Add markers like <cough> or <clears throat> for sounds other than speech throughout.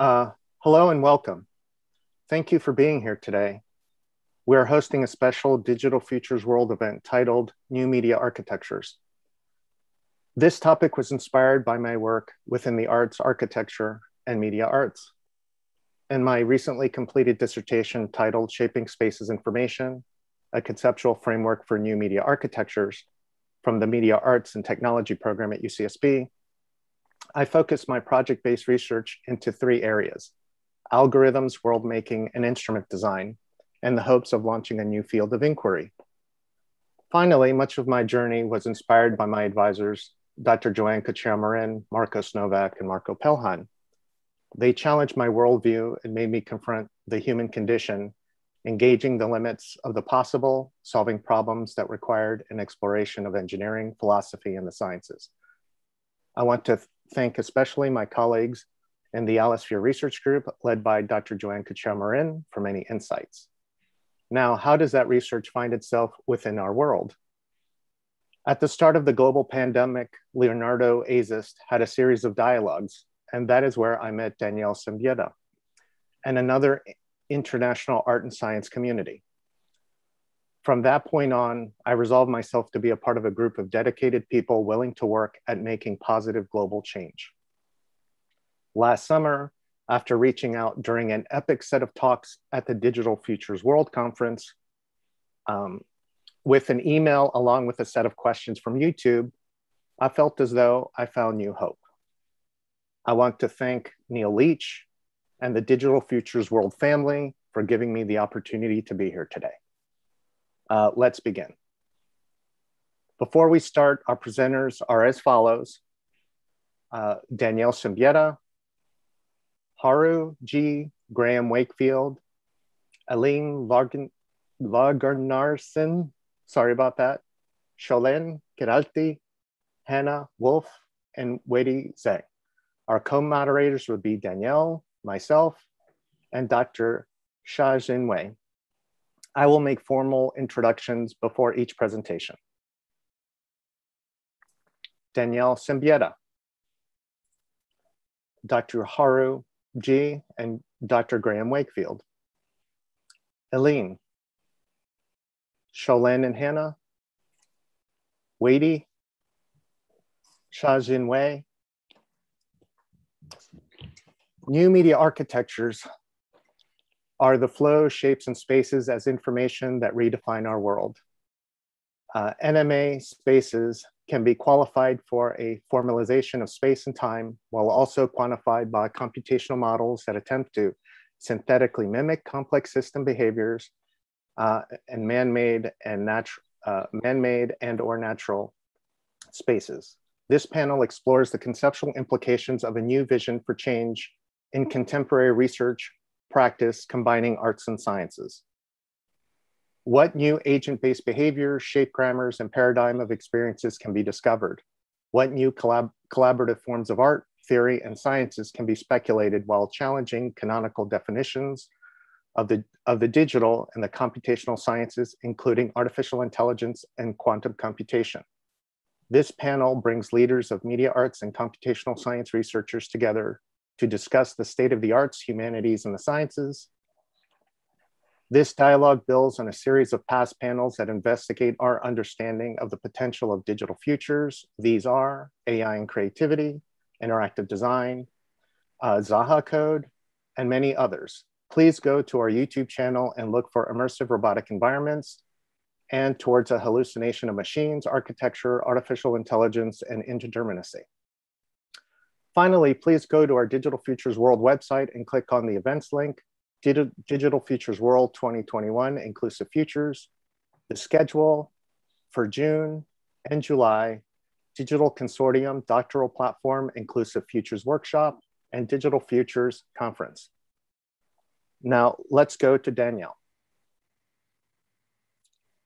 Uh, hello and welcome. Thank you for being here today. We are hosting a special Digital Futures World event titled New Media Architectures. This topic was inspired by my work within the arts, architecture, and media arts. In my recently completed dissertation titled Shaping Spaces Information, a conceptual framework for new media architectures from the Media Arts and Technology program at UCSB, I focused my project-based research into three areas, algorithms, world making, and instrument design, in the hopes of launching a new field of inquiry. Finally, much of my journey was inspired by my advisors, Dr. JoAnn Kuchera-Morin, Marcos Novak, and Marko Peljhan. They challenged my worldview and made me confront the human condition, engaging the limits of the possible, solving problems that required an exploration of engineering, philosophy, and the sciences. I want to thank especially my colleagues in the Allosphere Research Group led by Dr. JoAnn Kuchera-Morin for many insights. Now, how does that research find itself within our world? At the start of the global pandemic, Leonardo ISAST had a series of dialogues, and that is where I met Danielle Siembieda and another international art and science community. From that point on, I resolved myself to be a part of a group of dedicated people willing to work at making positive global change. Last summer, after reaching out during an epic set of talks at the Digital Futures World Conference, um, with an email along with a set of questions from YouTube, I felt as though I found new hope. I want to thank Neil Leach and the Digital Futures World family for giving me the opportunity to be here today. Uh, let's begin. Before we start, our presenters are as follows. Uh, Danielle Siembieda, Haru Ji. Graham Wakefield, Aline Legarnisson, sorry about that, Şölen Geralti, Hannah Wolfe, and Weidi Zhang. Our co-moderators would be Danielle, myself, and Dr. Xiaojin Wei. I will make formal introductions before each presentation. Danielle Siembieda, Dr. Haru Ji, and Dr. Graham Wakefield. Eileen, Şölen and Hannah, Weidi, Xiaojin Wei. New media architectures are the flow, shapes, and spaces as information that redefine our world. Uh, NMA spaces can be qualified for a formalization of space and time while also quantified by computational models that attempt to synthetically mimic complex system behaviors uh, and man-made and natural uh, man-made and or natural spaces. This panel explores the conceptual implications of a new vision for change in contemporary research practice combining arts and sciences. What new agent-based behaviors, shape grammars, and paradigm of experiences can be discovered? What new collab collaborative forms of art, theory, and sciences can be speculated while challenging canonical definitions of the, of the digital and the computational sciences, including artificial intelligence and quantum computation? This panel brings leaders of media arts and computational science researchers together to discuss the state of the arts, humanities, and the sciences. This dialogue builds on a series of past panels that investigate our understanding of the potential of digital futures. These are AI and creativity, interactive design, uh, Zaha code, and many others. Please go to our YouTube channel and look for immersive robotic environments and towards a hallucination of machines, architecture, artificial intelligence, and interdeterminacy. Finally, please go to our Digital Futures World website and click on the events link, Digital Futures World 2021 Inclusive Futures, the schedule for June and July, Digital Consortium Doctoral Platform Inclusive Futures Workshop, and Digital Futures Conference. Now let's go to Danielle.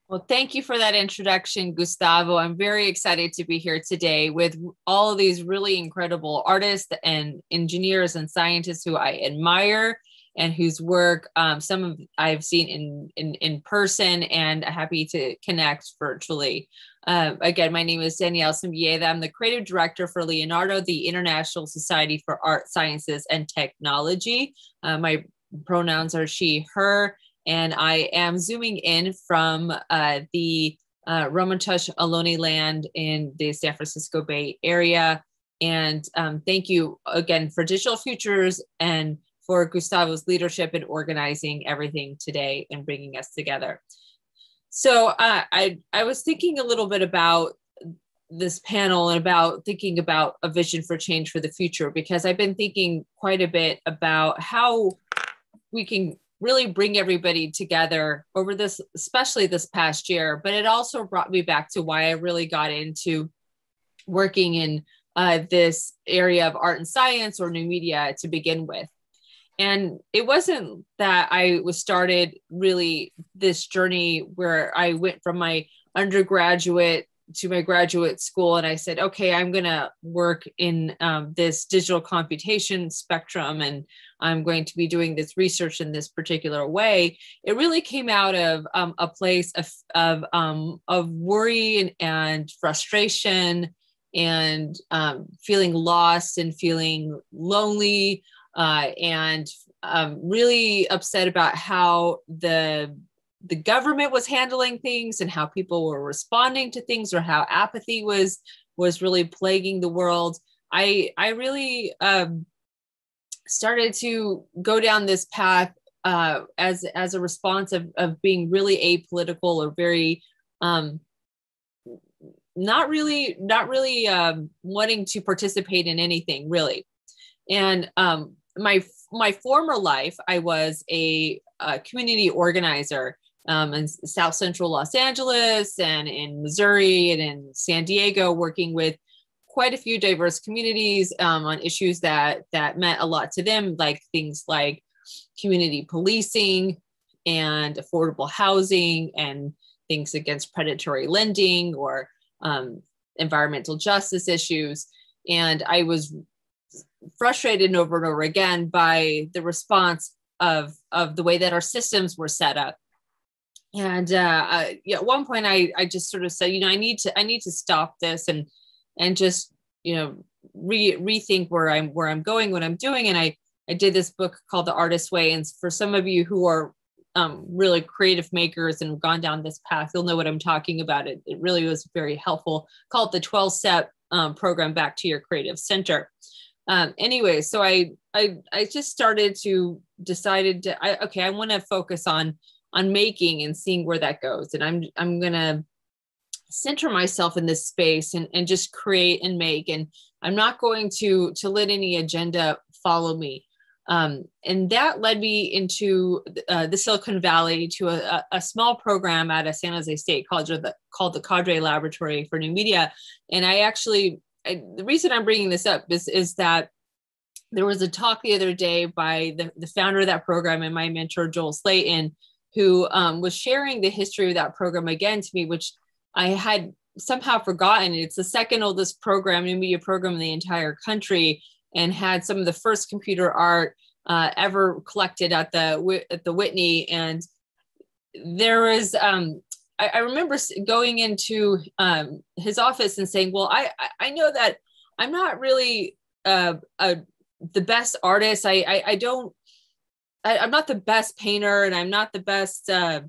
Well, thank you for that introduction, Gustavo. I'm very excited to be here today with all of these really incredible artists and engineers and scientists who I admire and whose work um, some of I've seen in, in in person and happy to connect virtually. Uh, again, my name is Danielle Siembieda. I'm the creative director for Leonardo, the International Society for Art, Sciences, and Technology. Uh, my pronouns are she, her, and I am zooming in from uh, the uh, Ramaytush Ohlone land in the San Francisco Bay Area. And um, thank you again for Digital Futures and for Gustavo's leadership in organizing everything today and bringing us together. So uh, I I was thinking a little bit about this panel and about thinking about a vision for change for the future because I've been thinking quite a bit about how we can really bring everybody together over this, especially this past year. But it also brought me back to why I really got into working in uh, this area of art and science or new media to begin with. And it wasn't that I was started really this journey where I went from my undergraduate to my graduate school and I said, okay, I'm going to work in um, this digital computation spectrum and I'm going to be doing this research in this particular way. It really came out of um, a place of, of, um, of worry and, and frustration and um, feeling lost and feeling lonely uh, and um, really upset about how the the government was handling things and how people were responding to things or how apathy was was really plaguing the world. I i really um, started to go down this path uh, as as a response of, of being really apolitical or very um, not really not really um, wanting to participate in anything really. And um, my my former life i was a, a community organizer um, in South Central Los Angeles and in Missouri and in San Diego, working with quite a few diverse communities um, on issues that that meant a lot to them, like things like community policing and affordable housing and things against predatory lending or um, environmental justice issues. And I was frustrated over and over again by the response of, of the way that our systems were set up and uh, I, yeah, at one point I, I just sort of said you know i need to i need to stop this and and just you know re, rethink where i'm where i'm going what i'm doing. And i i did this book called the artist way. And for some of you who are um, really creative makers and gone down this path you'll know what i'm talking about. It it really was very helpful. Called the 12 step um, program back to your creative center. Um, anyway so i i i just started to decided to I, okay i want to focus on on making and seeing where that goes. And I'm I'm gonna center myself in this space and, and just create and make. And I'm not going to to let any agenda follow me. Um, and that led me into uh, the Silicon Valley to a, a, small program at a San Jose State College the, called the Cadre Laboratory for New Media. And I actually, I, the reason I'm bringing this up is, is that there was a talk the other day by the, the founder of that program and my mentor, Joel Slayton, who um, was sharing the history of that program again to me, which I had somehow forgotten. It's the second oldest program, new media program in the entire country, and had some of the first computer art uh, ever collected at the at the Whitney. And there was, um, I, I, remember going into um, his office and saying, "Well, I I know that I'm not really uh, a the best artist. I, I, I don't I, am not the best painter and I'm not the best uh,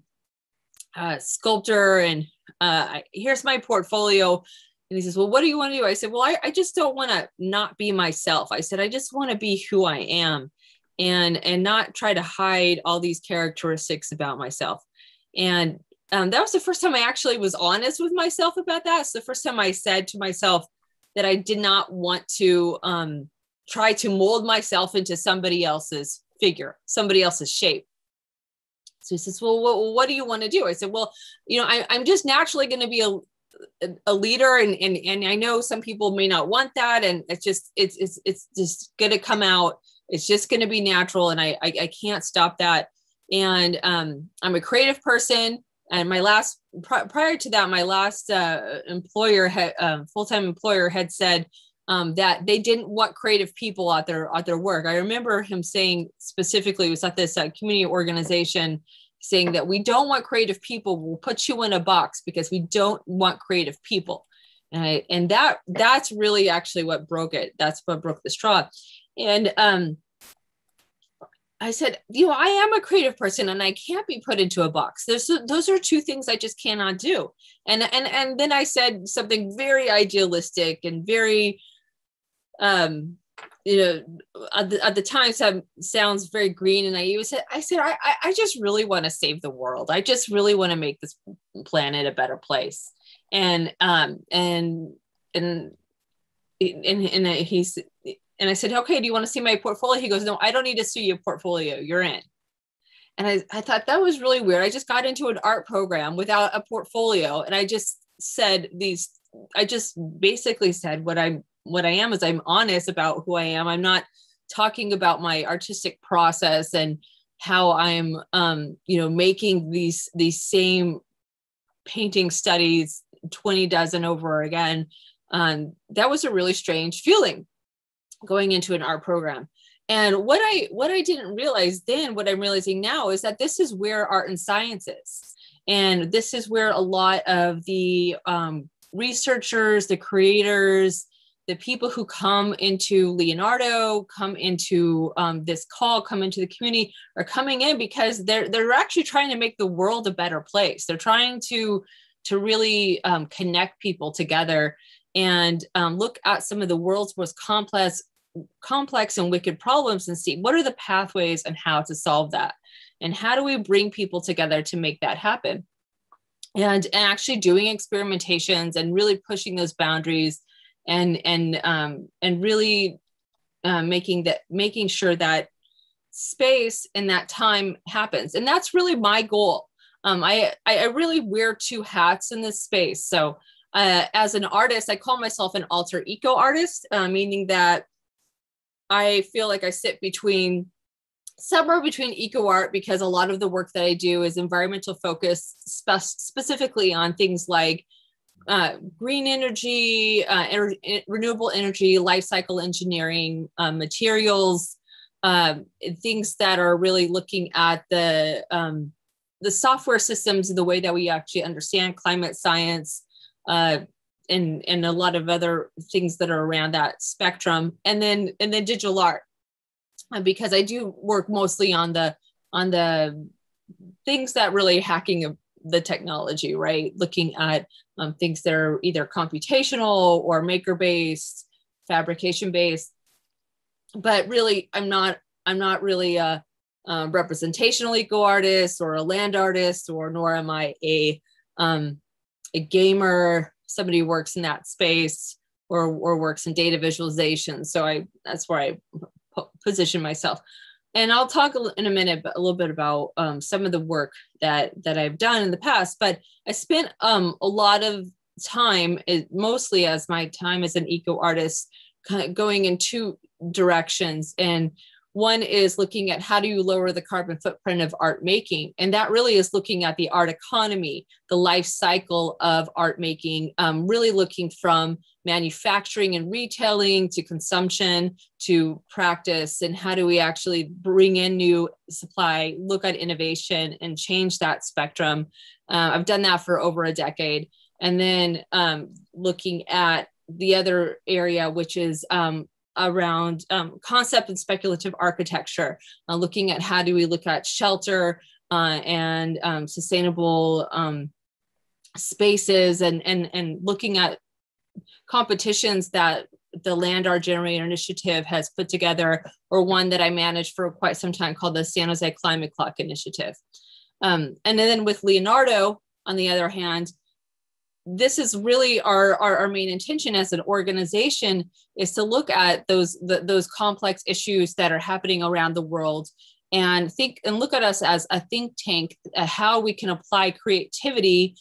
uh, sculptor. And uh, here's my portfolio. And he says, Well, what do you want to do? I said, Well, I, I just don't want to not be myself. I said, I just want to be who I am and and not try to hide all these characteristics about myself. And um, that was the first time I actually was honest with myself about that. It's the first time I said to myself that I did not want to um, try to mold myself into somebody else's figure, somebody else's shape. So he says, well, what, what do you want to do? I said, well, you know, I, am just naturally going to be a, a leader. And, and, and I know some people may not want that. And it's just, it's, it's, it's just going to come out. It's just going to be natural. And I, I, I can't stop that. And um, I'm a creative person. And my last, prior to that, my last uh, employer, had, uh, full-time employer had said, um, that they didn't want creative people at their at their work. I remember him saying specifically, it was at this uh, community organization. Saying that we don't want creative people. We'll put you in a box because we don't want creative people. And, I, and that that's really actually what broke it. That's what broke the straw. And um, I said, you know, I am a creative person and I can't be put into a box. There's those are two things I just cannot do. And and and then I said something very idealistic and very um you know at the, at the time sounds very green and i even said i said i i just really want to save the world i just really want to make this planet a better place and um and and and, and he's and I said, okay, do you want to see my portfolio? He goes, no, I don't need to see your portfolio. You're in. And I, I thought that was really weird. I just got into an art program without a portfolio. And I just said these, I just basically said what I'm, what I am is I'm honest about who I am. I'm not talking about my artistic process and how I'm, um, you know, making these, these same painting studies 20 dozen over again. Um, that was a really strange feeling going into an art program and what i what i didn't realize then what i'm realizing now is that this is where art and science is and this is where a lot of the um, researchers the creators the people who come into leonardo come into um, this call come into the community are coming in because they're they're actually trying to make the world a better place. They're trying to to really um, connect people together and um, look at some of the world's most complex complex and wicked problems and see what are the pathways and how to solve that and how do we bring people together to make that happen. And, and actually doing experimentations and really pushing those boundaries and and um, and really uh, making that making sure that space and that time happens. And that's really my goal. Um, I, I really wear two hats in this space. So uh, as an artist, I call myself an alter eco artist, uh, meaning that I feel like I sit between somewhere between eco art because a lot of the work that I do is environmental focus, spe- specifically on things like uh, green energy, uh, er- renewable energy, life cycle engineering, uh, materials, um, things that are really looking at the um, the software systems, the way that we actually understand climate science, uh, and and a lot of other things that are around that spectrum, and then and then digital art, uh, because I do work mostly on the on the things that really hacking the technology, right? Looking at um, things that are either computational or maker based, fabrication based. But really, I'm not I'm not really a, a representational eco artist or a land artist, or nor am I a um, a gamer, somebody who works in that space or, or works in data visualization. So I that's where I position myself. And I'll talk in a minute a little bit about um, some of the work that that I've done in the past. But I spent um, a lot of time, mostly as my time as an eco artist, kind of going in two directions. And one is looking at how do you lower the carbon footprint of art making? And that really is looking at the art economy, the life cycle of art making, um, really looking from manufacturing and retailing to consumption to practice. And how do we actually bring in new supply, look at innovation, and change that spectrum? Uh, I've done that for over a decade. And then um, looking at the other area, which is um, around um, concept and speculative architecture, uh, looking at how do we look at shelter uh, and um, sustainable um, spaces and, and, and looking at competitions that the Land Art Generator Initiative has put together, or one that I managed for quite some time called the San Jose Climate Clock Initiative. Um, and then with Leonardo, on the other hand, this is really our, our, our, main intention as an organization is to look at those the, those complex issues that are happening around the world and think and look at us as a think tank uh, how we can apply creativity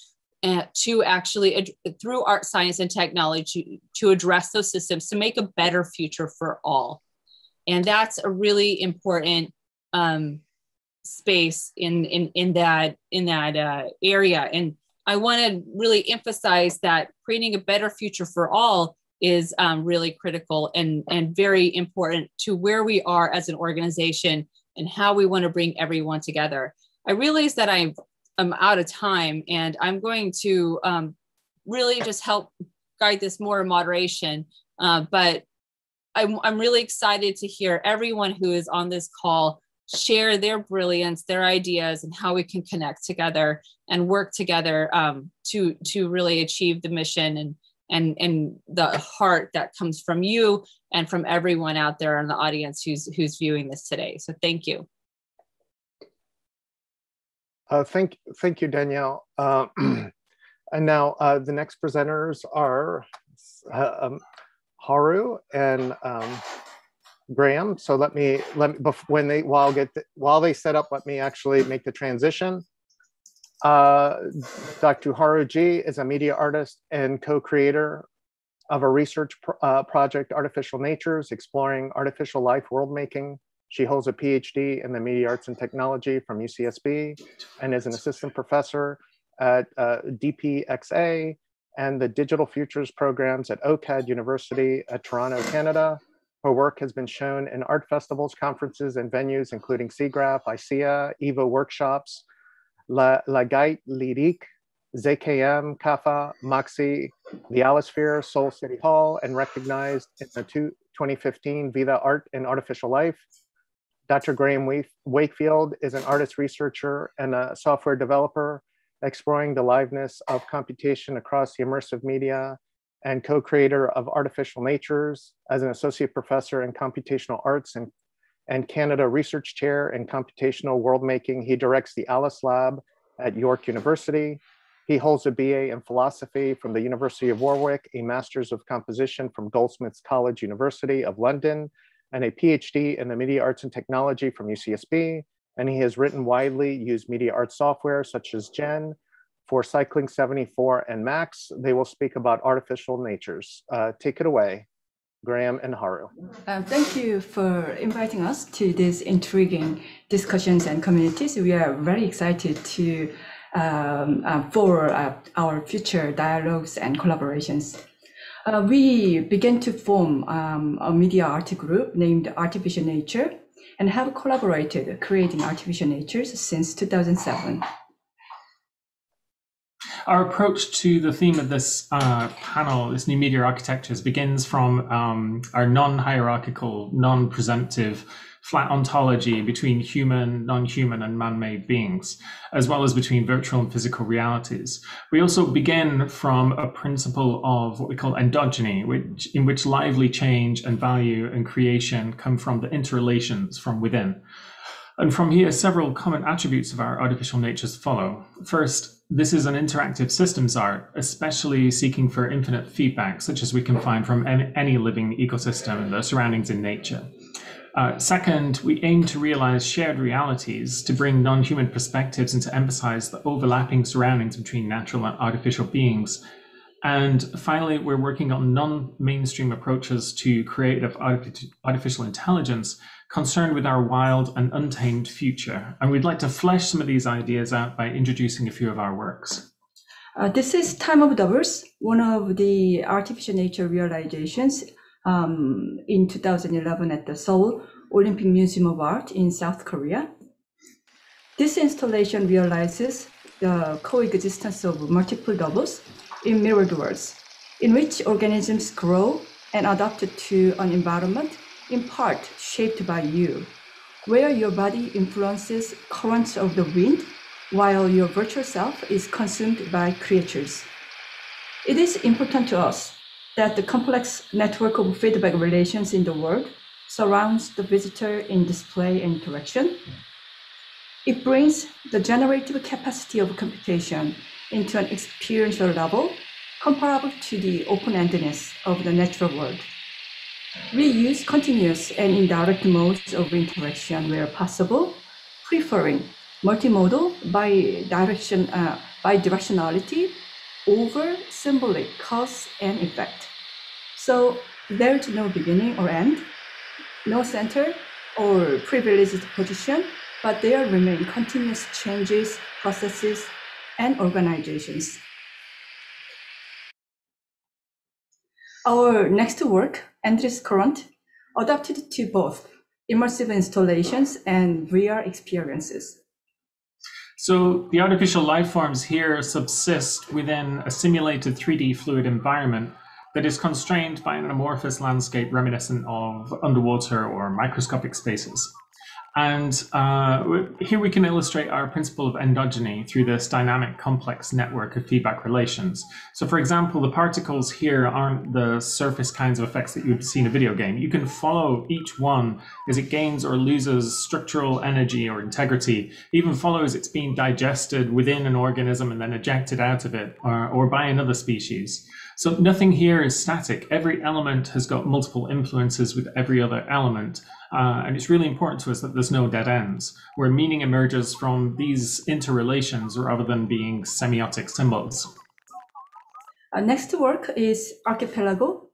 to actually through art science and technology to address those systems to make a better future for all and that's a really important um, space in in in that in that uh, area and I want to really emphasize that creating a better future for all is um, really critical and, and very important to where we are as an organization and how we want to bring everyone together. I realize that I'm, I'm out of time and I'm going to um, really just help guide this more in moderation. Uh, but I'm, I'm really excited to hear everyone who is on this call share their brilliance, their ideas, and how we can connect together and work together um, to to really achieve the mission and and and the heart that comes from you and from everyone out there in the audience who's who's viewing this today. So thank you. Uh, thank thank you, Danielle. Uh, <clears throat> and now uh, the next presenters are uh, um, Haru and um, Graham. So let me let me when they while get the, while they set up, let me actually make the transition. Uh, Dr. Haru Ji is a media artist and co-creator of a research uh, project, Artificial Natures, exploring artificial life world making. She holds a PhD in the media arts and technology from UCSB and is an assistant professor at uh, DPXA and the Digital Futures programs at OCAD University at Toronto, Canada. Her work has been shown in art festivals, conferences, and venues, including SIGGRAPH, ISEA, EVO workshops, La, La Gaite Lyrique, ZKM, CAFA, Moxie, the Allosphere, Seoul City Hall, and recognized in the two, 2015 VIDA Art and Artificial Life. Dr. Graham Wakefield is an artist researcher and a software developer exploring the liveness of computation across the immersive media and co-creator of Artificial Natures as an associate professor in computational arts and, and Canada Research Chair in Computational World Making. He directs the Alice Lab at York University. He holds a BA in philosophy from the University of Warwick, a Master's of Composition from Goldsmiths College University of London, and a PhD in the Media Arts and Technology from UCSB and he has written widely used media art software such as Gen for Cycling 74 and Max. They will speak about artificial natures. Uh, take it away, Graham and Haru. Uh, thank you for inviting us to these intriguing discussions and communities. We are very excited to um, uh, for uh, our future dialogues and collaborations. Uh, we began to form um, a media art group named Artificial Nature and have collaborated creating artificial natures since 2007. Our approach to the theme of this uh, panel, this new media architectures, begins from um, our non-hierarchical, non-presumptive flat ontology between human, non-human, and man-made beings, as well as between virtual and physical realities. We also begin from a principle of what we call endogeny, which in which lively change and value and creation come from the interrelations from within. And from here, several common attributes of our artificial natures follow. First, this is an interactive systems art, especially seeking for infinite feedback, such as we can find from any living ecosystem and the surroundings in nature. Uh, second, we aim to realize shared realities to bring non human perspectives and to emphasize the overlapping surroundings between natural and artificial beings. And finally, we're working on non mainstream approaches to creative artificial intelligence concerned with our wild and untamed future. And we'd like to flesh some of these ideas out by introducing a few of our works. Uh, this is Time of Doubles, one of the artificial nature realizations um, in 2011 at the Seoul Olympic Museum of Art in South Korea. This installation realizes the coexistence of multiple doubles in mirrored worlds, in which organisms grow and adapt to an environment in part shaped by you, where your body influences currents of the wind while your virtual self is consumed by creatures. It is important to us that the complex network of feedback relations in the world surrounds the visitor in display and interaction. It brings the generative capacity of computation into an experiential level comparable to the open-endedness of the natural world. We use continuous and indirect modes of interaction where possible, preferring multimodal by direction uh, by directionality over symbolic cause and effect. So there's no beginning or end, no center or privileged position, but there remain continuous changes, processes, and organizations. Our next work, Endless Current, adapted to both immersive installations and VR experiences. So the artificial life forms here subsist within a simulated 3D fluid environment that is constrained by an amorphous landscape reminiscent of underwater or microscopic spaces. And uh, here we can illustrate our principle of endogeny through this dynamic complex network of feedback relations. So for example, the particles here aren't the surface kinds of effects that you would see in a video game. You can follow each one as it gains or loses structural energy or integrity, even follows it's being digested within an organism and then ejected out of it or, or by another species. So nothing here is static. Every element has got multiple influences with every other element. Uh, and it's really important to us that there's no dead ends, where meaning emerges from these interrelations rather than being semiotic symbols. Our next work is Archipelago.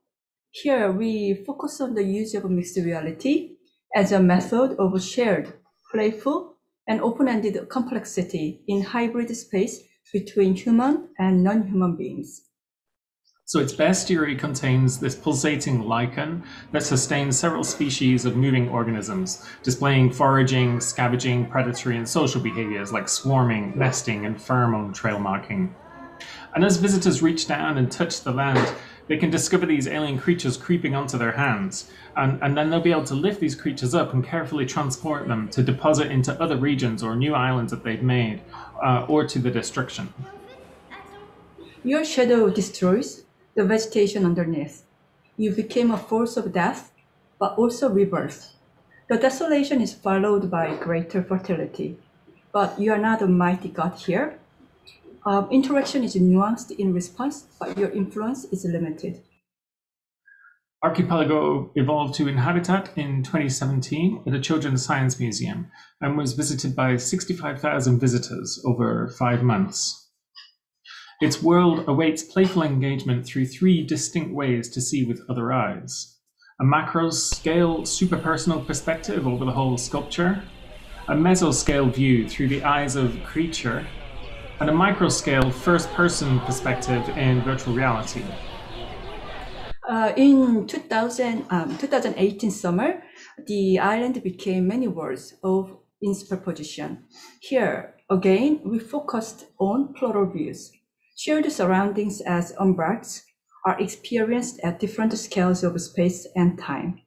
Here we focus on the use of mixed reality as a method of shared, playful, and open-ended complexity in hybrid space between human and non-human beings. So its bestiary contains this pulsating lichen that sustains several species of moving organisms, displaying foraging, scavenging, predatory, and social behaviors like swarming, nesting, and pheromone trail marking. And as visitors reach down and touch the land, they can discover these alien creatures creeping onto their hands. And, and then they'll be able to lift these creatures up and carefully transport them to deposit into other regions or new islands that they've made, uh, or to the destruction. Your shadow destroys, the vegetation underneath. You became a force of death, but also rebirth. The desolation is followed by greater fertility. But you are not a mighty god here. Um, interaction is nuanced in response, but your influence is limited. Archipelago evolved to Inhabitat in 2017 at the Children's Science Museum and was visited by 65,000 visitors over five months. Its world awaits playful engagement through three distinct ways to see with other eyes a macro scale superpersonal perspective over the whole sculpture, a mesoscale view through the eyes of creature, and a micro scale first person perspective in virtual reality. Uh, in 2000, um, 2018 summer, the island became many worlds of in superposition. Here, again, we focused on plural views. Shared surroundings as umwelts are experienced at different scales of space and time.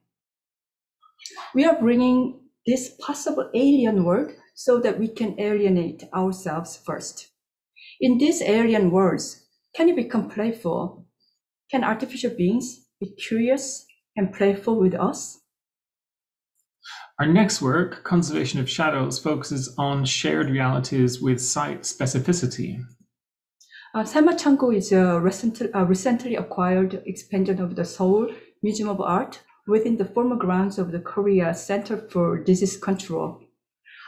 We are bringing this possible alien world so that we can alienate ourselves first. In these alien worlds, can you become playful? Can artificial beings be curious and playful with us? Our next work, Conservation of Shadows, focuses on shared realities with site specificity. Uh, is a recent, recently acquired expansion of the Seoul Museum of Art within the former grounds of the Korea Center for Disease Control.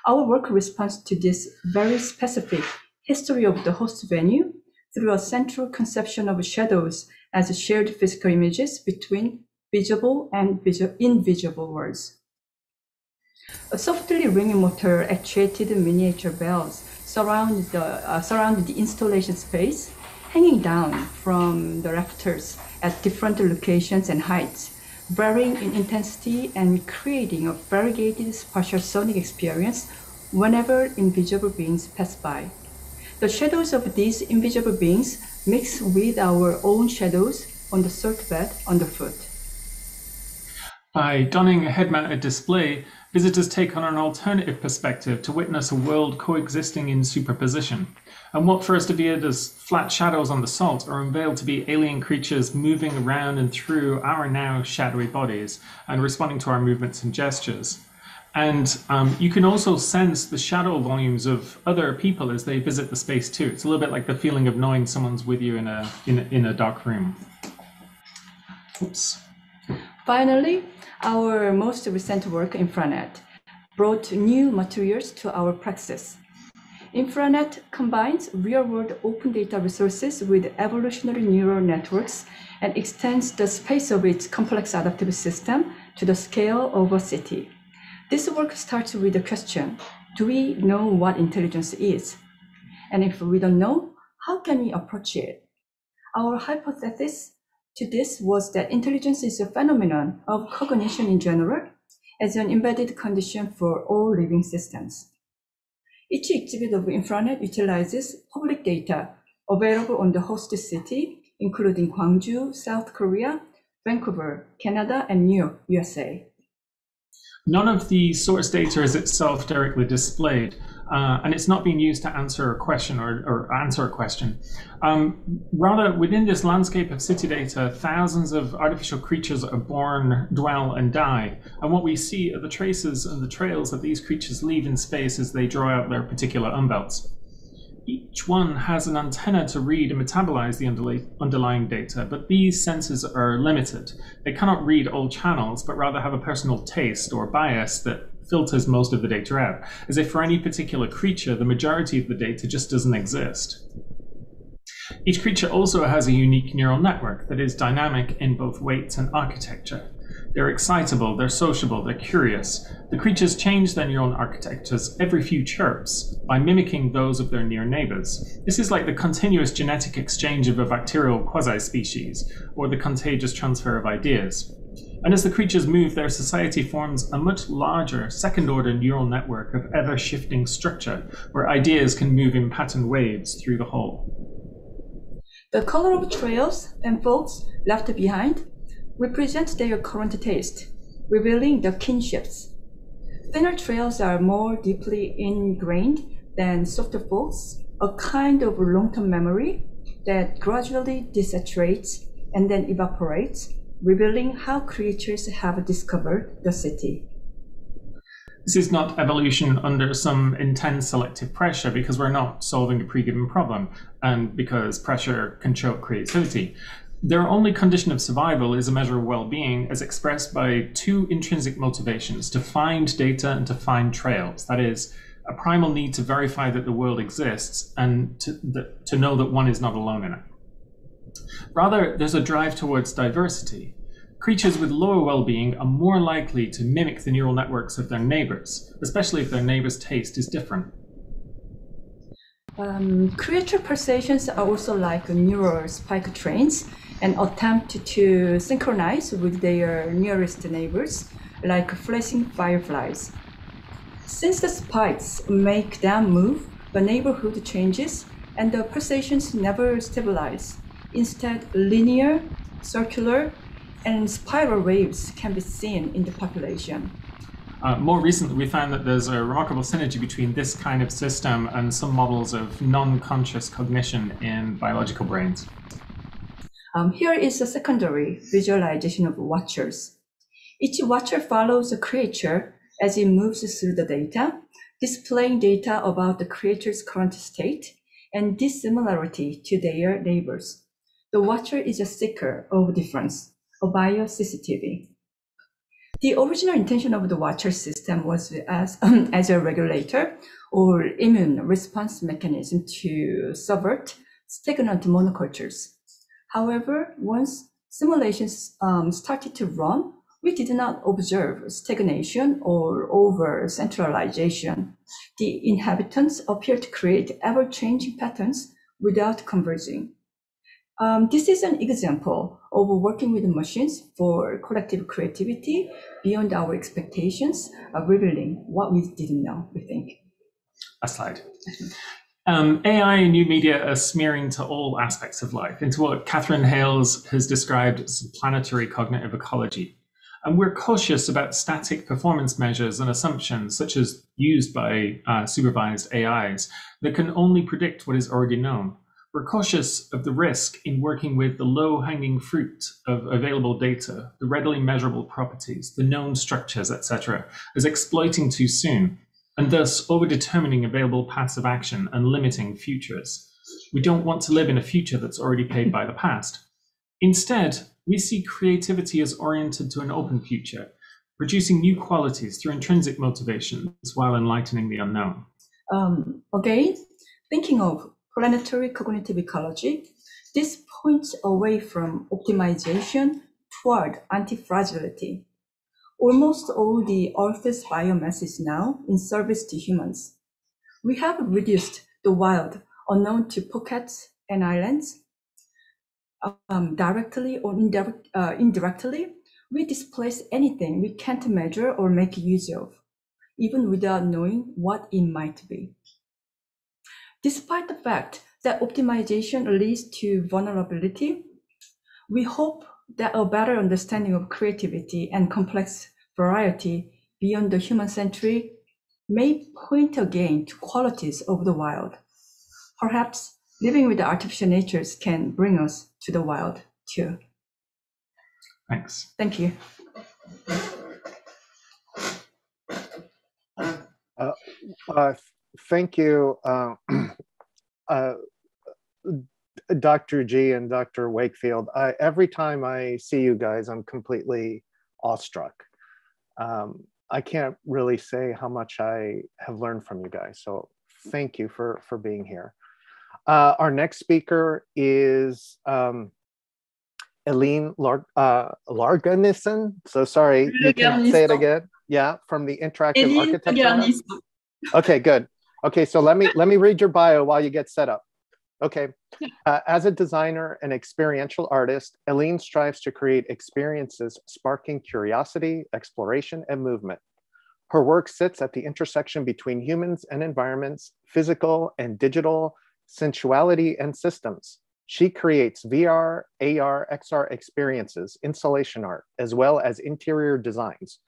Our work responds to this very specific history of the host venue through a central conception of shadows as shared physical images between visible and invisible worlds. A softly ringing motor actuated miniature bells surround the, uh, surround the installation space, hanging down from the rafters at different locations and heights, varying in intensity and creating a variegated spatial sonic experience whenever invisible beings pass by. The shadows of these invisible beings mix with our own shadows on the silt bed underfoot. By donning a head-mounted display, visitors take on an alternative perspective to witness a world coexisting in superposition. And what first appeared as flat shadows on the salt are unveiled to be alien creatures moving around and through our now shadowy bodies and responding to our movements and gestures. And um, you can also sense the shadow volumes of other people as they visit the space too. It's a little bit like the feeling of knowing someone's with you in a in a, in a dark room. Oops. Finally, our most recent work, InfraNet, brought new materials to our praxis. InfraNet combines real-world open data resources with evolutionary neural networks and extends the space of its complex adaptive system to the scale of a city. This work starts with the question, do we know what intelligence is? And if we don't know, how can we approach it? Our hypothesis to this was that intelligence is a phenomenon of cognition in general as an embedded condition for all living systems. Each exhibit of InfraNet utilizes public data available on the host city, including Gwangju, South Korea, Vancouver, Canada, and New York, USA. None of the source data is itself directly displayed, uh, and it's not being used to answer a question or, or answer a question. Um, rather, within this landscape of city data, thousands of artificial creatures are born, dwell, and die. And what we see are the traces and the trails that these creatures leave in space as they draw out their particular umwelts each one has an antenna to read and metabolize the underlying data, but these sensors are limited. They cannot read all channels, but rather have a personal taste or bias that filters most of the data out, as if for any particular creature, the majority of the data just doesn't exist. Each creature also has a unique neural network that is dynamic in both weights and architecture. They're excitable, they're sociable, they're curious. The creatures change their neural architectures every few chirps by mimicking those of their near neighbors. This is like the continuous genetic exchange of a bacterial quasi-species, or the contagious transfer of ideas. And as the creatures move, their society forms a much larger second order neural network of ever shifting structure, where ideas can move in patterned waves through the whole. The color of trails and folks left behind represent their current taste, revealing the kinships. Thinner trails are more deeply ingrained than softer folks, a kind of long-term memory that gradually desaturates and then evaporates, revealing how creatures have discovered the city. This is not evolution under some intense selective pressure because we're not solving a pre-given problem and because pressure can choke creativity. Their only condition of survival is a measure of well being as expressed by two intrinsic motivations to find data and to find trails. That is, a primal need to verify that the world exists and to, the, to know that one is not alone in it. Rather, there's a drive towards diversity. Creatures with lower well being are more likely to mimic the neural networks of their neighbors, especially if their neighbor's taste is different. Um, creature perceptions are also like neural spike trains and attempt to synchronize with their nearest neighbors, like flashing fireflies. Since the spikes make them move, the neighborhood changes and the pulsations never stabilize. Instead, linear, circular, and spiral waves can be seen in the population. Uh, more recently, we found that there's a remarkable synergy between this kind of system and some models of non-conscious cognition in biological brains. Um, here is a secondary visualization of watchers. Each watcher follows a creature as it moves through the data, displaying data about the creature's current state and dissimilarity to their neighbors. The watcher is a seeker of difference, a bio-CCTV. The original intention of the watcher system was as, <clears throat> as a regulator or immune response mechanism to subvert stagnant monocultures. However, once simulations um, started to run, we did not observe stagnation or over centralization. The inhabitants appear to create ever changing patterns without converging. Um, this is an example of working with machines for collective creativity beyond our expectations, of revealing what we didn't know, we think. A slide. Um, AI and new media are smearing to all aspects of life, into what Katherine Hayles has described as planetary cognitive ecology. And we're cautious about static performance measures and assumptions, such as used by uh, supervised AIs, that can only predict what is already known. We're cautious of the risk in working with the low hanging fruit of available data, the readily measurable properties, the known structures, etc., as exploiting too soon and thus overdetermining available paths of action and limiting futures. We don't want to live in a future that's already paid by the past. Instead, we see creativity as oriented to an open future, producing new qualities through intrinsic motivations while enlightening the unknown. Um, again, thinking of planetary cognitive ecology, this points away from optimization toward anti-fragility. Almost all the Earth's biomass is now in service to humans. We have reduced the wild unknown to pockets and islands. Um, directly or uh, indirectly, we displace anything we can't measure or make use of, even without knowing what it might be. Despite the fact that optimization leads to vulnerability, we hope that a better understanding of creativity and complex variety beyond the human-centric may point again to qualities of the wild. Perhaps living with the artificial natures can bring us to the wild too. Thanks. Thank you. Uh, uh, thank you, uh, <clears throat> uh Dr. G and Dr. Wakefield. I, every time I see you guys, I'm completely awestruck. Um, I can't really say how much I have learned from you guys. So thank you for, for being here. Uh, our next speaker is um, Elyne Lar- uh, Larganissen. So sorry, you can say it again. Yeah, from the Interactive Architecture. Okay, good. Okay, so let me let me read your bio while you get set up. Okay, uh, as a designer and experiential artist, Elyne strives to create experiences sparking curiosity, exploration, and movement. Her work sits at the intersection between humans and environments, physical and digital, sensuality and systems. She creates VR, AR, XR experiences, installation art, as well as interior designs.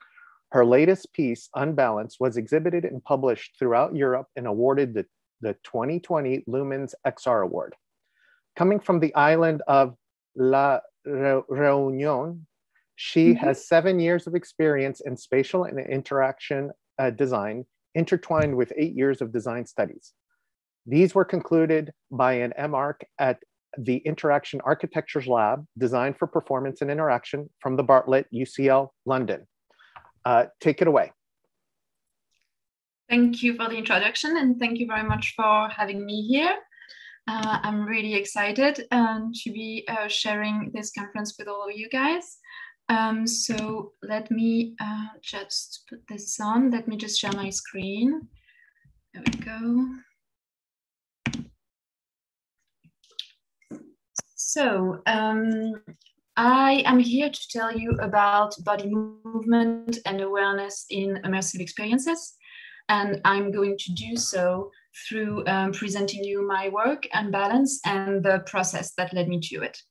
Her latest piece, Unbalanced, was exhibited and published throughout Europe and awarded the the 2020 Lumens XR Award. Coming from the island of La Reunion, she mm-hmm. has seven years of experience in spatial and interaction uh, design, intertwined with eight years of design studies. These were concluded by an MArch at the Interaction Architectures Lab, designed for performance and interaction from the Bartlett UCL London. Uh, take it away. Thank you for the introduction and thank you very much for having me here. Uh, I'm really excited um, to be uh, sharing this conference with all of you guys. Um, so let me uh, just put this on. Let me just share my screen. There we go. So um, I am here to tell you about body movement and awareness in immersive experiences and I'm going to do so through um, presenting you my work Unbalance and the process that led me to it.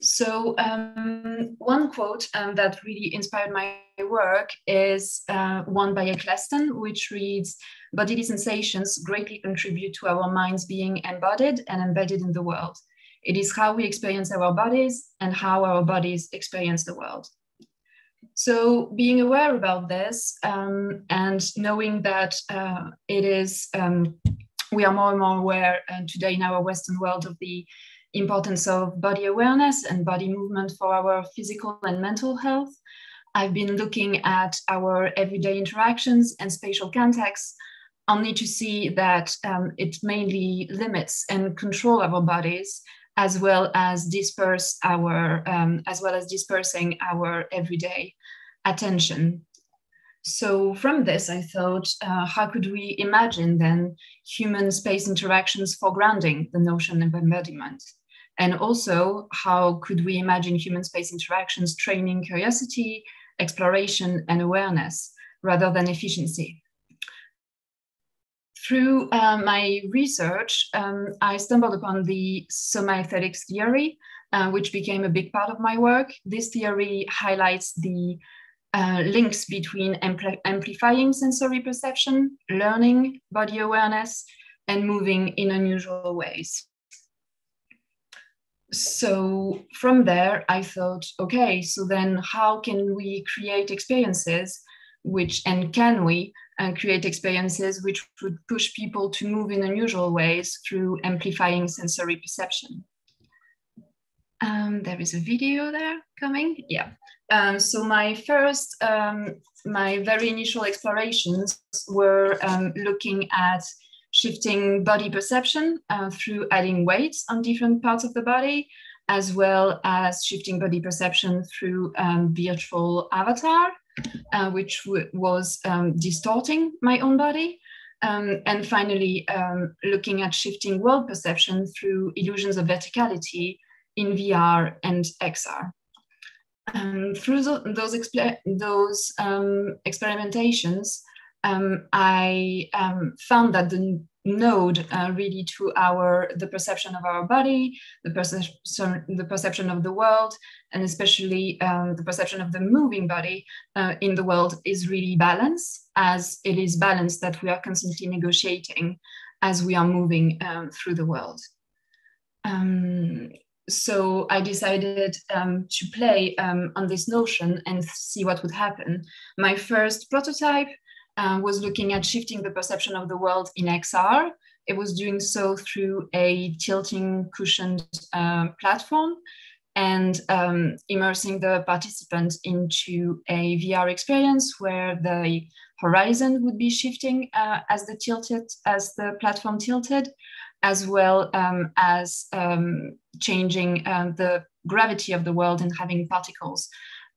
So um, one quote um, that really inspired my work is uh, one by Eccleston, which reads, bodily sensations greatly contribute to our minds being embodied and embedded in the world. It is how we experience our bodies and how our bodies experience the world. So being aware about this um, and knowing that uh, it is, um, we are more and more aware uh, today in our Western world of the importance of body awareness and body movement for our physical and mental health. I've been looking at our everyday interactions and spatial contexts only to see that um, it mainly limits and control our bodies as well as disperse our um, as well as dispersing our everyday attention. So from this, I thought, uh, how could we imagine then human space interactions for grounding the notion of embodiment? And also, how could we imagine human space interactions training curiosity, exploration, and awareness rather than efficiency? Through uh, my research, um, I stumbled upon the somaesthetics theory, uh, which became a big part of my work. This theory highlights the uh, links between ampl amplifying sensory perception, learning, body awareness, and moving in unusual ways. So from there, I thought, okay, so then how can we create experiences which, and can we uh, create experiences which would push people to move in unusual ways through amplifying sensory perception? Um, there is a video there coming. Yeah. Um, so my first, um, my very initial explorations were um, looking at shifting body perception uh, through adding weights on different parts of the body, as well as shifting body perception through um, virtual avatar, uh, which was um, distorting my own body. Um, and finally, looking at shifting world perception through illusions of verticality in VR and XR. Um, through those, those um, experimentations, um, I um, found that the node uh, really to our the perception of our body, the perception the perception of the world, and especially um, the perception of the moving body uh, in the world is really balance, as it is balance that we are constantly negotiating as we are moving um, through the world. Um, so I decided um, to play on this notion and see what would happen. My first prototype uh, was looking at shifting the perception of the world in XR. It was doing so through a tilting cushioned uh, platform and um, immersing the participants into a VR experience where the horizon would be shifting uh, as the tilted as the platform tilted, as well um, as um, changing uh, the gravity of the world and having particles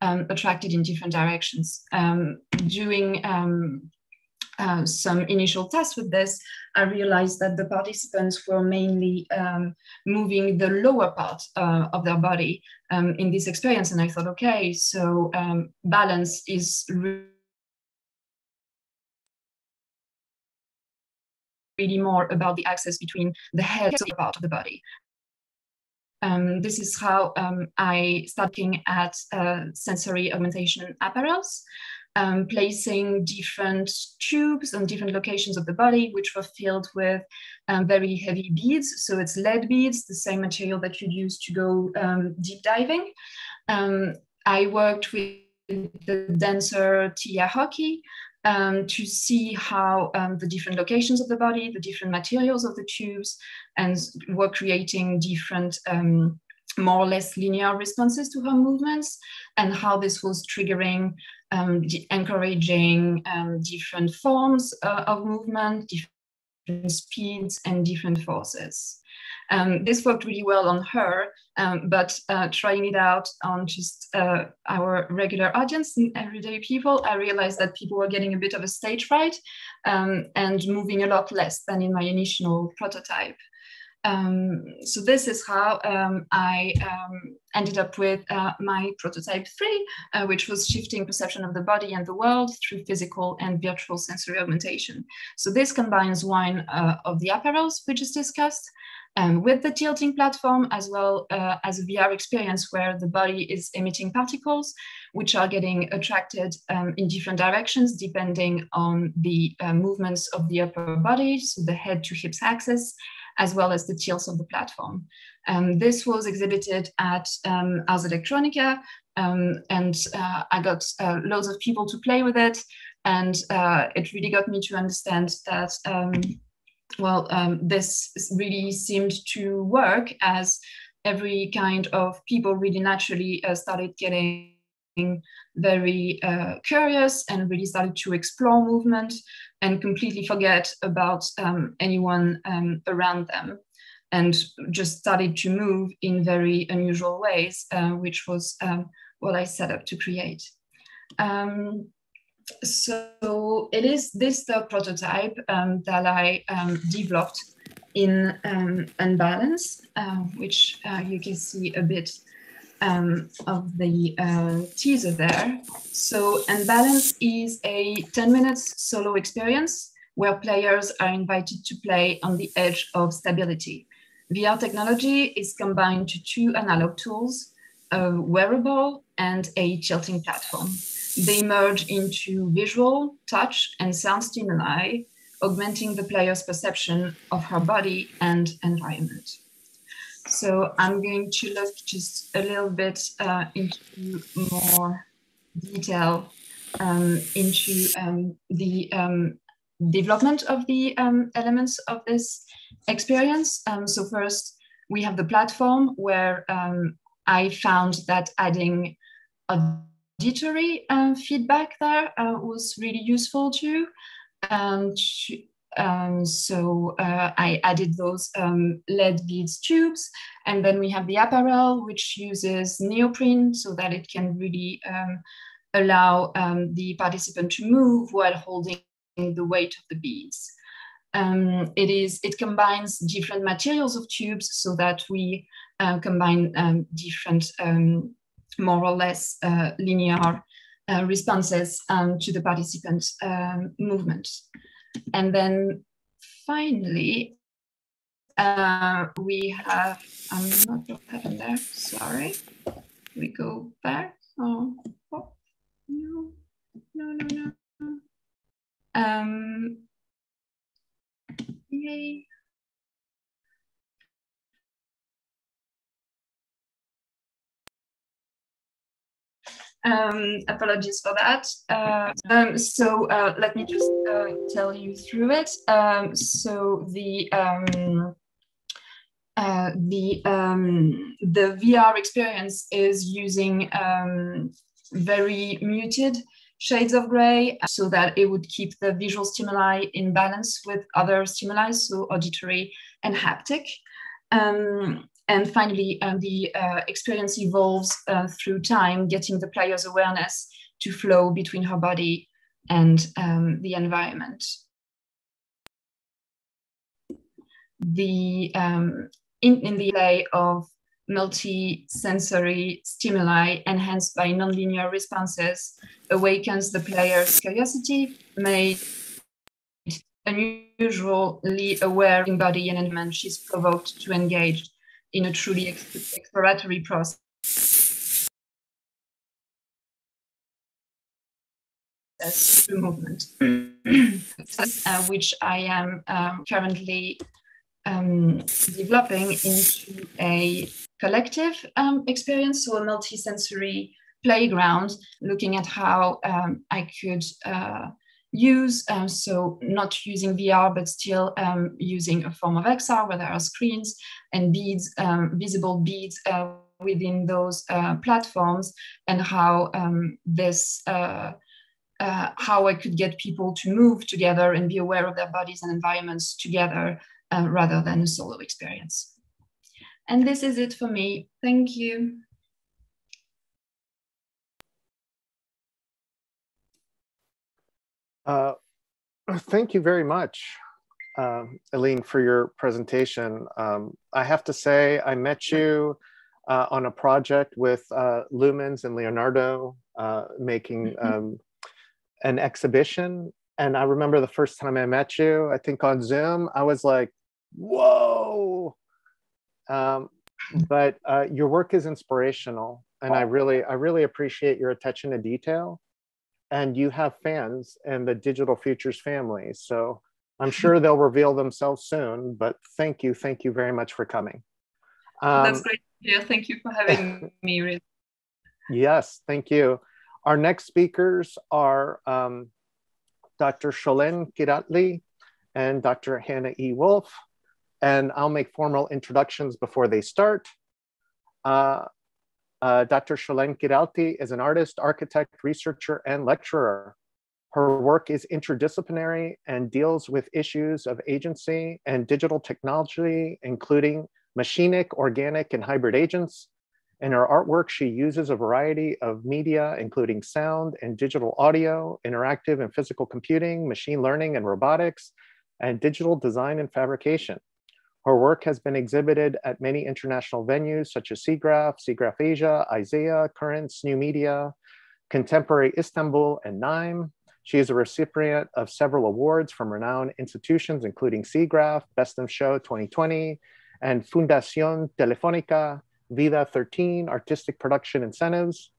um, attracted in different directions. Um, doing um, uh, some initial tests with this, I realized that the participants were mainly um, moving the lower part uh, of their body um, in this experience. And I thought, okay, so um, balance is really more about the axis between the head and the part of the body. Um, this is how um, I started looking at uh, sensory augmentation apparels, um, placing different tubes on different locations of the body, which were filled with um, very heavy beads. So it's lead beads, the same material that you'd use to go um, deep diving. Um, I worked with the dancer Tia Hockey, um, to see how um, the different locations of the body, the different materials of the tubes, and were creating different um, more or less linear responses to her movements and how this was triggering, um, encouraging um, different forms uh, of movement, different speeds and different forces. Um, this worked really well on her, um, but uh, trying it out on just uh, our regular audience and everyday people, I realized that people were getting a bit of a stage fright um, and moving a lot less than in my initial prototype. Um, so this is how um, I um, ended up with uh, my prototype three, uh, which was shifting perception of the body and the world through physical and virtual sensory augmentation. So this combines one uh, of the apparels we just discussed um, with the tilting platform as well uh, as a VR experience where the body is emitting particles, which are getting attracted um, in different directions depending on the uh, movements of the upper body, so the head to hips axis, as well as the tilts of the platform. Um, this was exhibited at um, Ars Electronica, um, and uh, I got uh, loads of people to play with it, and uh, it really got me to understand that um, well, um, this really seemed to work as every kind of people really naturally uh, started getting very uh, curious and really started to explore movement and completely forget about um, anyone um, around them and just started to move in very unusual ways, uh, which was um, what I set up to create. Um, so it is this the prototype um, that I um, developed in Unbalance, uh, which uh, you can see a bit um, of the uh, teaser there. So Unbalance is a 10 minutes solo experience where players are invited to play on the edge of stability. VR technology is combined to two analog tools, a wearable and a tilting platform. They merge into visual, touch, and sound stimuli, augmenting the player's perception of her body and environment. So I'm going to look just a little bit uh, into more detail um, into um, the um, development of the um, elements of this experience. Um, so first, we have the platform where um, I found that adding auditory uh, feedback there uh, was really useful too. Um, um, so uh, I added those um, lead beads tubes. And then we have the apparel, which uses neoprene so that it can really um, allow um, the participant to move while holding the weight of the beads. Um, it is it combines different materials of tubes so that we uh, combine um, different more or less uh, linear uh, responses to the participant movement. And then finally, uh, we have, I'm not what happened there, sorry. We go back. Oh, oh no, no, no, no. Um, yay. Um, apologies for that. Uh, um, so uh, let me just uh, tell you through it. Um, so the um, uh, the um, the VR experience is using um, very muted shades of gray so that it would keep the visual stimuli in balance with other stimuli, so auditory and haptic. Um, and finally, uh, the uh, experience evolves uh, through time, getting the player's awareness to flow between her body and um, the environment. The um, in, in the play of multi-sensory stimuli enhanced by nonlinear responses awakens the player's curiosity, made unusually aware in body and environment she's provoked to engage in a truly exploratory process. through movement, uh, which I am um, currently um, developing into a collective um, experience, so a multi-sensory playground, looking at how um, I could uh, use, um, so not using VR, but still um, using a form of XR where there are screens and beads, um, visible beads uh, within those uh, platforms, and how this uh, uh, how I could get people to move together and be aware of their bodies and environments together uh, rather than a solo experience. And this is it for me. Thank you. Uh, <clears throat> thank you very much, uh, Elyne, for your presentation. Um, I have to say, I met you uh, on a project with uh, Lumens and Leonardo uh, making mm-hmm. um, an exhibition. And I remember the first time I met you, I think on Zoom, I was like, whoa. Um, but uh, your work is inspirational. And I really, I really appreciate your attention to detail. And you have fans and the Digital Futures family. So I'm sure they'll reveal themselves soon. But thank you, thank you very much for coming. Um, That's great. Yeah, thank you for having <laughs> me. Really. Yes, thank you. Our next speakers are um, Dr. Şölen Kiratli and Dr. Hannah E. Wolfe and I'll make formal introductions before they start. Uh, uh, Dr. Şölen Kiratli is an artist, architect, researcher, and lecturer. Her work is interdisciplinary and deals with issues of agency and digital technology, including machinic, organic, and hybrid agents. In her artwork, she uses a variety of media, including sound and digital audio, interactive and physical computing, machine learning and robotics, and digital design and fabrication. Her work has been exhibited at many international venues such as SIGGRAPH, SIGGRAPH Asia, ISEA, Currents, New Media, Contemporary Istanbul, and NIME. She is a recipient of several awards from renowned institutions, including SIGGRAPH, Best of Show 2020, and Fundación Telefónica, VIDA 13, Artistic Production Incentives.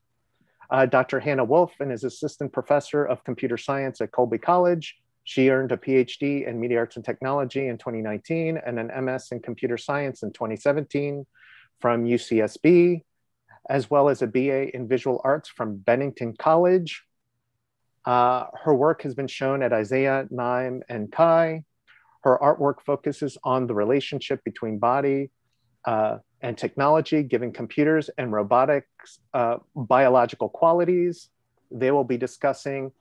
Uh, Dr. Hannah Wolfe and is Assistant Professor of Computer Science at Colby College, she earned a PhD in Media Arts and Technology in 2019 and an MS in Computer Science in 2017 from UCSB, as well as a BA in Visual Arts from Bennington College. Uh, her work has been shown at ISEA, NIME, and CHI. Her artwork focuses on the relationship between body uh, and technology, giving computers and robotics uh, biological qualities. They will be discussing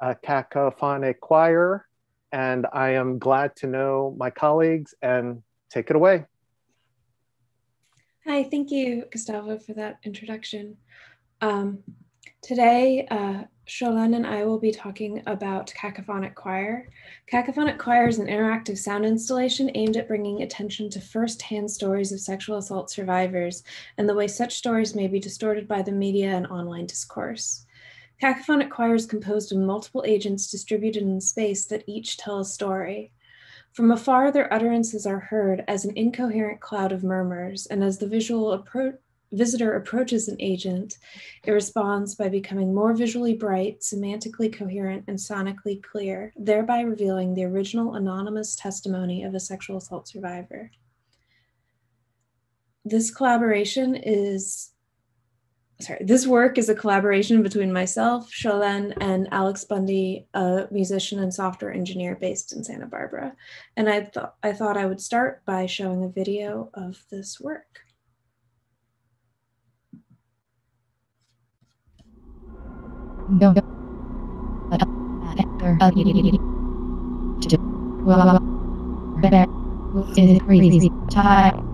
a cacophonic choir, and I am glad to know my colleagues and take it away. Hi, thank you, Gustavo, for that introduction. Um, today, uh, Şölen and I will be talking about Cacophonic Choir. Cacophonic Choir is an interactive sound installation aimed at bringing attention to first-hand stories of sexual assault survivors and the way such stories may be distorted by the media and online discourse. Cacophonic choir is composed of multiple agents distributed in space that each tell a story. From afar, their utterances are heard as an incoherent cloud of murmurs, and as the visual appro- visitor approaches an agent, it responds by becoming more visually bright, semantically coherent, and sonically clear, thereby revealing the original anonymous testimony of a sexual assault survivor. This collaboration is sorry, this work is a collaboration between myself, Şölen, and Alex Bundy, a musician and software engineer based in Santa Barbara. And I thought I thought I would start by showing a video of this work. Crazy time.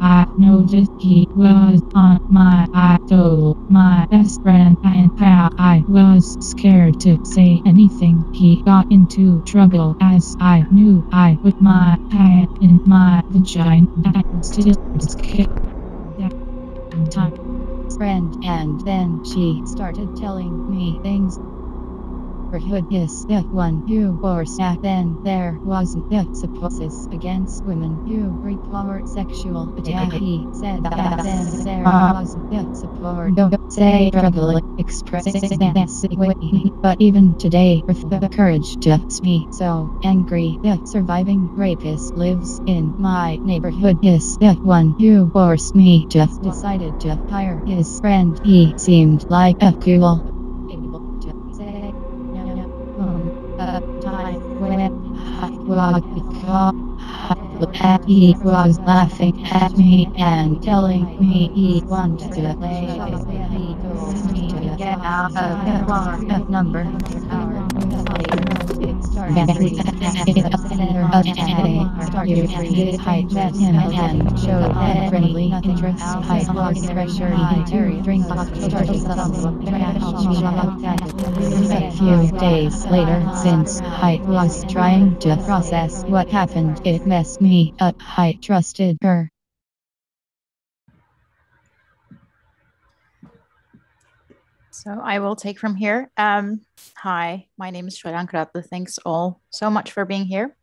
I noticed he was on my idol, my best friend, and how I was scared to say anything. He got into trouble as I knew I put my hand in my vagina and still scared. Time. Friend, and then she started telling me things neighborhood is the one who was at then there wasn't the supposes against women who report sexual <laughs> attack he said that then there wasn't the uh-huh. support. Don't say struggle express way but even today with the courage to speak so angry the surviving rapist lives in my neighborhood is the one who forced me to decided to hire his friend. He seemed like a cool he was laughing at me and telling me he wanted to play. He told me to get out of the car number. Started height met him and showed that friendly interest. Height lost pressure. He drink started A few days later, since Height was trying to process what happened, it messed me up. Height trusted her. So I will take from here. Um, hi, my name is Şölen Kiratli. Thanks all so much for being here.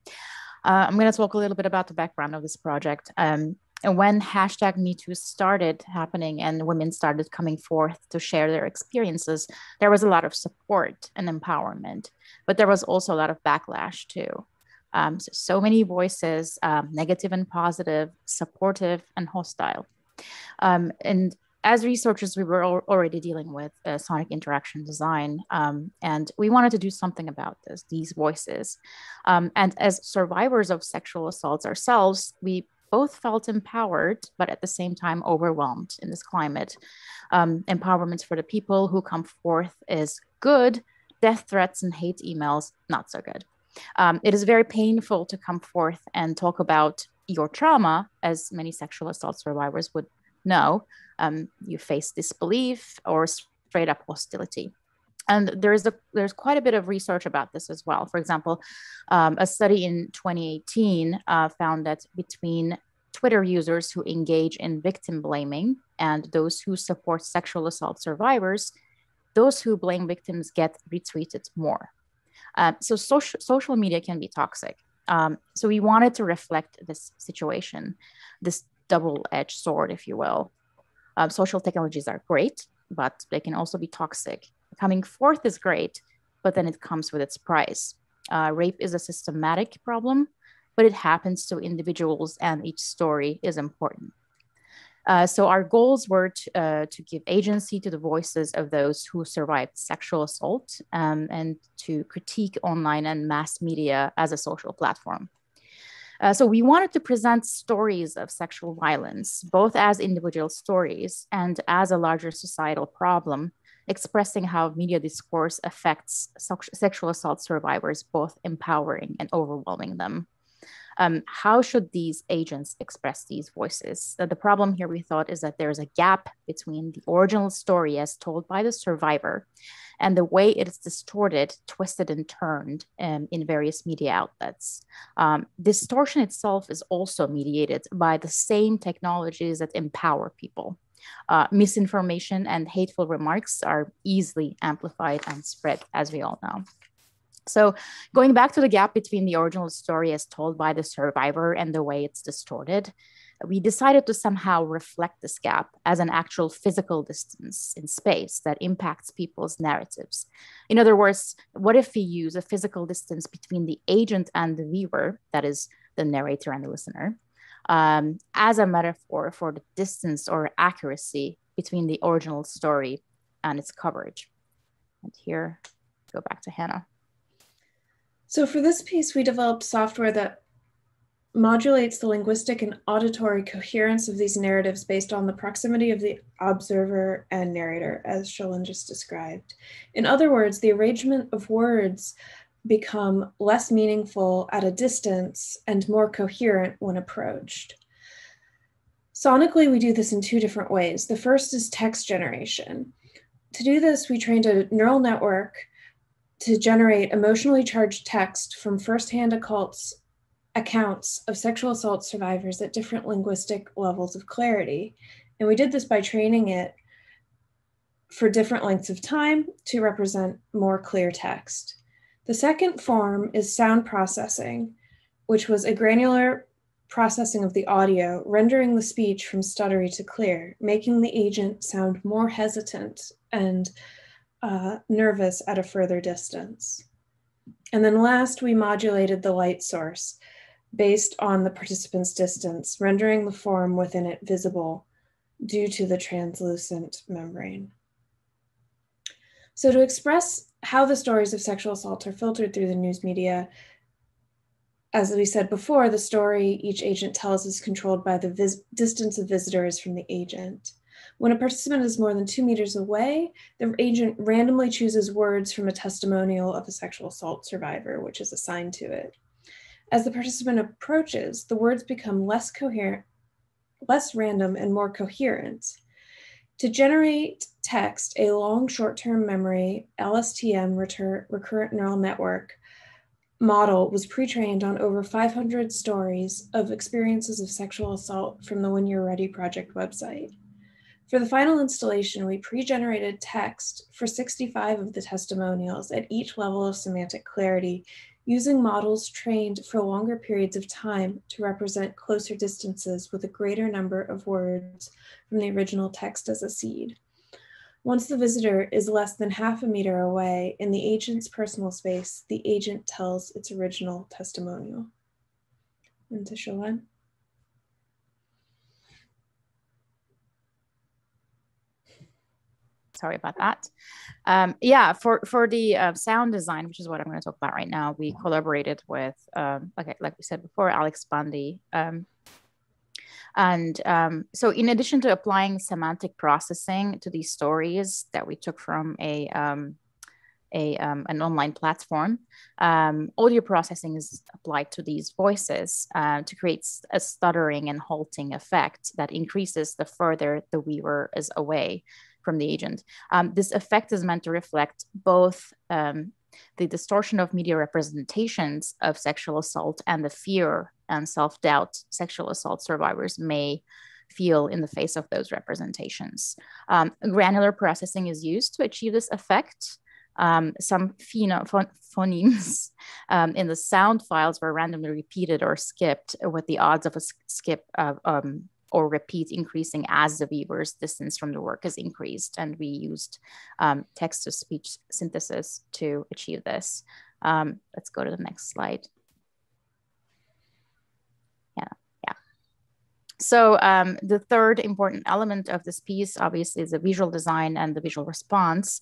Uh, I'm going to talk a little bit about the background of this project. Um, and when hashtag MeToo started happening and women started coming forth to share their experiences, there was a lot of support and empowerment, but there was also a lot of backlash too. Um, so, so, many voices, um, negative and positive, supportive and hostile. Um, and as researchers, we were already dealing with uh, sonic interaction design, um, and we wanted to do something about this, these voices. Um, and as survivors of sexual assaults ourselves, we both felt empowered, but at the same time overwhelmed in this climate. Um, empowerment for the people who come forth is good, death threats and hate emails, not so good. Um, it is very painful to come forth and talk about your trauma, as many sexual assault survivors would know, um, you face disbelief or straight up hostility. And there's a there's quite a bit of research about this as well. For example, um, a study in 2018 uh, found that between Twitter users who engage in victim blaming and those who support sexual assault survivors, those who blame victims get retweeted more. Uh, so social social media can be toxic. Um, so we wanted to reflect this situation, this double-edged sword, if you will. Um, social technologies are great, but they can also be toxic. Coming forth is great, but then it comes with its price. Uh, rape is a systematic problem, but it happens to individuals, and each story is important. Uh, so our goals were to, uh, to, give agency to the voices of those who survived sexual assault um, and to critique online and mass media as a social platform. Uh, so we wanted to present stories of sexual violence, both as individual stories and as a larger societal problem, expressing how media discourse affects sexual assault survivors, both empowering and overwhelming them. Um, how should these agents express these voices? Uh, the problem here we thought is that there's a gap between the original story as told by the survivor and the way it is distorted, twisted, and turned um, in various media outlets. Um, distortion itself is also mediated by the same technologies that empower people. Uh, misinformation and hateful remarks are easily amplified and spread, as we all know. So, going back to the gap between the original story as told by the survivor and the way it's distorted, we decided to somehow reflect this gap as an actual physical distance in space that impacts people's narratives. In other words, what if we use a physical distance between the agent and the viewer, that is, the narrator and the listener, um, as a metaphor for the distance or accuracy between the original story and its coverage? And here, go back to Hannah. So for this piece, we developed software that modulates the linguistic and auditory coherence of these narratives based on the proximity of the observer and narrator, as Şölen just described. In other words, the arrangement of words become less meaningful at a distance and more coherent when approached. Sonically, we do this in two different ways. The first is text generation. To do this, we trained a neural network to generate emotionally charged text from firsthand occults accounts of sexual assault survivors at different linguistic levels of clarity. And we did this by training it for different lengths of time to represent more clear text. The second form is sound processing, which was a granular processing of the audio, rendering the speech from stuttery to clear, making the agent sound more hesitant and uh, nervous at a further distance. And then last, we modulated the light source based on the participant's distance, rendering the form within it visible due to the translucent membrane. So to express how the stories of sexual assault are filtered through the news media, as we said before, the story each agent tells is controlled by the distance of visitors from the agent. When a participant is more than two meters away, the agent randomly chooses words from a testimonial of a sexual assault survivor, which is assigned to it. As the participant approaches, the words become less coherent, less random, and more coherent. To generate text, a long short term memory LSTM recurrent neural network model was pre trained on over 500 stories of experiences of sexual assault from the When You're Ready project website. For the final installation, we pre-generated text for 65 of the testimonials at each level of semantic clarity using models trained for longer periods of time to represent closer distances with a greater number of words from the original text as a seed. Once the visitor is less than half a meter away in the agent's personal space, the agent tells its original testimonial. And to Şölen. Sorry about that. Um, yeah, for for the uh, sound design, which is what I'm going to talk about right now, we collaborated with, um, like like we said before, Alex Bundy. Um, and um, so, in addition to applying semantic processing to these stories that we took from a um, a, um, an online platform. Um, audio processing is applied to these voices uh, to create a stuttering and halting effect that increases the further the viewer is away from the agent. Um, this effect is meant to reflect both um, the distortion of media representations of sexual assault and the fear and self doubt sexual assault survivors may feel in the face of those representations. Um, granular processing is used to achieve this effect. Um, some pheno- phonemes <laughs> um, in the sound files were randomly repeated or skipped with the odds of a skip uh, um, or repeat increasing as the viewer's distance from the work is increased. And we used um, text to speech synthesis to achieve this. Um, let's go to the next slide. Yeah, yeah. So um, the third important element of this piece, obviously, is the visual design and the visual response.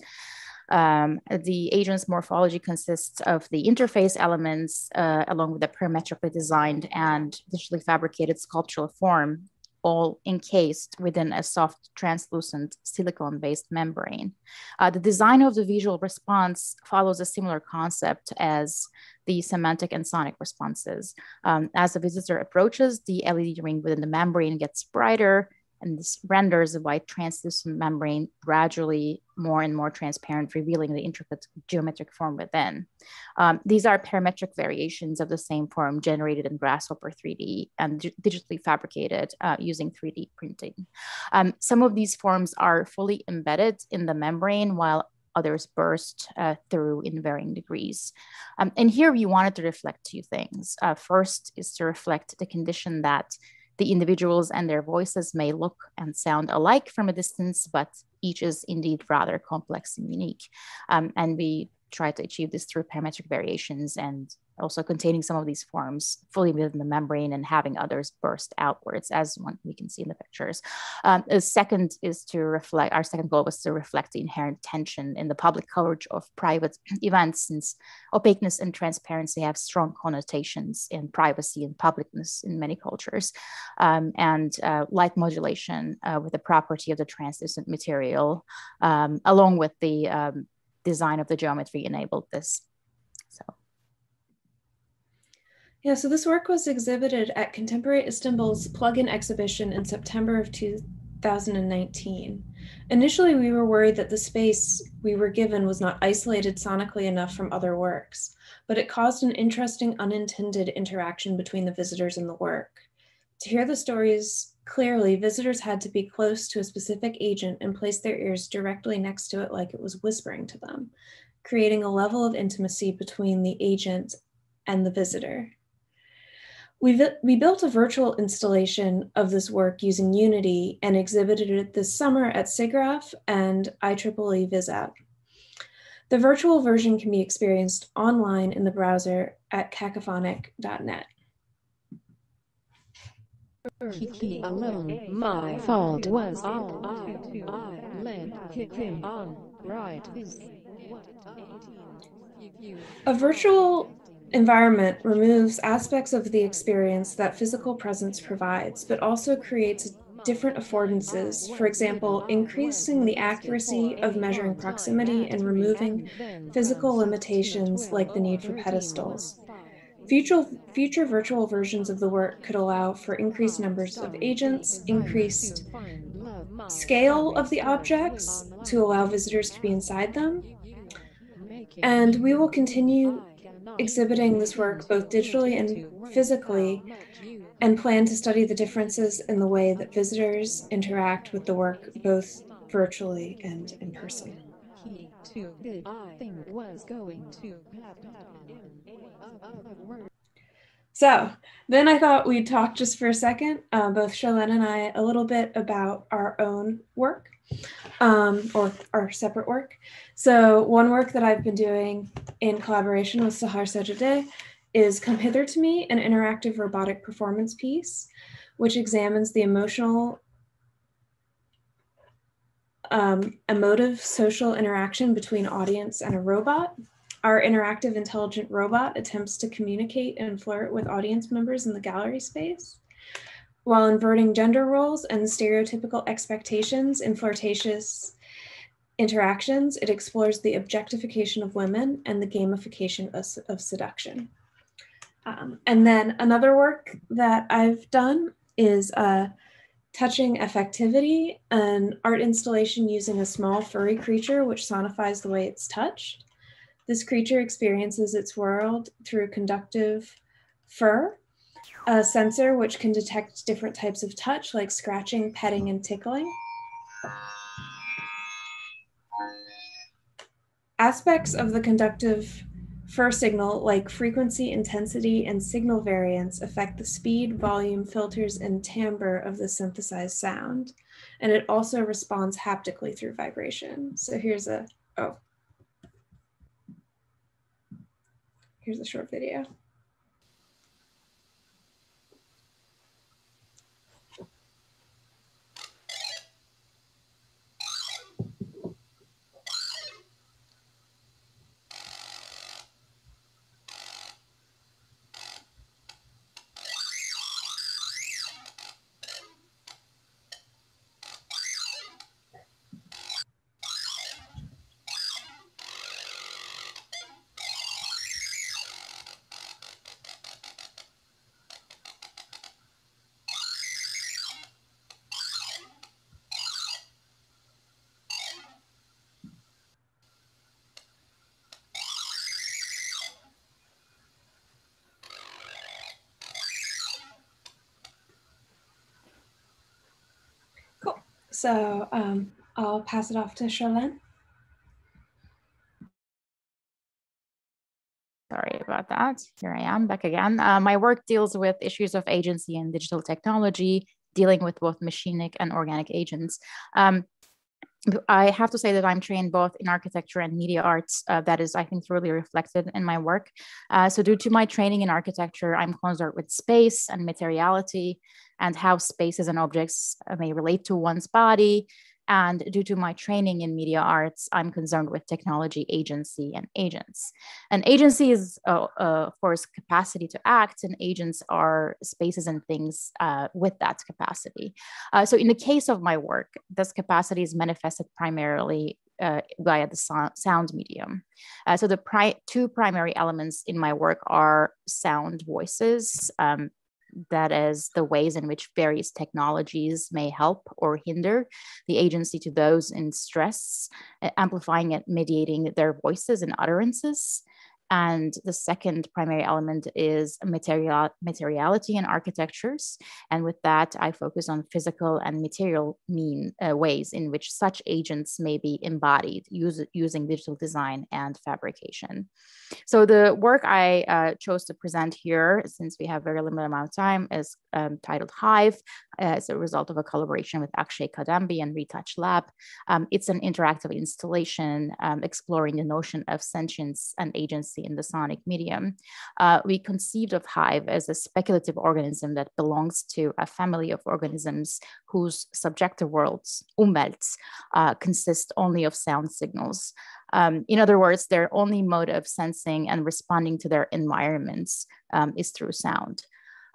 Um, the agent's morphology consists of the interface elements uh, along with the parametrically designed and digitally fabricated sculptural form all encased within a soft translucent silicone-based membrane. Uh, the design of the visual response follows a similar concept as the semantic and sonic responses. Um, as the visitor approaches, the LED ring within the membrane gets brighter and this renders the white translucent membrane gradually more and more transparent, revealing the intricate geometric form within. Um, these are parametric variations of the same form generated in Grasshopper 3D and digitally fabricated uh, using 3D printing. Um, some of these forms are fully embedded in the membrane, while others burst uh, through in varying degrees. Um, and here we wanted to reflect two things. Uh, first is to reflect the condition that the individuals and their voices may look and sound alike from a distance, but each is indeed rather complex and unique. Um, and we try to achieve this through parametric variations and also containing some of these forms fully within the membrane and having others burst outwards, as one we can see in the pictures. Um, the second is to reflect, our second goal was to reflect the inherent tension in the public coverage of private <clears throat> events, since opaqueness and transparency have strong connotations in privacy and publicness in many cultures. Um, and uh, light modulation uh, with the property of the translucent material, um, along with the um, design of the geometry enabled this. So. Yeah, so this work was exhibited at Contemporary Istanbul's plug-in exhibition in September of 2019. Initially, we were worried that the space we were given was not isolated sonically enough from other works, but it caused an interesting unintended interaction between the visitors and the work. To hear the stories clearly, visitors had to be close to a specific agent and place their ears directly next to it like it was whispering to them, creating a level of intimacy between the agent and the visitor. We, we built a virtual installation of this work using Unity and exhibited it this summer at SIGGRAPH and IEEE VISAP. The virtual version can be experienced online in the browser at cacophonic.net. He alone, my fault was all I led him on right. A virtual environment removes aspects of the experience that physical presence provides, but also creates different affordances, for example, increasing the accuracy of measuring proximity and removing physical limitations like the need for pedestals. Future, future virtual versions of the work could allow for increased numbers of agents, increased scale of the objects to allow visitors to be inside them. And we will continue exhibiting this work both digitally and physically and plan to study the differences in the way that visitors interact with the work both virtually and in person. So then I thought we'd talk just for a second, uh, both Şölen and I, a little bit about our own work um, or our separate work. So one work that I've been doing in collaboration with Sahar Sajadieh is Come Hither to Me, an interactive robotic performance piece, which examines the emotional, um, emotive social interaction between audience and a robot. Our interactive intelligent robot attempts to communicate and flirt with audience members in the gallery space while inverting gender roles and stereotypical expectations in flirtatious interactions, it explores the objectification of women and the gamification of, of seduction. Um, and then another work that I've done is uh, touching affectivity, an art installation using a small furry creature which sonifies the way it's touched. This creature experiences its world through conductive fur a sensor which can detect different types of touch like scratching, petting, and tickling. Aspects of the conductive fur signal like frequency, intensity, and signal variance affect the speed, volume, filters, and timbre of the synthesized sound. And it also responds haptically through vibration. So here's a, oh, here's a short video. So um, I'll pass it off to Şölen. Sorry about that. Here I am back again. Uh, my work deals with issues of agency and digital technology, dealing with both machinic and organic agents. Um, I have to say that I'm trained both in architecture and media arts. Uh, that is, I think, really reflected in my work. Uh, so, due to my training in architecture, I'm concerned with space and materiality and how spaces and objects may relate to one's body, and due to my training in media arts, I'm concerned with technology agency and agents. An agency is, uh, uh, of course, capacity to act, and agents are spaces and things uh, with that capacity. Uh, so, in the case of my work, this capacity is manifested primarily uh, via the so sound medium. Uh, so the pri two primary elements in my work are sound voices, um, that is the ways in which various technologies may help or hinder the agency to those in stress, amplifying it, mediating their voices and utterances. And the second primary element is material, materiality and architectures. And with that, I focus on physical and material mean uh, ways in which such agents may be embodied use, using digital design and fabrication. So the work I uh, chose to present here, since we have very limited amount of time, is um, titled Hive. Uh, it's a result of a collaboration with Akshay Kadambi and Retouch Lab. Um, it's an interactive installation um, exploring the notion of sentience and agency in the sonic medium. Uh, we conceived of Hive as a speculative organism that belongs to a family of organisms whose subjective worlds, Umwelt, uh, consist only of sound signals. Um, in other words, their only mode of sensing and responding to their environments um, is through sound.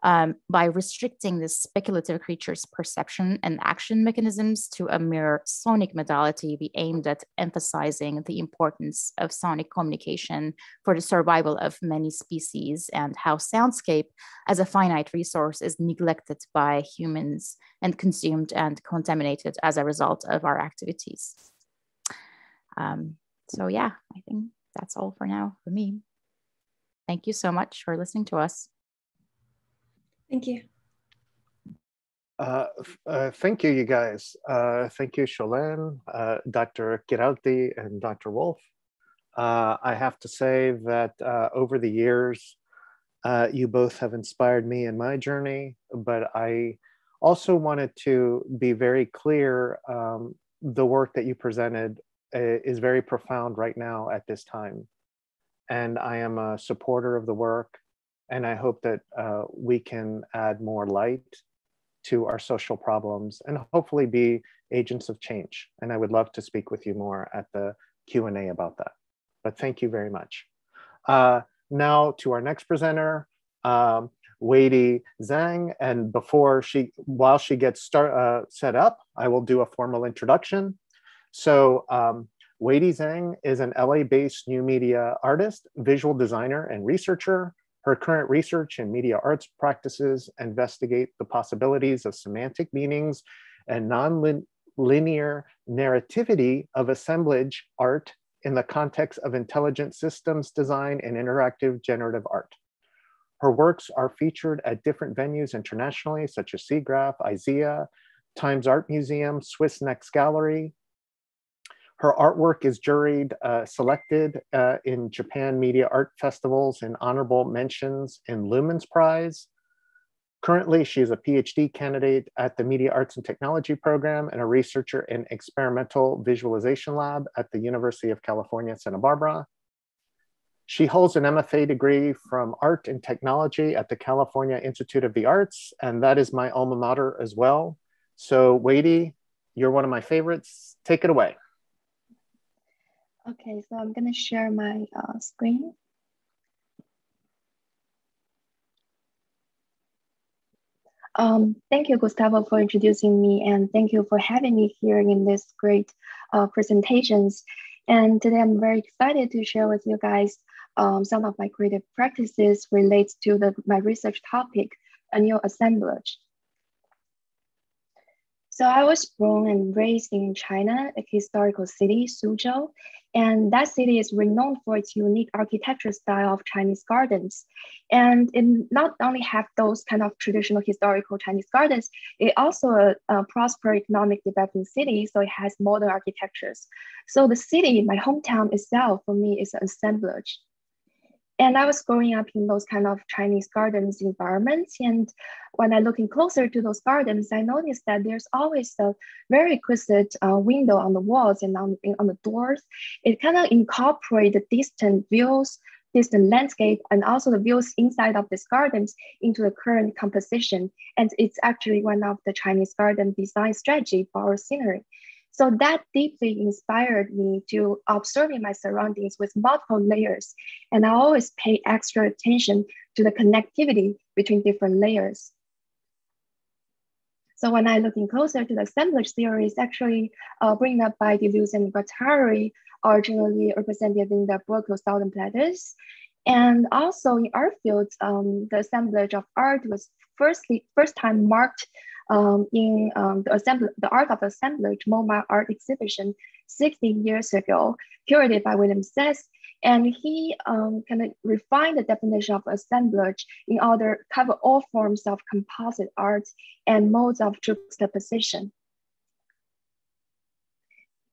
Um, by restricting this speculative creature's perception and action mechanisms to a mere sonic modality, we aimed at emphasizing the importance of sonic communication for the survival of many species and how soundscape as a finite resource is neglected by humans and consumed and contaminated as a result of our activities. Um, so yeah, I think that's all for now for me. Thank you so much for listening to us. Thank you. Uh, uh, thank you, you guys. Uh, thank you, Şölen, uh, Dr. Giraldi, and Dr. Wolfe. Uh, I have to say that uh, over the years, you both have inspired me in my journey, but I also wanted to be very clear um, the work that you presented is very profound right now at this time. And I am a supporter of the work. And I hope that uh, we can add more light to our social problems and hopefully be agents of change. And I would love to speak with you more at the Q&A about that. But thank you very much. Uh, now to our next presenter, um, Weidi Zhang. And before she, while she gets start, uh, set up, I will do a formal introduction. So um, Weidi Zhang is an LA-based new media artist, visual designer, and researcher. Her current research in media arts practices investigate the possibilities of semantic meanings and non-linear narrativity of assemblage art in the context of intelligent systems design and interactive generative art. Her works are featured at different venues internationally, such as SIGGRAPH, ISEA, Times Art Museum, Swissnex Gallery, her artwork is juried, uh, selected uh, in Japan Media Art Festivals and honorable mentions in Lumens Prize. Currently, she is a PhD candidate at the Media Arts and Technology program and a researcher in Experimental Visualization Lab at the University of California, Santa Barbara. She holds an MFA degree from Art and Technology at the California Institute of the Arts, and that is my alma mater as well. So, Weidi, you're one of my favorites. Take it away. Okay, so I'm gonna share my uh, screen. Um, thank you, Gustavo, for introducing me, and thank you for having me here in this great uh, presentations. And today I'm very excited to share with you guys um, some of my creative practices relates to the, my research topic, a new assemblage. So I was born and raised in China, a historical city, Suzhou, and that city is renowned for its unique architecture style of Chinese gardens. And it not only have those kind of traditional historical Chinese gardens, it also a, a prosper economic developing city, so it has modern architectures. So the city, my hometown itself, for me is an assemblage and I was growing up in those kind of Chinese gardens environments. And when I looking closer to those gardens, I noticed that there's always a very exquisite uh, window on the walls and on, on the doors. It kind of incorporate the distant views, distant landscape, and also the views inside of these gardens into the current composition. And it's actually one of the Chinese garden design strategy for our scenery. So that deeply inspired me to observing my surroundings with multiple layers. And I always pay extra attention to the connectivity between different layers. So when I looking closer to the assemblage theory, it's actually uh, bring up by Deleuze and Guattari, originally represented in the book of Thousand Plateaus. And also in art fields, um, the assemblage of art was firstly first time marked um, in um, the, assembly, the Art of Assemblage MoMA art exhibition 60 years ago, curated by William Seitz. And he um, kind of refined the definition of assemblage in order to cover all forms of composite art and modes of juxtaposition.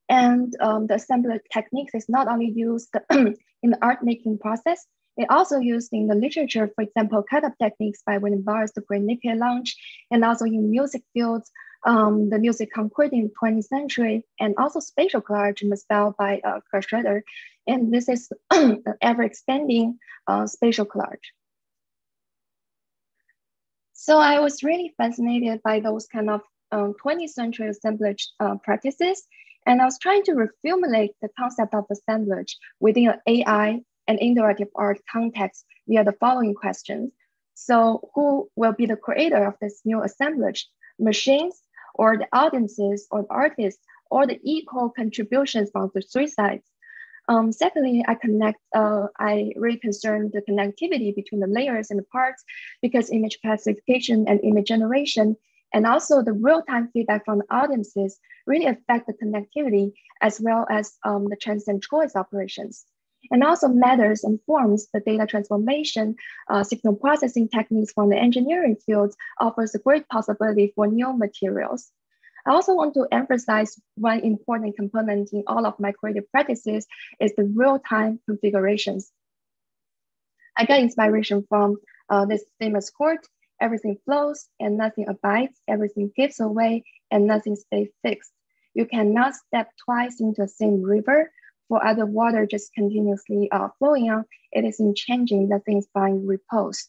And um, the assemblage techniques is not only used <clears throat> in the art making process, it also used in the literature, for example, cut-up techniques by William Burroughs, the Great Naked Lunch, and also in music fields, um, the musique concrète in the 20th century, and also spatial collage spelled by uh, Kurt Schwitters. And this is <clears throat> ever expanding uh, spatial collage. So I was really fascinated by those kind of um, 20th century assemblage uh, practices. And I was trying to reformulate the concept of assemblage within an AI and interactive art context via the following questions. So who will be the creator of this new assemblage? Machines or the audiences or the artists or the equal contributions from the three sides? Um, secondly, I connect, uh, I really concern the connectivity between the layers and the parts because image classification and image generation and also the real-time feedback from the audiences really affect the connectivity as well as um, the transcend choice operations and also matters and forms the data transformation, uh, signal processing techniques from the engineering field offers a great possibility for new materials. I also want to emphasize one important component in all of my creative practices is the real-time configurations. I got inspiration from uh, this famous quote, everything flows and nothing abides, everything gives away and nothing stays fixed. You cannot step twice into the same river for other water just continuously uh, flowing on, it isn't changing the things being reposed.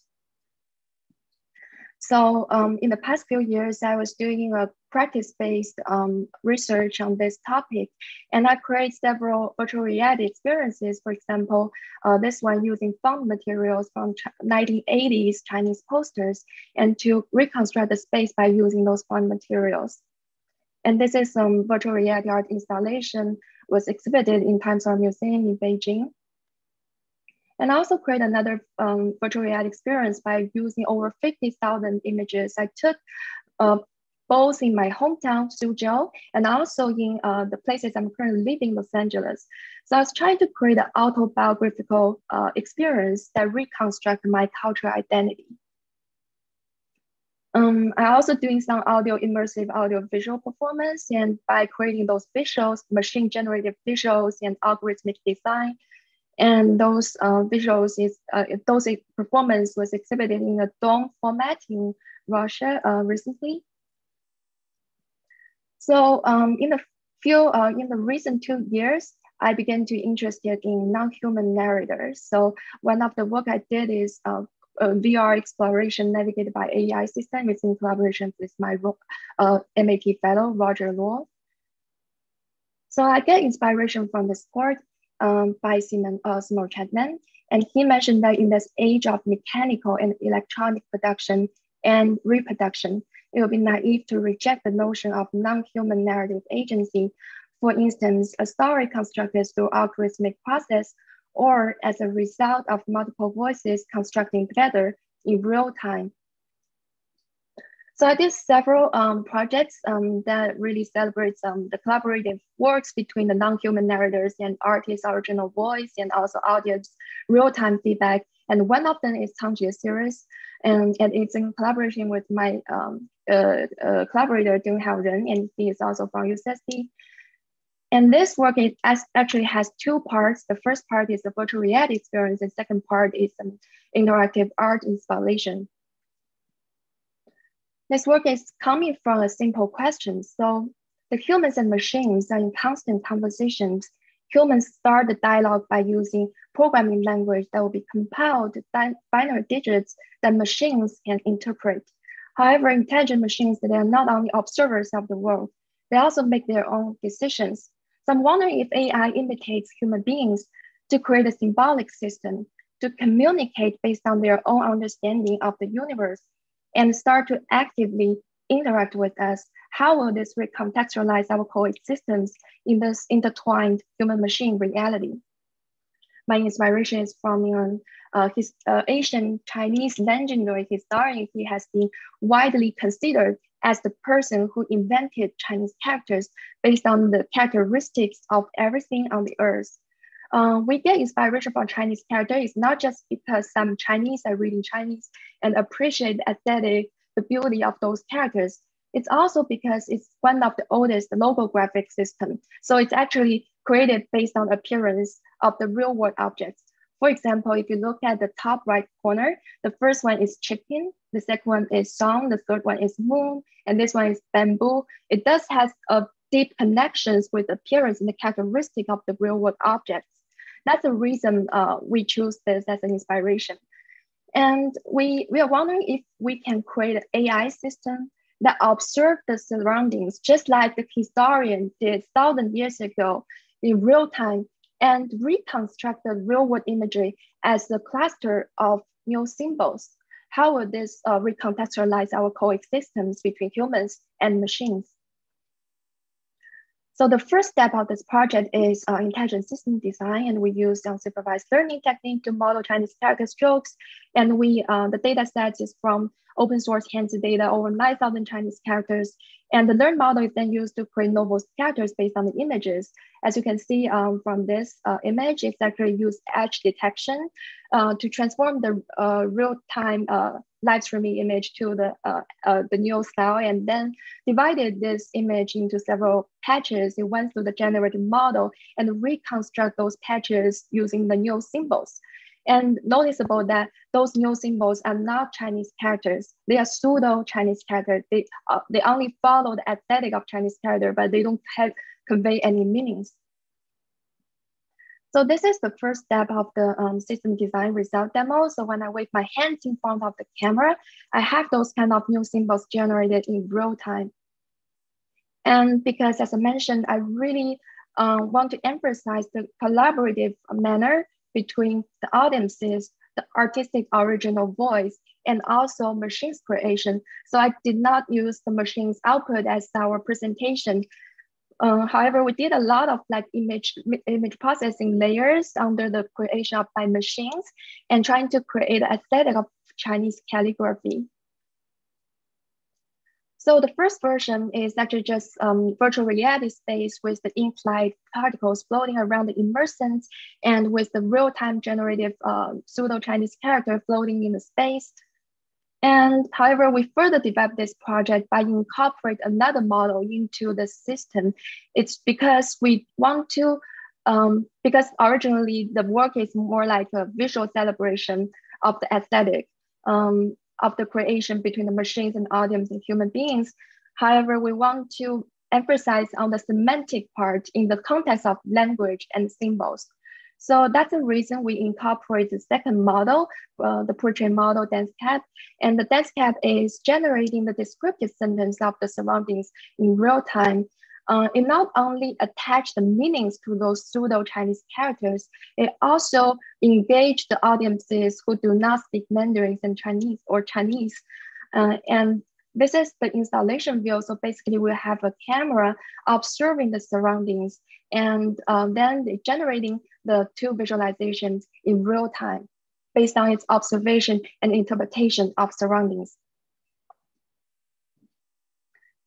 So um, in the past few years, I was doing a practice-based um, research on this topic, and I created several virtual reality experiences. For example, uh, this one using found materials from 1980s Chinese posters, and to reconstruct the space by using those found materials. And this is some virtual reality art installation was exhibited in Times Square Museum in Beijing. And I also create another um, virtual reality experience by using over 50,000 images I took uh, both in my hometown, Suzhou, and also in uh, the places I'm currently living, Los Angeles. So I was trying to create an autobiographical uh, experience that reconstruct my cultural identity. Um, I also doing some audio immersive audio visual performance and by creating those visuals, machine generated visuals and algorithmic design. And those uh, visuals is, uh, those performance was exhibited in a dome format in Russia uh, recently. So um, in the few, uh, in the recent two years, I began to interested in non-human narrators. So one of the work I did is uh, uh, VR exploration navigated by AI system is in collaboration with my uh, fellow, Roger Luo. So I get inspiration from the sport um, by Simon, uh, Chapman, and he mentioned that in this age of mechanical and electronic production and reproduction, it would be naive to reject the notion of non-human narrative agency. For instance, a story constructed through algorithmic process or as a result of multiple voices constructing together in real time. So I did several um, projects um, that really celebrates um, the collaborative works between the non-human narrators and artists' original voice and also audience real-time feedback. And one of them is Cangjie series, and, and it's in collaboration with my um, uh, uh, collaborator Donghao Ren, and he is also from UCSD. And this work is, actually has two parts. The first part is the virtual reality experience, and second part is an interactive art installation. This work is coming from a simple question. So the humans and machines are in constant conversations. Humans start the dialogue by using programming language that will be compiled binary digits that machines can interpret. However, intelligent machines, they are not only observers of the world, they also make their own decisions. So I'm wondering if AI imitates human beings to create a symbolic system to communicate based on their own understanding of the universe and start to actively interact with us, how will this recontextualize our coexistence in this intertwined human-machine reality? My inspiration is from um, uh, his uh, Asian Chinese legendary historian. He has been widely considered as the person who invented Chinese characters based on the characteristics of everything on the earth. Uh, we get inspiration from Chinese characters not just because some Chinese are reading Chinese and appreciate the aesthetic, the beauty of those characters. It's also because it's one of the oldest logographic system. So it's actually created based on appearance of the real world objects. For example, if you look at the top right corner, the first one is chicken, the second one is song, the third one is moon, and this one is bamboo. It does has a deep connections with appearance and the characteristic of the real world objects. That's the reason uh, we choose this as an inspiration. And we, we are wondering if we can create an AI system that observe the surroundings, just like the historian did thousand years ago in real time, and reconstruct the real world imagery as a cluster of new symbols. How will this uh, recontextualize our coexistence between humans and machines? So the first step of this project is uh, intelligent system design, and we use unsupervised learning technique to model Chinese character strokes. And we uh, the data set is from open source Hanzi data over 9,000 Chinese characters. And the learn model is then used to create novel characters based on the images. As you can see um, from this uh, image, it's actually used edge detection uh, to transform the uh, real-time uh, live streaming image to the, uh, uh, the new style and then divided this image into several patches. It went through the generated model and reconstruct those patches using the new symbols. And noticeable that those new symbols are not Chinese characters. They are pseudo Chinese characters. They, uh, they only follow the aesthetic of Chinese character, but they don't have, convey any meanings. So this is the first step of the um, system design result demo. So when I wave my hands in front of the camera, I have those kind of new symbols generated in real time. And because as I mentioned, I really uh, want to emphasize the collaborative manner between the audiences, the artistic original voice, and also machines creation. So I did not use the machine's output as our presentation. Uh, however, we did a lot of like image image processing layers under the creation of by machines and trying to create aesthetic of Chinese calligraphy. So the first version is actually just um, virtual reality space with the in-flight particles floating around the immersants and with the real-time generative uh, pseudo-Chinese character floating in the space. And however, we further developed this project by incorporate another model into the system. It's because we want to, um, because originally the work is more like a visual celebration of the aesthetic. Um, of the creation between the machines and audience and human beings. However, we want to emphasize on the semantic part in the context of language and symbols. So that's the reason we incorporate the second model, uh, the portrait model DenseCap. And the DenseCap is generating the descriptive sentence of the surroundings in real time uh, it not only attached the meanings to those pseudo-Chinese characters, it also engaged the audiences who do not speak Mandarin and Chinese or Chinese. Uh, and this is the installation view. So basically we have a camera observing the surroundings and uh, then generating the two visualizations in real time based on its observation and interpretation of surroundings.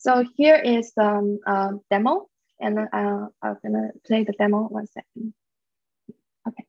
So here is the um, uh, demo, and uh, I'm gonna play the demo one second. Okay.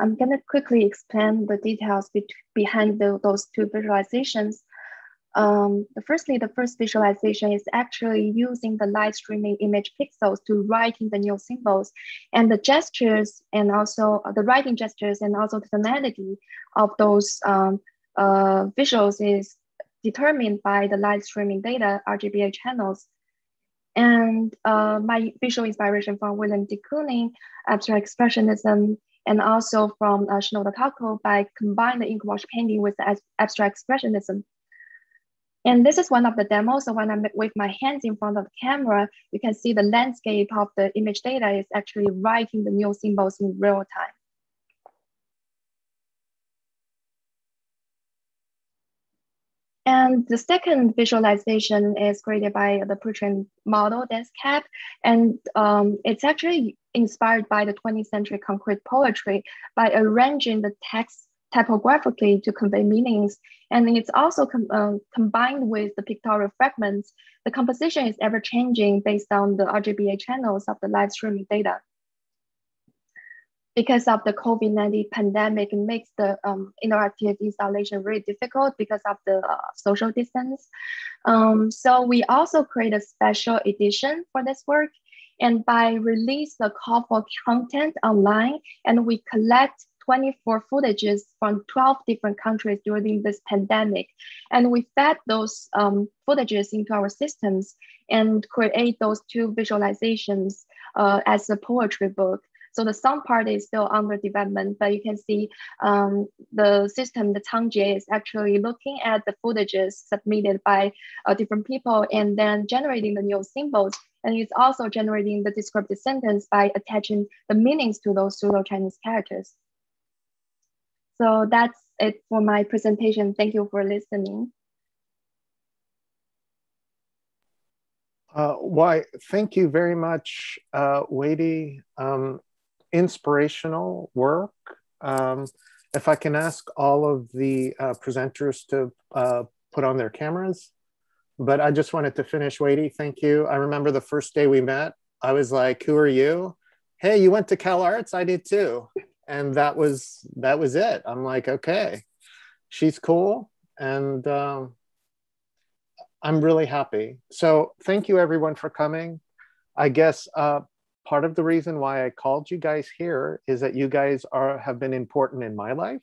Uh, I'm gonna quickly explain the details be behind the, those two visualizations. Um, firstly, the first visualization is actually using the live streaming image pixels to write in the new symbols and the gestures and also the writing gestures and also the tonality of those um, uh, visuals is determined by the live streaming data RGBA channels. And uh, my visual inspiration from Willem de Kooning, abstract expressionism, and also from uh, Shinoda Toko by combining the ink wash painting with the abstract expressionism. And this is one of the demos. So when I'm with my hands in front of the camera, you can see the landscape of the image data is actually writing the new symbols in real time. And the second visualization is created by the pre-trained model, DenseCap. And um, it's actually inspired by the 20th century concrete poetry by arranging the text typographically to convey meanings. And it's also com uh, combined with the pictorial fragments. The composition is ever changing based on the RGBA channels of the live streaming data because of the COVID-19 pandemic, makes the um, interactive installation really difficult because of the uh, social distance. Um, so we also create a special edition for this work. And by release the call for content online, and we collect 24 footages from 12 different countries during this pandemic. And we fed those um, footages into our systems and create those two visualizations uh, as a poetry book. So the sound part is still under development, but you can see um, the system, the Cangjie is actually looking at the footages submitted by uh, different people and then generating the new symbols. And it's also generating the descriptive sentence by attaching the meanings to those pseudo-Chinese characters. So that's it for my presentation. Thank you for listening. Uh, why, thank you very much, uh, Weidi. Um, inspirational work. Um, if I can ask all of the uh, presenters to uh, put on their cameras. But I just wanted to finish, Weidi. Thank you. I remember the first day we met, I was like, who are you? Hey, you went to Cal Arts? I did too. And that was that was it. I'm like, okay, she's cool. And um, I'm really happy. So thank you everyone for coming. I guess uh, part of the reason why I called you guys here is that you guys are have been important in my life,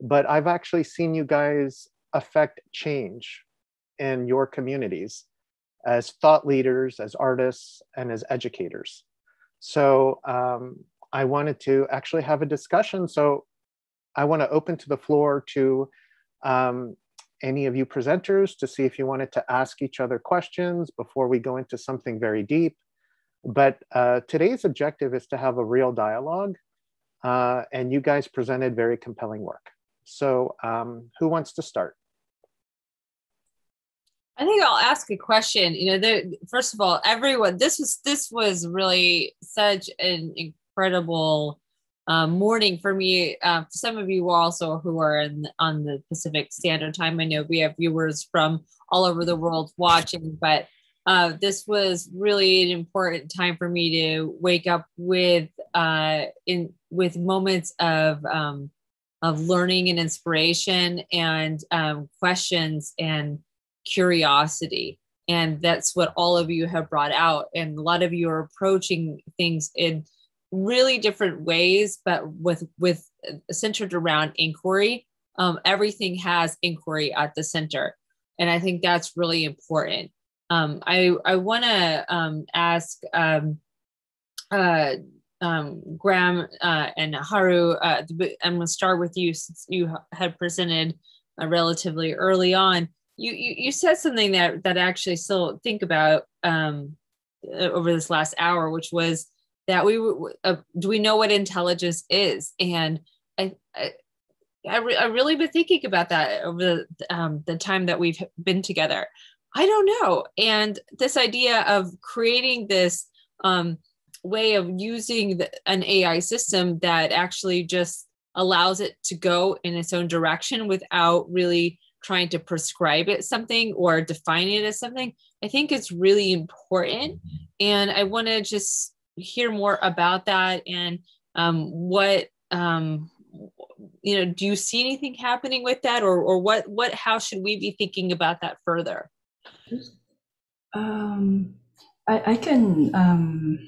but I've actually seen you guys affect change in your communities as thought leaders, as artists, and as educators. So um, I wanted to actually have a discussion. So I want to open to the floor to um, any of you presenters to see if you wanted to ask each other questions before we go into something very deep. But uh, today's objective is to have a real dialogue, uh, and you guys presented very compelling work. So um, who wants to start? I think I'll ask a question. You know, first of all, everyone, this was this was really such an incredible um, morning for me. Uh, some of you also who are in, on the Pacific Standard Time, I know we have viewers from all over the world watching, but uh, this was really an important time for me to wake up with uh, in with moments of um, of learning and inspiration and um, questions and curiosity. And that's what all of you have brought out. And a lot of you are approaching things in really different ways, but with with uh, centered around inquiry. Um, everything has inquiry at the center, and I think that's really important. Um, I I want to um, ask um, uh, um, Graham uh, and Haru. Uh, I'm going to start with you since you had presented uh, relatively early on. You, you you said something that that I actually still think about um, uh, over this last hour, which was that we uh, do we know what intelligence is and i i, I, re- I really been thinking about that over the, um, the time that we've been together i don't know. And this idea of creating this um, way of using the, an ai system that actually just allows it to go in its own direction without really trying to prescribe it something or define it as something i think it's really important. And i want to just hear more about that and um, what um, you know do you see anything happening with that or or what what how should we be thinking about that further um, I, I can um,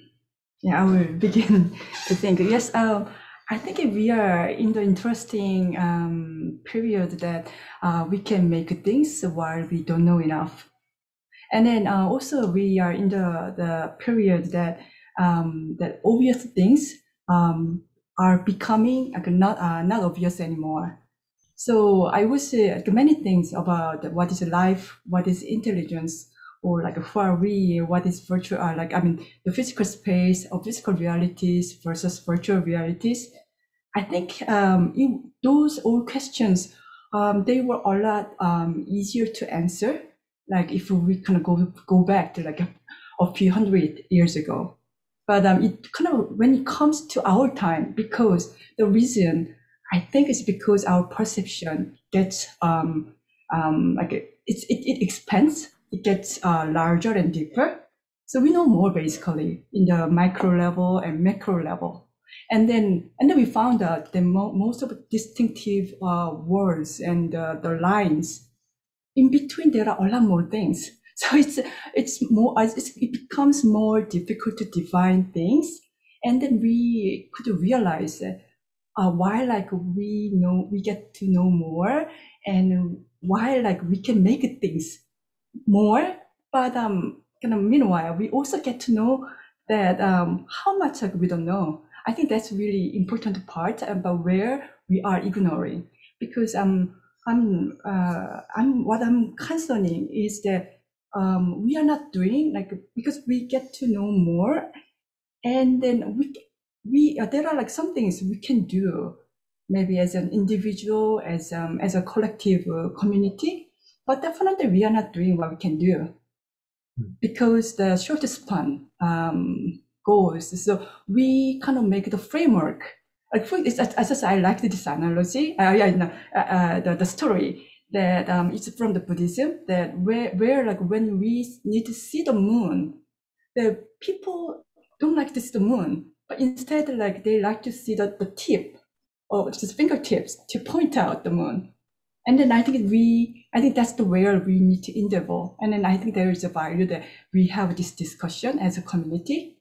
yeah I will <laughs> begin to think yes um, I think we are in the interesting um, period that uh, we can make things while we don't know enough and then uh, also we are in the the period that um, that obvious things um, are becoming like not uh, not obvious anymore. So I would say like many things about what is life, what is intelligence, or like who are we, what is virtual, uh, like I mean the physical space or physical realities versus virtual realities. I think um, in those old questions, um, they were a lot um, easier to answer. Like if we kind of go go back to like a, a few hundred years ago. But um, it kind of when it comes to our time, because the reason I think it's because our perception gets um, um, like it, it, it expands, it gets uh, larger and deeper. So we know more basically in the micro level and macro level. And then, and then we found that mo- most of the distinctive uh, words and uh, the lines in between, there are a lot more things. <laughs> So it's it's more it's, it becomes more difficult to define things, and then we could realize that uh, why like we know we get to know more, and why like we can make things more, but um kind of meanwhile we also get to know that um how much like we don't know. I think that's really important part about where we are ignoring because um I'm uh, I'm what I'm concerning is that um, we are not doing like because we get to know more and then we we uh, there are like some things we can do maybe as an individual as um as a collective uh, community but definitely we are not doing what we can do. Hmm. because the short span um, goals so we kind of make the framework. Like for it's as, I like this analogy uh, yeah, no, uh, uh, the, the story that um, it's from the Buddhism that where, where like when we need to see the moon, the people don't like to see the moon, but instead like they like to see the, the tip or just fingertips to point out the moon. And then I think we, I think that's the where we need to endeavor. And then I think there is a value that we have this discussion as a community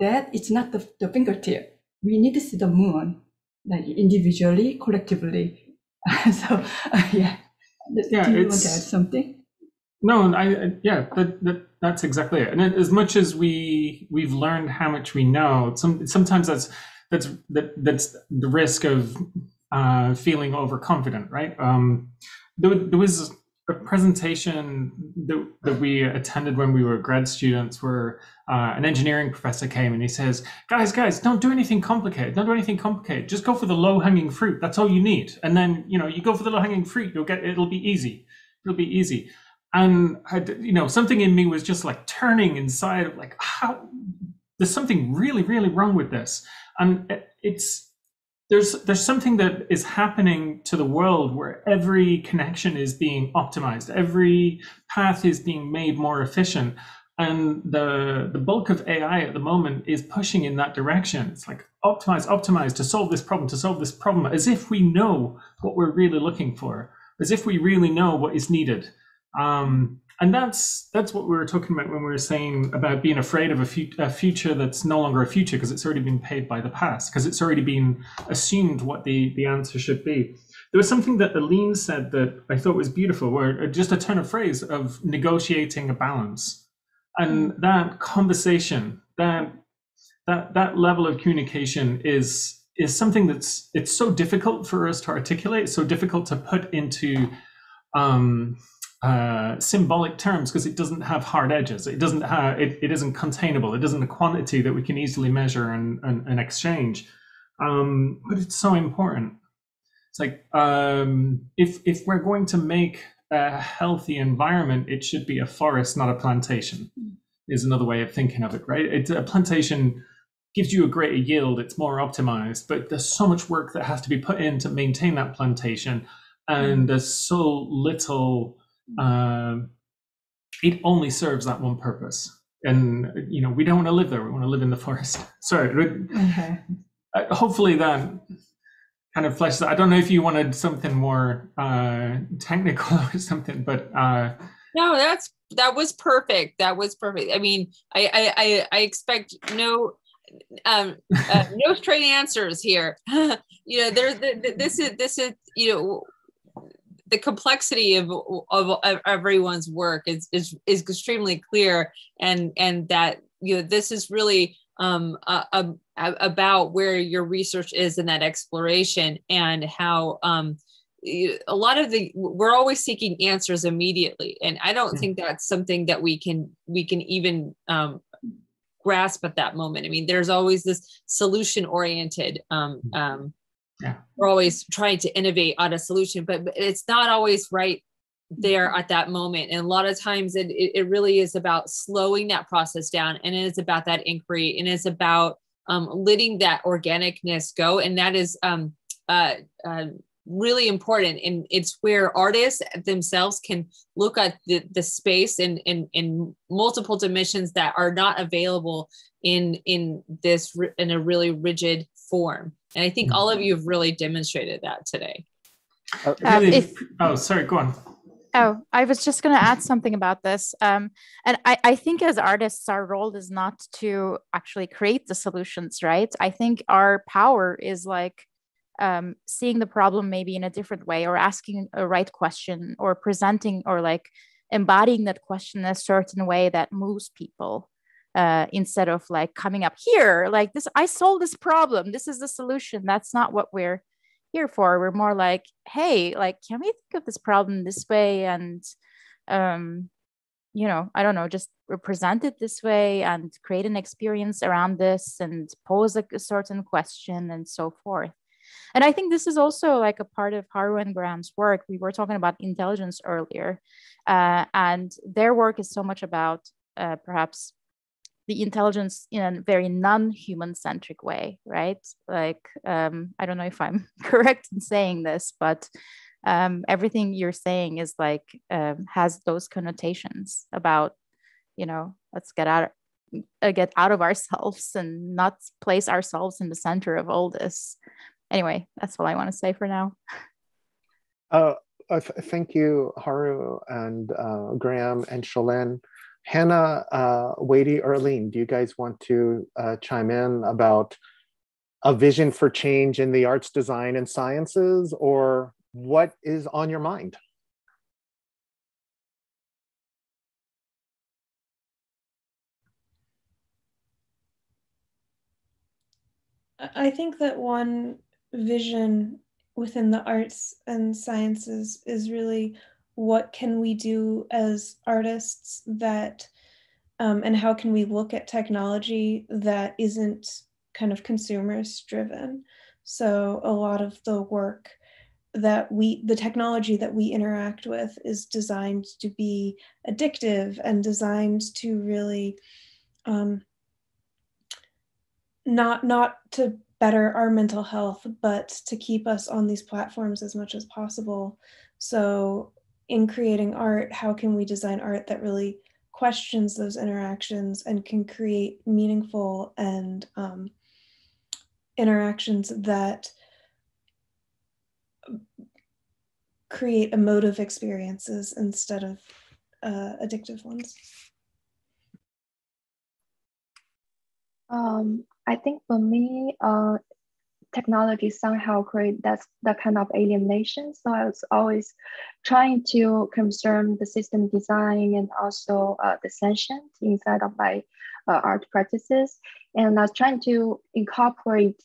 that it's not the, the fingertip. We need to see the moon, like individually, collectively. <laughs> so uh, <laughs> yeah. yeah, Do you want to add something? No, I yeah, that, that that's exactly it. And as much as we we've learned how much we know, some sometimes that's that's that that's the risk of uh, feeling overconfident, right? Um, there, there was a presentation that, that we attended when we were grad students where uh, an engineering professor came and he says, guys, guys, don't do anything complicated. Don't do anything complicated. Just go for the low hanging fruit. That's all you need. And then, you know, you go for the low hanging fruit, you'll get, it'll be easy. It'll be easy. And, I, you know, something in me was just like turning inside of like, how, there's something really, really wrong with this. And it's, there's there's something that is happening to the world where every connection is being optimized. Every path is being made more efficient. And the the bulk of ai at the moment is pushing in that direction. It's like optimize optimize to solve this problem to solve this problem as if we know what we're really looking for as if we really know what is needed um, and that's that's what we were talking about when we were saying about being afraid of a, fu- a future that's no longer a future because it's already been paid by the past because it's already been assumed what the the answer should be. There was something that Elyne said that I thought was beautiful, where uh, just a turn of phrase of negotiating a balance, and that conversation, that that that level of communication is is something that's it's so difficult for us to articulate, so difficult to put into um, uh, symbolic terms because it doesn't have hard edges. It doesn't have it, it isn't containable. It isn't a quantity that we can easily measure and, and, and exchange. Um, but it's so important. It's like um, if if we're going to make a healthy environment, it should be a forest, not a plantation. Is another way of thinking of it, right? It's a plantation gives you a greater yield. It's more optimized, but there's so much work that has to be put in to maintain that plantation, and there's so little um, it only serves that one purpose. And you know, we don't want to live there. We want to live in the forest. <laughs> Sorry. Okay. Uh, hopefully that kind of fleshes. I don't know if you wanted something more uh, technical <laughs> or something, but uh, no, that's that was perfect. That was perfect. I mean, I I I, I expect no um uh, no straight answers here. <laughs> you know, there this is this is you know the complexity of, of, of everyone's work is, is is extremely clear and and that you know this is really um, about where your research is in that exploration and how um, a lot of the we're always seeking answers immediately. And i don't think that's something that we can we can even um, grasp at that moment. I mean there's always this solution oriented um, um, yeah. we're always trying to innovate on a solution but, but it's not always right there at that moment. And a lot of times it, it really is about slowing that process down and it's about that inquiry and it's about um, letting that organicness go. And that is um, uh, uh, really important. And it's where artists themselves can look at the, the space in, in in multiple dimensions that are not available in in this in a really rigid form and I think all of you have really demonstrated that today. Uh, um, if, oh, sorry, go on. Oh, I was just going to add something about this. Um, and I, I think as artists, our role is not to actually create the solutions, right? I think our power is like um, seeing the problem maybe in a different way or asking a right question or presenting or like embodying that question in a certain way that moves people uh, instead of like coming up here like this i solved this problem. This is the solution. That's not what we're here for. We're more like hey like can we think of this problem this way? And um you know i don't know just represent it this way and create an experience around this and pose a, a certain question and so forth. And i think this is also like a part of haru and graham's work. We were talking about intelligence earlier uh, and their work is so much about uh, perhaps the intelligence in a very non-human centric way right? Like um, i don't know if i'm <laughs> correct in saying this but um, everything you're saying is like um, has those connotations about you know let's get out uh, get out of ourselves and not place ourselves in the center of all this. Anyway that's all i want to say for now. Uh, thank you haru and uh, graham and Şölen. Hannah, uh, Weidi, Elyne, do you guys want to uh, chime in about a vision for change in the arts, design, and sciences, or what is on your mind? I think that one vision within the arts and sciences is really what can we do as artists that um, and how can we look at technology that isn't kind of consumers driven so a lot of the work that we the technology that we interact with is designed to be addictive and designed to really um, not not to better our mental health but to keep us on these platforms as much as possible. So in creating art how can we design art that really questions those interactions and can create meaningful and um, interactions that create emotive experiences instead of uh, addictive ones? Um, I think for me, uh, technology somehow create that, that kind of alienation. So I was always trying to concern the system design and also uh, the sentient inside of my uh, art practices. And I was trying to incorporate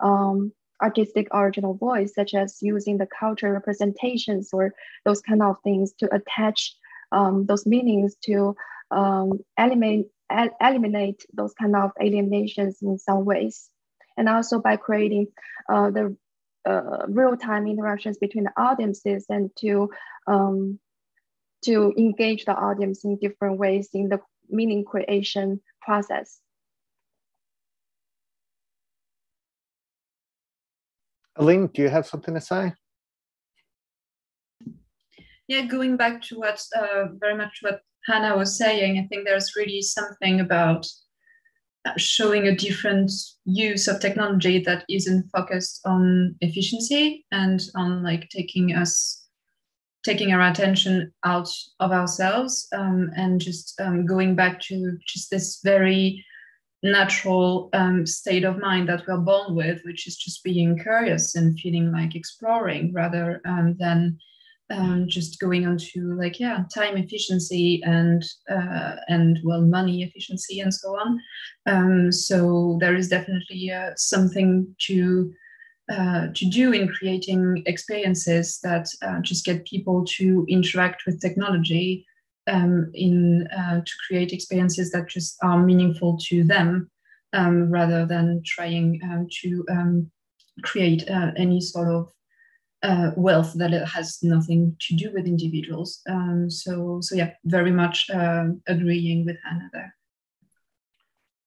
um, artistic original voice, such as using the cultural representations or those kind of things to attach um, those meanings to um, eliminate, el eliminate those kind of alienations in some ways. And also by creating uh, the uh, real-time interactions between the audiences and to um, to engage the audience in different ways in the meaning creation process. Elyne, do you have something to say? Yeah, going back to what uh, very much what Hannah was saying, I think there's really something about showing a different use of technology that isn't focused on efficiency and on like taking us taking our attention out of ourselves um, and just um, going back to just this very natural um, state of mind that we're born with, which is just being curious and feeling like exploring rather um, than um, just going on to like yeah time efficiency and uh, and well money efficiency and so on. Um, so there is definitely uh, something to uh, to do in creating experiences that uh, just get people to interact with technology um, in uh, to create experiences that just are meaningful to them um, rather than trying um, to um, create uh, any sort of uh, wealth that it has nothing to do with individuals. Um, so, so yeah, very much uh, agreeing with Hannah there.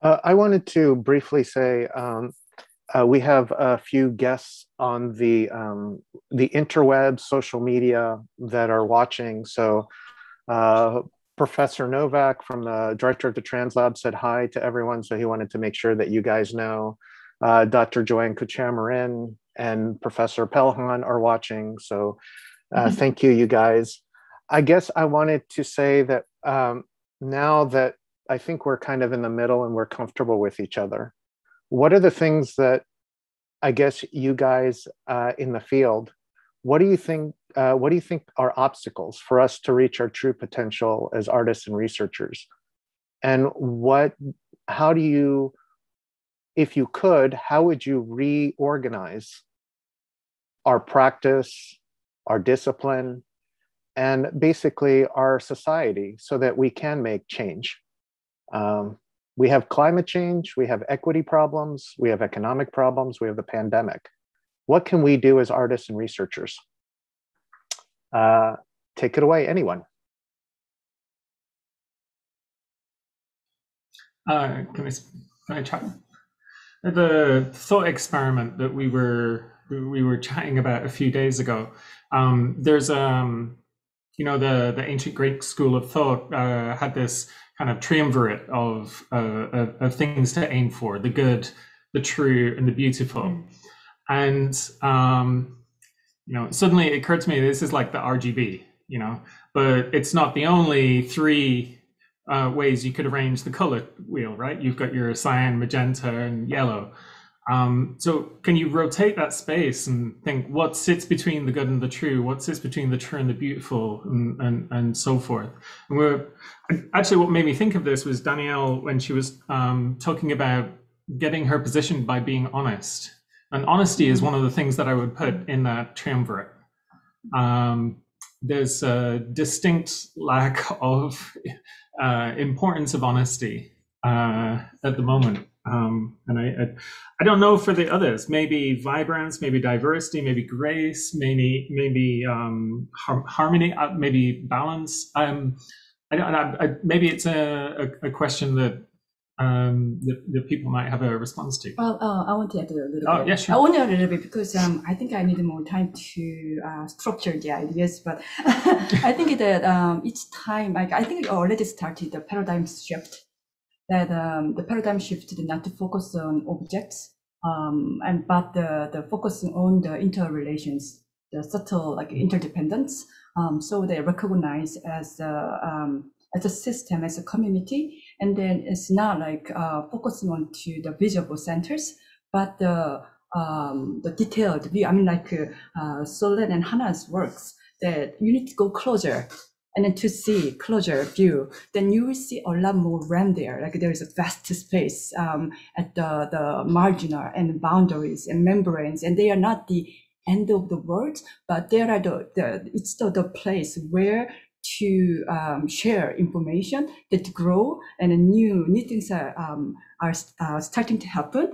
Uh, I wanted to briefly say um, uh, we have a few guests on the um, the interweb social media that are watching. So uh, Professor Novak from the director of the Translab said hi to everyone. So he wanted to make sure that you guys know. Uh, Dr. JoAnn Kuchera-Morin and Professor Peljhan are watching. So uh, mm-hmm. thank you, you guys. I guess I wanted to say that um, now that I think we're kind of in the middle and we're comfortable with each other, what are the things that I guess you guys uh, in the field, what do you think uh, what do you think are obstacles for us to reach our true potential as artists and researchers? And what, how do you, if you could, how would you reorganize our practice, our discipline, and basically our society so that we can make change? Um, we have climate change, we have equity problems, we have economic problems, we have the pandemic. What can we do as artists and researchers? Uh, take it away, anyone. Uh, can I, can I try? The thought experiment that we were we were chatting about a few days ago. Um, there's um, you know the the ancient Greek school of thought uh, had this kind of triumvirate of, uh, of, of things to aim for: the good, the true, and the beautiful. Mm. And um, you know, suddenly it occurred to me this is like the RGB, you know, but it's not the only three uh, ways you could arrange the color wheel, right? You've got your cyan, magenta, and yellow. Um, so can you rotate that space and think what sits between the good and the true, what sits between the true and the beautiful, and and, and so forth. And we're actually what made me think of this was Danielle when she was um, talking about getting her position by being honest. And honesty is one of the things that I would put in that triumvirate. Um, there's a distinct lack of uh, importance of honesty uh, at the moment. Um, and I, I, I, don't know for the others. Maybe vibrance, maybe diversity, maybe grace, maybe maybe um, har harmony, uh, maybe balance. Um, I, don't I, maybe it's a, a, a question that um, the, the people might have a response to? Well, uh, I want to add a little oh, bit. Yeah, sure. I want to add a little bit because um, I think I need more time to uh, structure the ideas. But <laughs> I think that um, each time, like I think it already started the paradigm shift. That um, the paradigm shift did not to focus on objects, um, and but the the focusing on the interrelations, the subtle like interdependence. Um, so they recognize as a, um, as a system, as a community, and then it's not like uh, focusing on to the visible centers, but the um, the detailed view. I mean, like uh, Şölen and Hannah's works that you need to go closer and then to see closer view, then you will see a lot more RAM there. Like there is a vast space um, at the, the marginal and boundaries and membranes, and they are not the end of the world, but there are the, the it's the, the place where to um, share information that grow and new new things are um, are uh, starting to happen.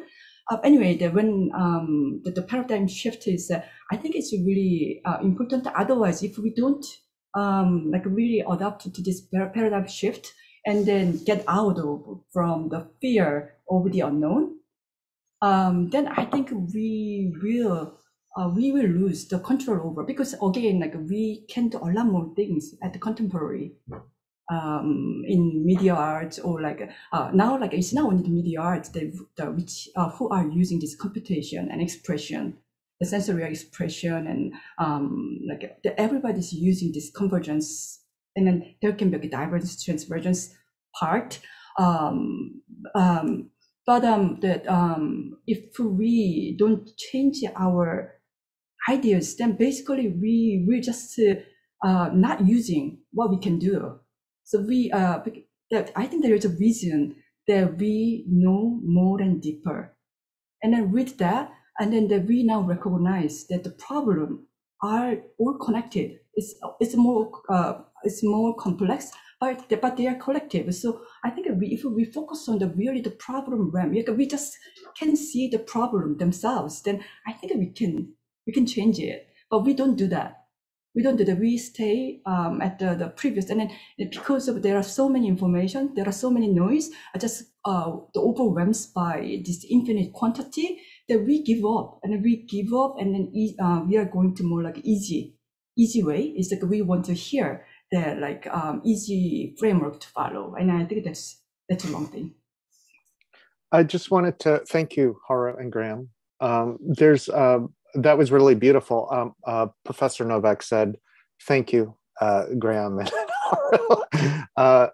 Uh, anyway, the, when um, the, the, paradigm shift is, uh, I think it's really uh, important. Otherwise, if we don't um, like really adapt to this paradigm shift and then get out of from the fear of the unknown, um, then I think we will uh, we will lose the control over because again like we can do a lot more things at the contemporary um, in media arts or like uh, now like it's not only the media arts that, the, which uh, who are using this computation and expression the sensory expression and um, like everybody's using this convergence and then there can be a divergence transvergence part um, um, but um, that um, if we don't change our ideas, then basically we we're just uh, not using what we can do. So we uh, that I think there is a reason that we know more and deeper, and then with that, and then that we now recognize that the problem are all connected. It's it's more uh, it's more complex, but but they are collective. So I think we, if we focus on the really the problem realm, we just can see the problem themselves. Then I think we can we can change it, but we don't do that. We don't do that. We stay um, at the, the previous, and then because of there are so many information, there are so many noise, I just uh, overwhelmed by this infinite quantity that we give up, and we give up, and then uh, we are going to more like easy, easy way. It's like we want to hear the like um, easy framework to follow, and I think that's that's a long thing. I just wanted to thank you, Haru and Graham. Um, there's um, that was really beautiful. Um, uh, Professor Novak said, "Thank you, uh, Graham." <laughs> uh,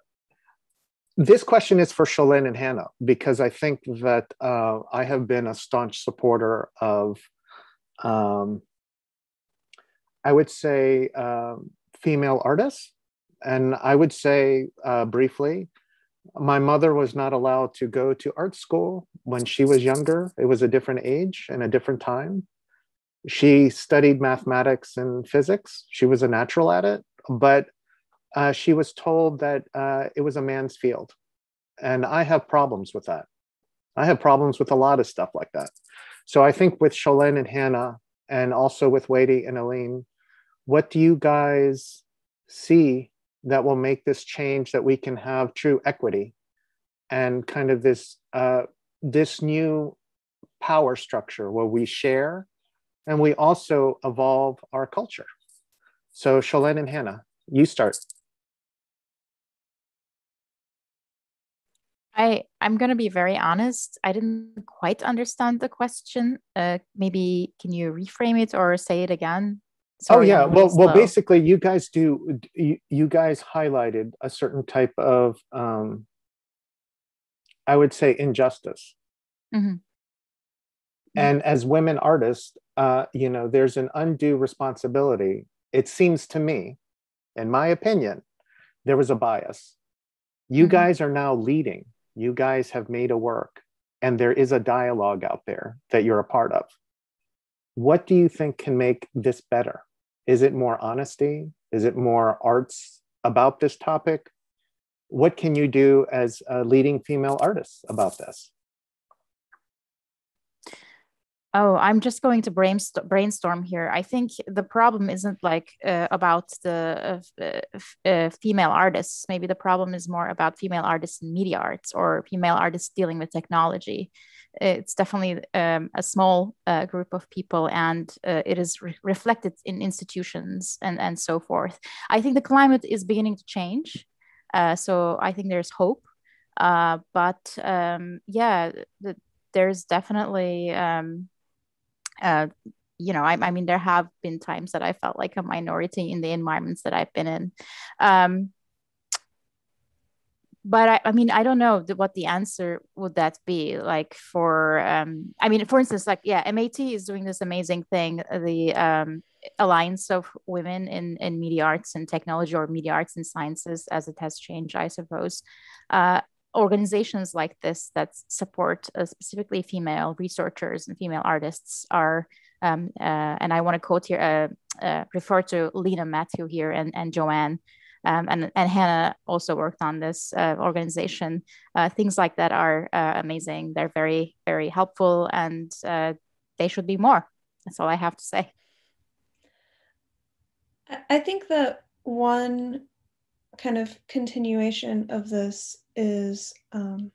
this question is for Şölen and Hannah because I think that uh, I have been a staunch supporter of, um, I would say, um, female artists, and I would say uh, briefly my mother was not allowed to go to art school when she was younger. It was a different age and a different time she studied mathematics and physics. She was a natural at it, but uh, she was told that uh, it was a man's field. And I have problems with that. I have problems with a lot of stuff like that. So I think with Şölen and Hannah, and also with Weidi and Elyne, what do you guys see that will make this change that we can have true equity and kind of this uh, this new power structure where we share and we also evolve our culture. So Şölen and Hannah, you start. I, I'm going to be very honest. I didn't quite understand the question. Uh, maybe can you reframe it or say it again? Sorry, oh yeah. Well, slow. well, basically, you guys do. You, you guys highlighted a certain type of, um, I would say, injustice. Mm-hmm. And as women artists, uh, you know, there's an undue responsibility. It seems to me, in my opinion, there was a bias. You mm-hmm. guys are now leading. You guys have made a work. and there is a dialogue out there that you're a part of. What do you think can make this better? Is it more honesty? Is it more arts about this topic? What can you do as a leading female artist about this? Oh, I'm just going to brainstorm here. I think the problem isn't like uh, about the uh, uh, female artists. Maybe the problem is more about female artists in media arts or female artists dealing with technology. It's definitely um, a small uh, group of people, and uh, it is re reflected in institutions and and so forth. I think the climate is beginning to change, uh, so I think there's hope. but um, yeah, the, there's definitely um, uh, you know, I, I, mean, there have been times that I felt like a minority in the environments that I've been in. Um, but I, I mean, I don't know what the answer would that be like for, um, I mean, for instance, like, yeah, MAT is doing this amazing thing, the um, Alliance of Women in, in Media Arts and Technology or Media Arts and Sciences, as it has changed, I suppose. Uh, organizations like this that support uh, specifically female researchers and female artists are, um, uh, and I want to quote here, uh, uh, refer to Lena Matthew here and, and JoAnn. Um, and, and Hannah also worked on this uh, organization. Uh, things like that are amazing. They're very, very helpful and they should be more. That's all I have to say. I think that one kind of continuation of this is um,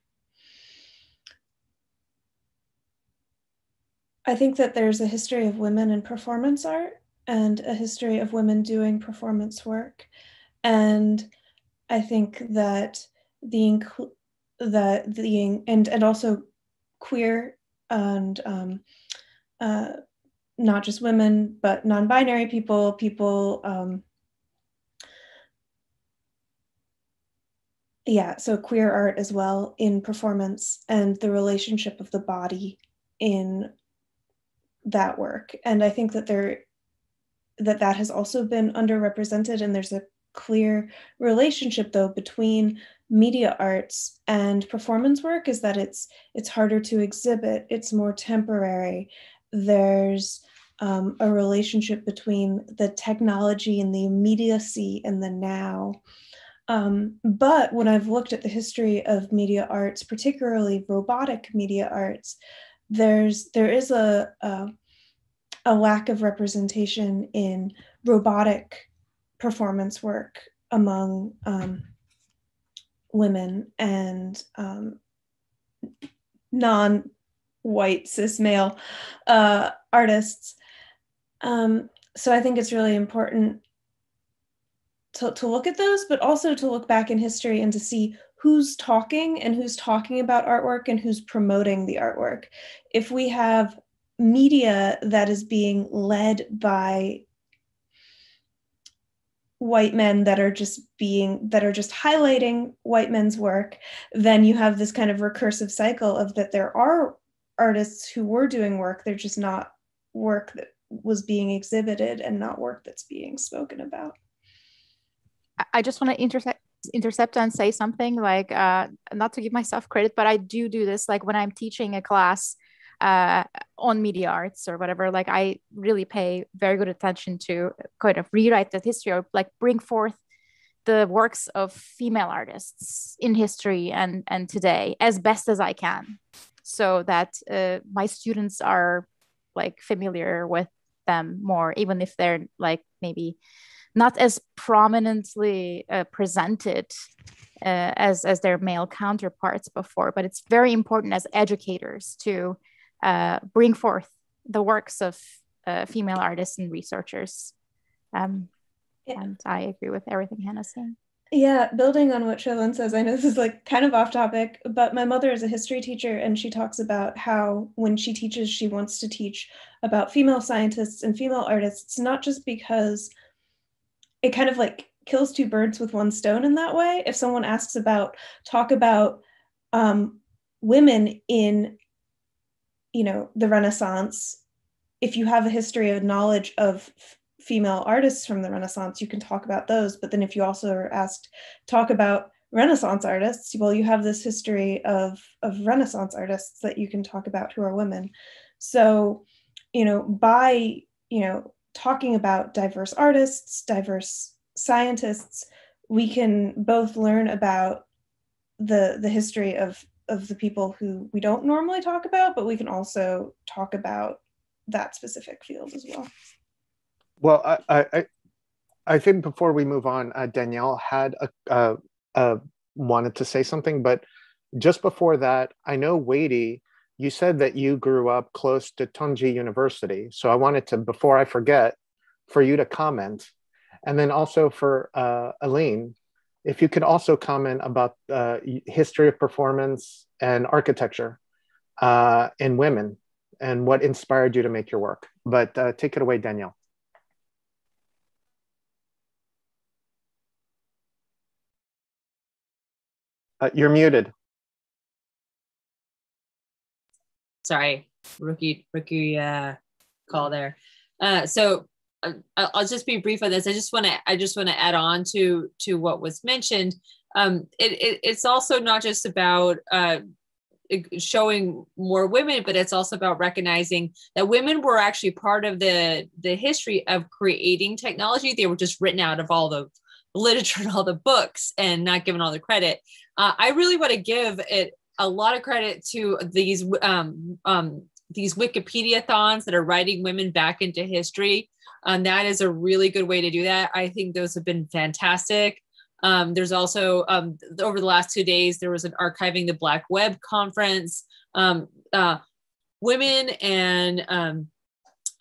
I think that there's a history of women in performance art and a history of women doing performance work. And I think that the that the and and also queer and um, uh, not just women but non-binary people, people um, yeah so queer art as well in performance and the relationship of the body in that work. And i think that there that that has also been underrepresented and there's a clear relationship though between media arts and performance work is that it's it's harder to exhibit it's more temporary. There's um, a relationship between the technology and the immediacy and the now um, but when I've looked at the history of media arts, particularly robotic media arts, there's there is a, a, a lack of representation in robotic performance work among um, women and um, non-white cis male uh, artists. Um, so I think it's really important to, to look at those, but also to look back in history and to see who's talking and who's talking about artwork and who's promoting the artwork. If we have media that is being led by white men that are just being that are just highlighting white men's work then you have this kind of recursive cycle of that there are artists who were doing work they're just not work that was being exhibited and not work that's being spoken about I just want to intercept intercept and say something like uh, not to give myself credit, but I do do this like when I'm teaching a class uh, on media arts or whatever. Like I really pay very good attention to kind of rewrite that history or like bring forth the works of female artists in history and and today as best as I can, so that uh, my students are like familiar with them more, even if they're like maybe not as prominently uh, presented uh, as as their male counterparts before but it's very important as educators to uh, bring forth the works of uh, female artists and researchers um, yeah. and i agree with everything hannah's saying yeah, building on what Şölen says, I know this is like kind of off topic, but my mother is a history teacher and she talks about how when she teaches, she wants to teach about female scientists and female artists, not just because it kind of like kills two birds with one stone in that way. If someone asks about, talk about um, women in, you know, the Renaissance, if you have a history of knowledge of f- female artists from the Renaissance, you can talk about those. But then if you also are asked, talk about Renaissance artists, well, you have this history of, of Renaissance artists that you can talk about who are women. So, you know, by, you know, talking about diverse artists, diverse scientists, we can both learn about the the history of of the people who we don't normally talk about, but we can also talk about that specific field as well. Well, I I, I think before we move on, uh, Danielle had a, a, a wanted to say something, but just before that, I know Weidi, you said that you grew up close to Tongji University. So I wanted to, before I forget, for you to comment. And then also for uh, Elyne, if you could also comment about uh, history of performance and architecture uh, in women and what inspired you to make your work. But uh, take it away, Danielle. Uh, you're muted. Sorry, rookie rookie uh, call there. Uh, so uh, I'll just be brief on this. I just want to I just want to add on to to what was mentioned. Um, it, it, it's also not just about uh, showing more women, but it's also about recognizing that women were actually part of the the history of creating technology. They were just written out of all the literature and all the books and not given all the credit. Uh, I really want to give it a lot of credit to these um, um, these Wikipedia thons that are writing women back into history. Um, that is a really good way to do that. I think those have been fantastic. Um, there's also um, over the last two days there was an archiving the Black Web conference. Um, uh, women and um,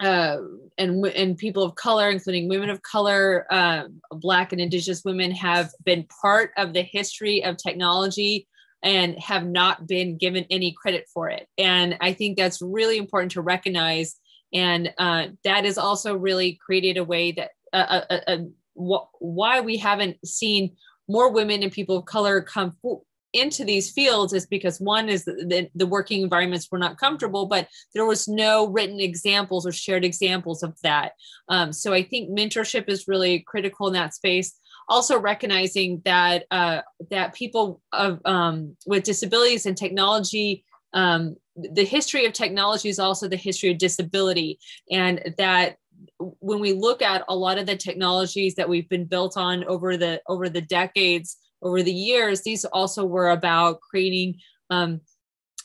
uh, and and people of color, including women of color, uh, Black and Indigenous women, have been part of the history of technology and have not been given any credit for it. And I think that's really important to recognize. And uh, that has also really created a way that uh, uh, uh, wh- why we haven't seen more women and people of color come into these fields is because one is the, the, working environments were not comfortable, but there was no written examples or shared examples of that. Um, so I think mentorship is really critical in that space. Also recognizing that uh, that people of um, with disabilities and technology, um, the history of technology is also the history of disability, and that when we look at a lot of the technologies that we've been built on over the over the decades over the years, these also were about creating um,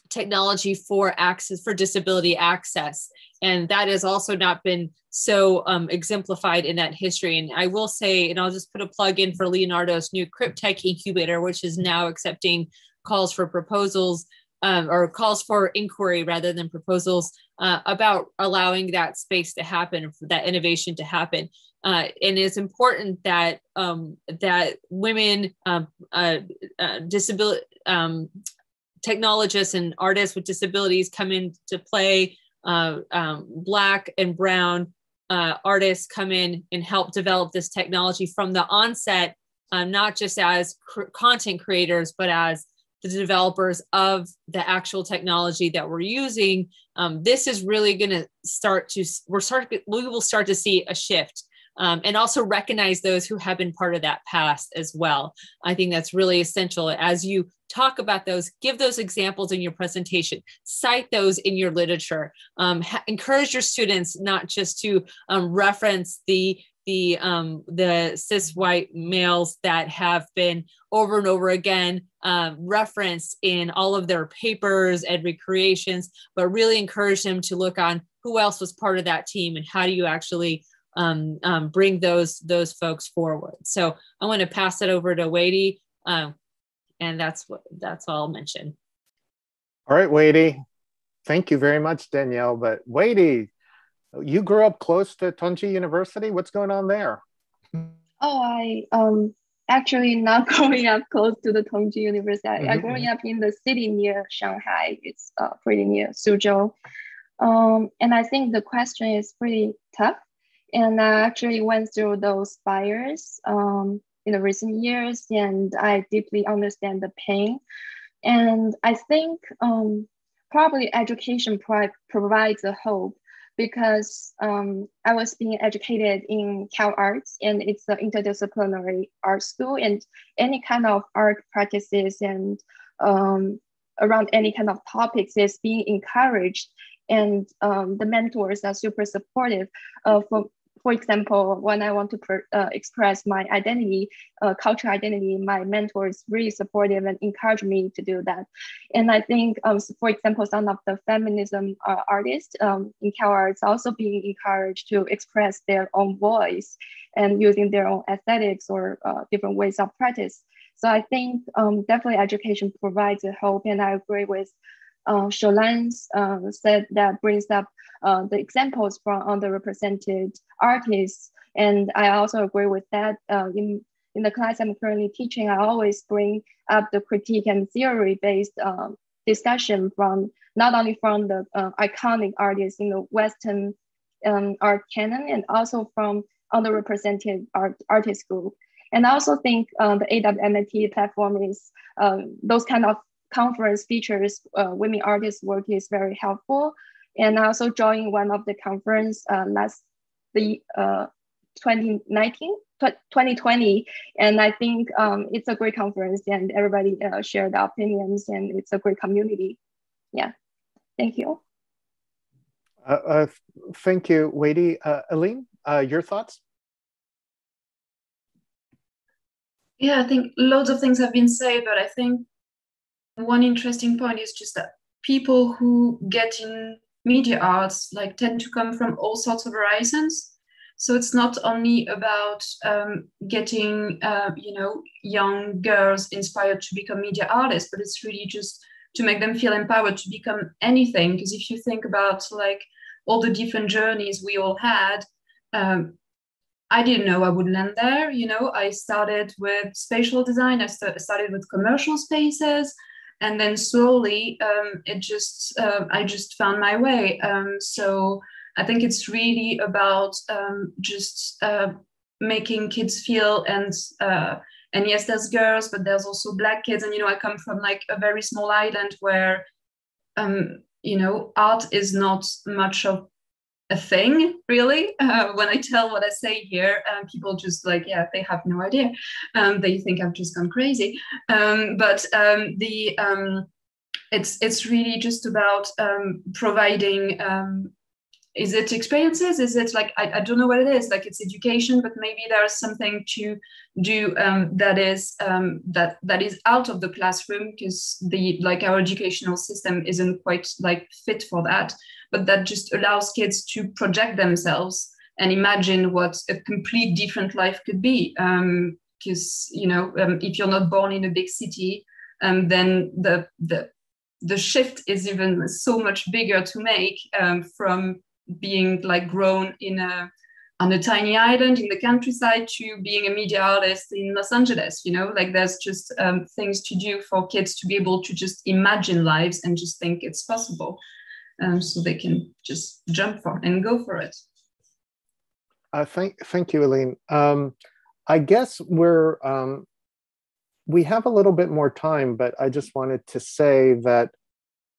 technology for access for disability access and that has also not been so um, exemplified in that history and i will say and i'll just put a plug in for leonardo's new CripTech incubator which is now accepting calls for proposals um, or calls for inquiry rather than proposals uh, about allowing that space to happen that innovation to happen uh, and it's important that um, that women, um, uh, uh, disability um, technologists and artists with disabilities come into play. Uh, um, black and brown uh, artists come in and help develop this technology from the onset, um, not just as cr- content creators, but as the developers of the actual technology that we're using. Um, this is really going to start to we're start we will start to see a shift um, and also recognize those who have been part of that past as well. I think that's really essential as you talk about those, give those examples in your presentation, cite those in your literature, um, encourage your students not just to um, reference the the um, the cis white males that have been over and over again um, referenced in all of their papers and recreations, but really encourage them to look on who else was part of that team and how do you actually um, um, bring those those folks forward. So I want to pass it over to Weidi, um, and that's what that's all I'll mention. All right, Weidi. Thank you very much, Danielle. But Weidi, you grew up close to Tongji University. What's going on there? Oh, I um actually not <laughs> growing up close to the Tongji University. Mm-hmm. I growing up in the city near Shanghai. It's uh, pretty near Suzhou. Um, and I think the question is pretty tough and I actually went through those fires um, in the recent years, and I deeply understand the pain. And I think um, probably education pro- provides a hope because um, I was being educated in Cal Arts and it's an interdisciplinary art school and any kind of art practices and um, around any kind of topics is being encouraged and um, the mentors are super supportive uh, for, for example, when I want to uh, express my identity, uh, cultural identity, my mentor is really supportive and encourage me to do that. And I think, um, for example, some of the feminism uh, artists um, in Cal Arts also being encouraged to express their own voice and using their own aesthetics or uh, different ways of practice. So I think um, definitely education provides a hope, and I agree with uh, uh, said that brings up uh, the examples from underrepresented artists. And I also agree with that. Uh, in, in the class I'm currently teaching, I always bring up the critique and theory-based um, discussion from not only from the uh, iconic artists in the Western um, art canon and also from underrepresented art, artist group. And I also think uh, the AWMAT platform is um, those kind of conference features uh, women artists work is very helpful. And I also joined one of the conference uh, last the uh, 2019, 2020. And I think um, it's a great conference and everybody uh, shared their opinions and it's a great community. Yeah, thank you. Uh, uh, thank you, Weidi. Uh, Elyne, uh, your thoughts? Yeah, I think loads of things have been said, but I think one interesting point is just that people who get in media arts like tend to come from all sorts of horizons. So it's not only about um, getting uh, you know young girls inspired to become media artists but it's really just to make them feel empowered to become anything. Because if you think about like all the different journeys we all had um, i didn't know i would land there you know? I started with spatial design. I st- started with commercial spaces and then slowly um, it just uh, i just found my way. Um, so i think it's really about um, just uh, making kids feel and uh, and yes there's girls but there's also black kids. And you know i come from like a very small island where um, you know art is not much of a thing really. Uh, when i tell what i say here um, people just like yeah they have no idea um, they think i've just gone crazy. Um, but um, the um, it's it's really just about um, providing is it experiences? Is it like I, I don't know what it is like it's education but maybe there's something to do um, that is um, that that is out of the classroom because the like our educational system isn't quite like fit for that but that just allows kids to project themselves and imagine what a complete different life could be because um, you know um, if you're not born in a big city um, then the the the shift is even so much bigger to make um, from being like grown in a on a tiny island in the countryside to being a media artist in Los Angeles. You know, like there's just um, things to do for kids to be able to just imagine lives and just think it's possible, um, so they can just jump for and go for it. Uh, thank, thank you, Elyne. Um, I guess we're um, we have a little bit more time, but I just wanted to say that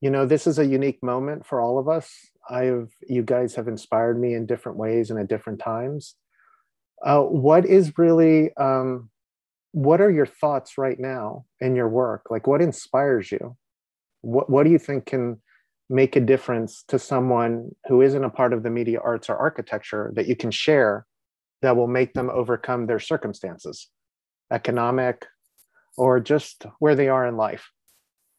you know this is a unique moment for all of us I've you guys have inspired me in different ways and at different times. Uh, what is really um, what are your thoughts right now in your work? Like what inspires you? What what do you think can make a difference to someone who isn't a part of the media arts or architecture that you can share that will make them overcome their circumstances, economic, or just where they are in life?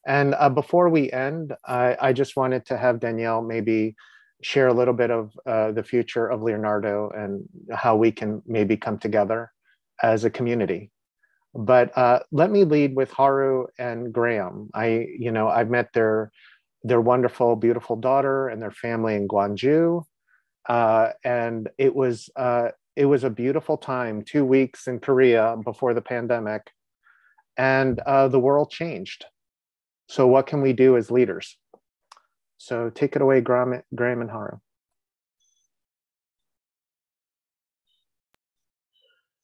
And uh, before we end, I, I, just wanted to have Danielle maybe share a little bit of uh, the future of Leonardo and how we can maybe come together as a community. But uh, let me lead with Haru and Graham. I, you know, I've met their their wonderful, beautiful daughter and their family in Gwangju, uh, and it was uh, it was a beautiful time. Two weeks in Korea before the pandemic, and uh, the world changed so what can we do as leaders? So take it away, Graham, Graham and Haru.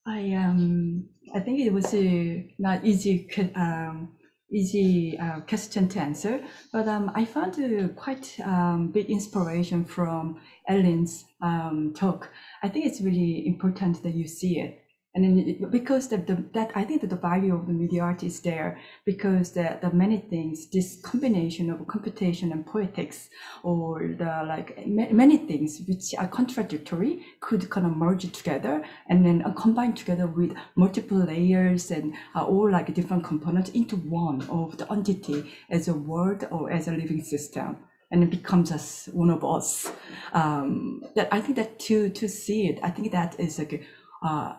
I um I think it was uh, not easy um, easy uh, question to answer, but um, I found uh, quite um, big inspiration from Elyne's um, talk. I think it's really important that you see it and then because the, the, that I think that the value of the media art is there because the, the many things this combination of computation and poetics or the like many things which are contradictory could kind of merge together and then uh, combine together with multiple layers and uh, all like different components into one of the entity as a world or as a living system. And it becomes us one of us. Um, that i think that to to see it i think that is like uh,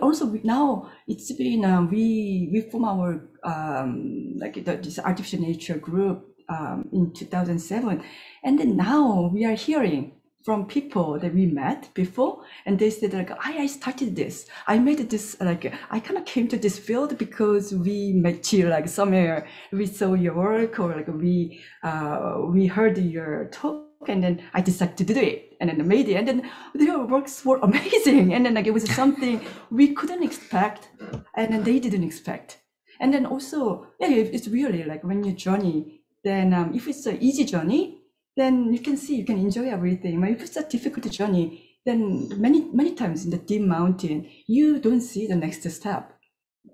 also now it's been uh, we we form our um, like the, this artificial nature group um, in 2007 and then now we are hearing from people that we met before and they said like I, I started this. I made this like i kind of came to this field because we met you like somewhere. We saw your work or like we uh, we heard your talk and then I decided to do it. And then I made it and then their works were amazing. And then like it was something we couldn't expect. And then they didn't expect. And then also yeah it's really like when you journey then um, if it's an easy journey then you can see you can enjoy everything. But if it's a difficult journey then many many times in the deep mountain you don't see the next step.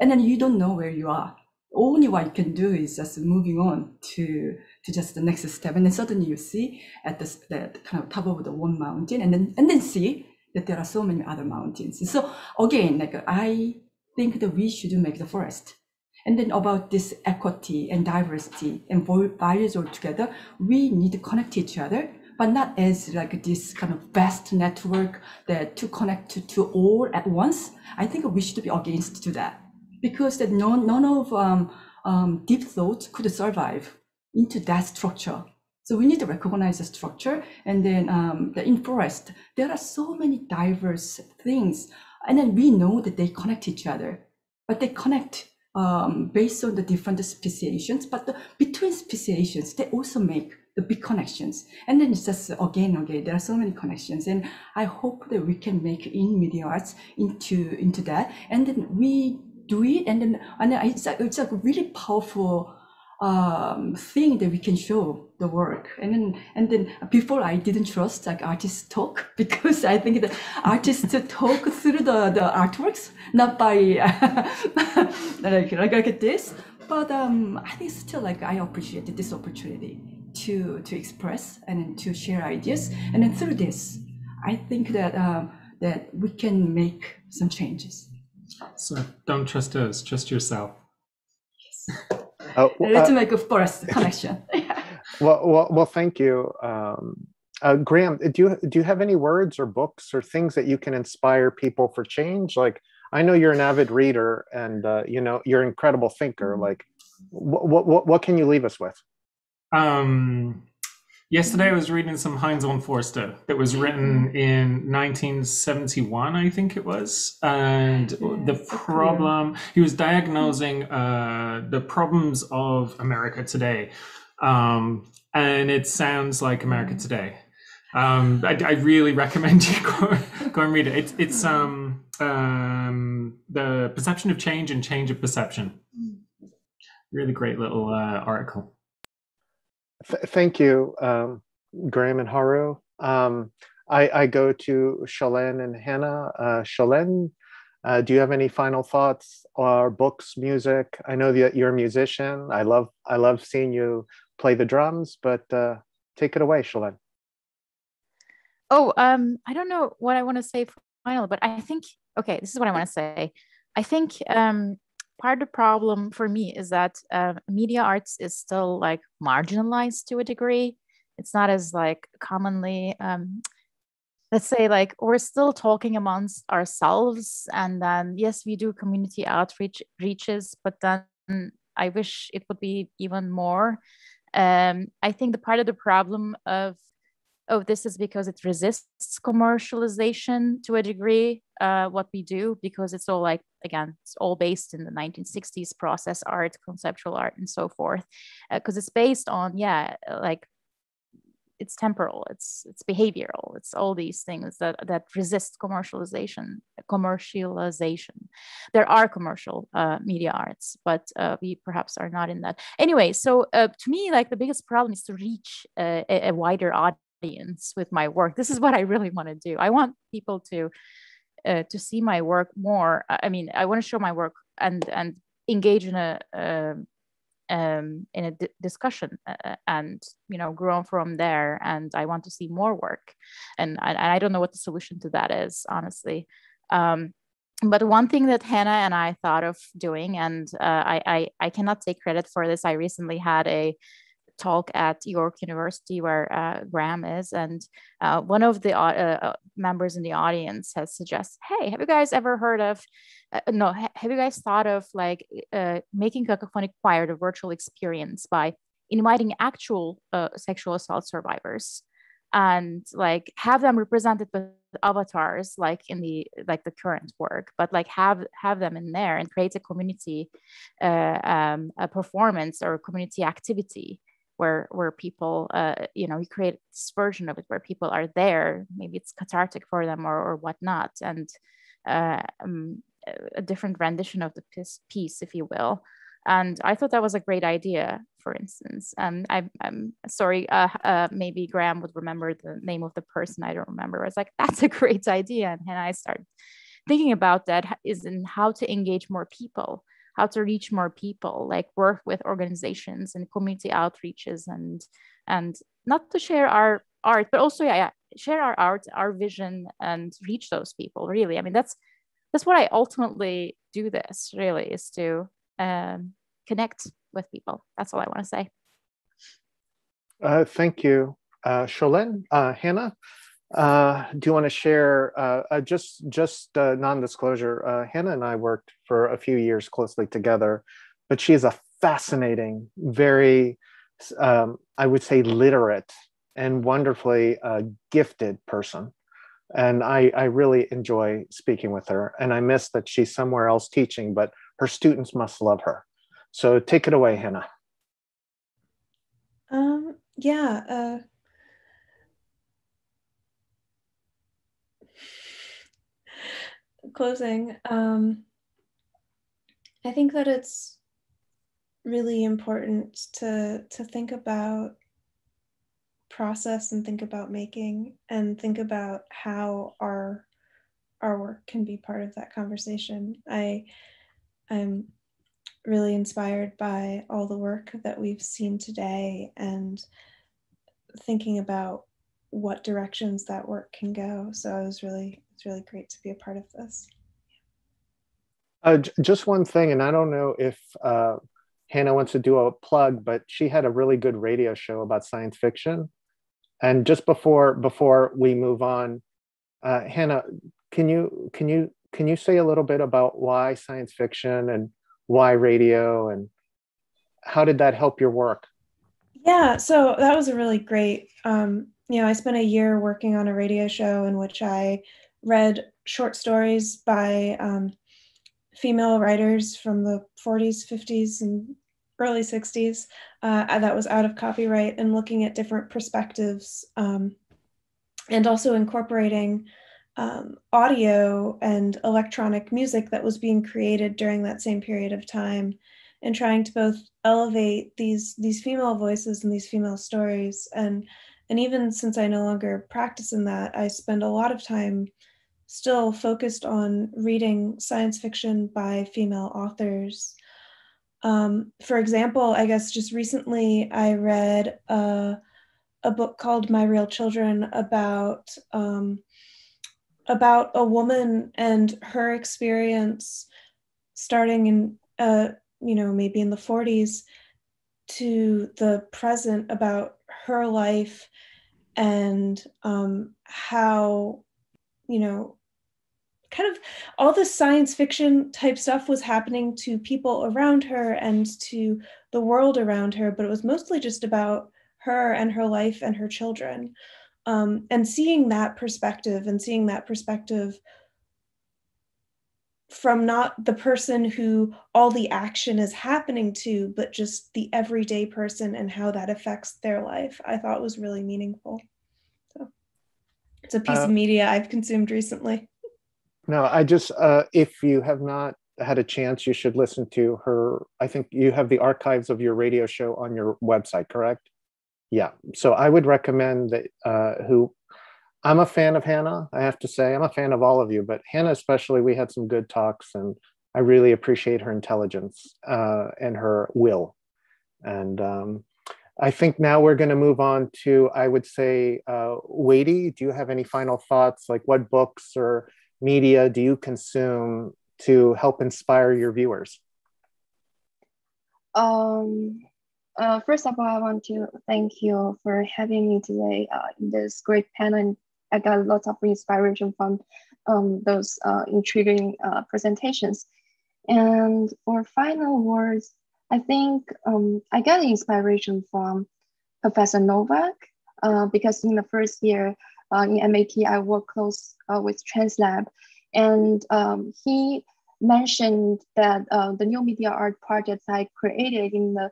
And then you don't know where you are. Only what you can do is just moving on to to just the next step. And then suddenly you see at the, the kind of top of the one mountain and then and then see that there are so many other mountains. So again like i think that we should make the forest. And then about this equity and diversity and values all together we need to connect each other but not as like this kind of vast network that to connect to, to all at once. I think we should be against to that because that none, none of um, um, deep thought could survive into that structure. So we need to recognize the structure. And then um, the, in forest, there are so many diverse things. And then we know that they connect each other, but they connect um, based on the different speciations. But the, between speciations, they also make the big connections. And then it's just again, again, there are so many connections. And I hope that we can make in media arts into, into that. And then we do it and then and it's like it's a really powerful um, thing that we can show the work and then and then before I didn't trust like artists talk <laughs> because I think that artists talk through the, the artworks not by <laughs> like, like like this but um, I think still like I appreciated this opportunity to to express and to share ideas and then through this I think that um, that we can make some changes. So don't trust us, trust yourself. Yes. <laughs> Oh, well, Let's uh, <laughs> make a forest connection. <laughs> <laughs> well, well, well, thank you. Um, uh, Graham, do you do you have any words or books or things that you can inspire people for change? Like, I know you're an avid reader, and uh, you know you're an incredible thinker. Mm-hmm. Like, what what what can you leave us with? Um, Yesterday, I was reading some Heinz von Foerster that was written in 1971, I think it was. And the problem, he was diagnosing uh, the problems of America today. Um, and it sounds like America today. Um, I, I, really <laughs> recommend you go, go and read it. It's, it's um, um, the perception of change and change of perception. Really great little uh, article. Th- thank you, um, Graham and Haru. Um, I, I, go to Şölen and Hannah. Uh, Şölen, uh, do you have any final thoughts or books, music? I know that you're a musician. I love I love seeing you play the drums, but uh, take it away, Şölen. Oh, um, I don't know what I want to say final, but I think okay, this is what I want to say. I think um, part of the problem for me is that uh, media arts is still like marginalized to a degree. It's not as like commonly, um, let's say, like we're still talking amongst ourselves. And then, yes, we do community outreach reaches, but then I wish it would be even more. Um, I think the part of the problem of oh, this is because it resists commercialization to a degree, uh, what we do, because it's all like, again, it's all based in the 1960s process art, conceptual art, and so forth. Because uh, it's based on, yeah, like it's temporal it's it's behavioral it's all these things that that resist commercialization commercialization. There are commercial uh, media arts but uh, we perhaps are not in that. Anyway so uh, to me like the biggest problem is to reach a, a wider audience with my work. This is what i really want to do. I want people to uh, to see my work more i mean i want to show my work and and engage in a, um, um, in a discussion uh, uh, and you know grow from there and i want to see more work. And I, I don't know what the solution to that is honestly. Um, but one thing that hannah and i thought of doing and uh, I, I, I cannot take credit for this i recently had a talk at York University where uh, Graham is, and uh, one of the uh, uh members in the audience has suggested, "Hey, have you guys ever heard of? Uh, no, ha- have you guys thought of like uh, making cacophonic choir a virtual experience by inviting actual sexual assault survivors?" and like have them represented with avatars like in the like the current work but like have have them in there and create a community uh, um, a performance or a community activity where where people uh, you know you create this version of it where people are there. Maybe it's cathartic for them or, or whatnot and uh, um, a different rendition of the piece, piece if you will. And i thought that was a great idea for instance. Um, I, i'm sorry uh, uh, maybe graham would remember the name of the person i don't remember. I was like <laughs> that's a great idea. And, and i started thinking about that is in how to engage more people how to reach more people like work with organizations and community outreaches and and not to share our art but also yeah, yeah share our art our vision and reach those people really. I mean that's that's what i ultimately do this really is to um, connect with people. That's all i want to say. Uh, thank you. Uh, Şölen, uh, Hannah, uh, do you want to share uh, uh, just just uh, non-disclosure? Uh, Hannah and I worked for a few years closely together, but she is a fascinating, very, um, I would say, literate and wonderfully uh, gifted person. And I, I really enjoy speaking with her. And I miss that she's somewhere else teaching, but her students must love her. So take it away, Hannah. Um, yeah, closing, um, I think that it's really important to to think about process and think about making and think about how our our work can be part of that conversation. I I'm really inspired by all the work that we've seen today and thinking about what directions that work can go. So I was really it's really great to be a part of this. Uh, just one thing, and I don't know if uh, Hannah wants to do a plug, but she had a really good radio show about science fiction. And just before before we move on, uh, Hannah, can you can you can you say a little bit about why science fiction and why radio and how did that help your work? Yeah, so that was a really great. Um, you know, I spent a year working on a radio show in which I read short stories by um, female writers from the 40s, 50s, and early 60s uh, that was out of copyright and looking at different perspectives um, and also incorporating um, audio and electronic music that was being created during that same period of time and trying to both elevate these these female voices and these female stories. And and even since I no longer practice in that, I spend a lot of time still focused on reading science fiction by female authors. Um, for example, I guess just recently I read a, a book called My Real Children about um, about a woman and her experience starting in uh, you know maybe in the 40s to the present about her life and um, how you know kind of all the science fiction type stuff was happening to people around her and to the world around her, but it was mostly just about her and her life and her children. Um, and seeing that perspective and seeing that perspective from not the person who all the action is happening to, but just the everyday person and how that affects their life, I thought was really meaningful. So it's a piece uh, of media I've consumed recently. No, I just, uh, if you have not had a chance, you should listen to her. I think you have the archives of your radio show on your website, correct? Yeah. So I would recommend that uh, who I'm a fan of Hannah, I have to say. I'm a fan of all of you, but Hannah, especially, we had some good talks, and I really appreciate her intelligence uh, and her will. And um, I think now we're going to move on to, I would say, uh, do you have any final thoughts? Like, what books or media do you consume to help inspire your viewers? Um, uh, first of all, I want to thank you for having me today uh, in this great panel I got lots of inspiration from um, those uh, intriguing uh, presentations. And for final words, I think um, I got inspiration from Professor Novak uh, because in the first year in MAT, I work close uh, with TransLab, and um, he mentioned that uh, the new media art projects I created in the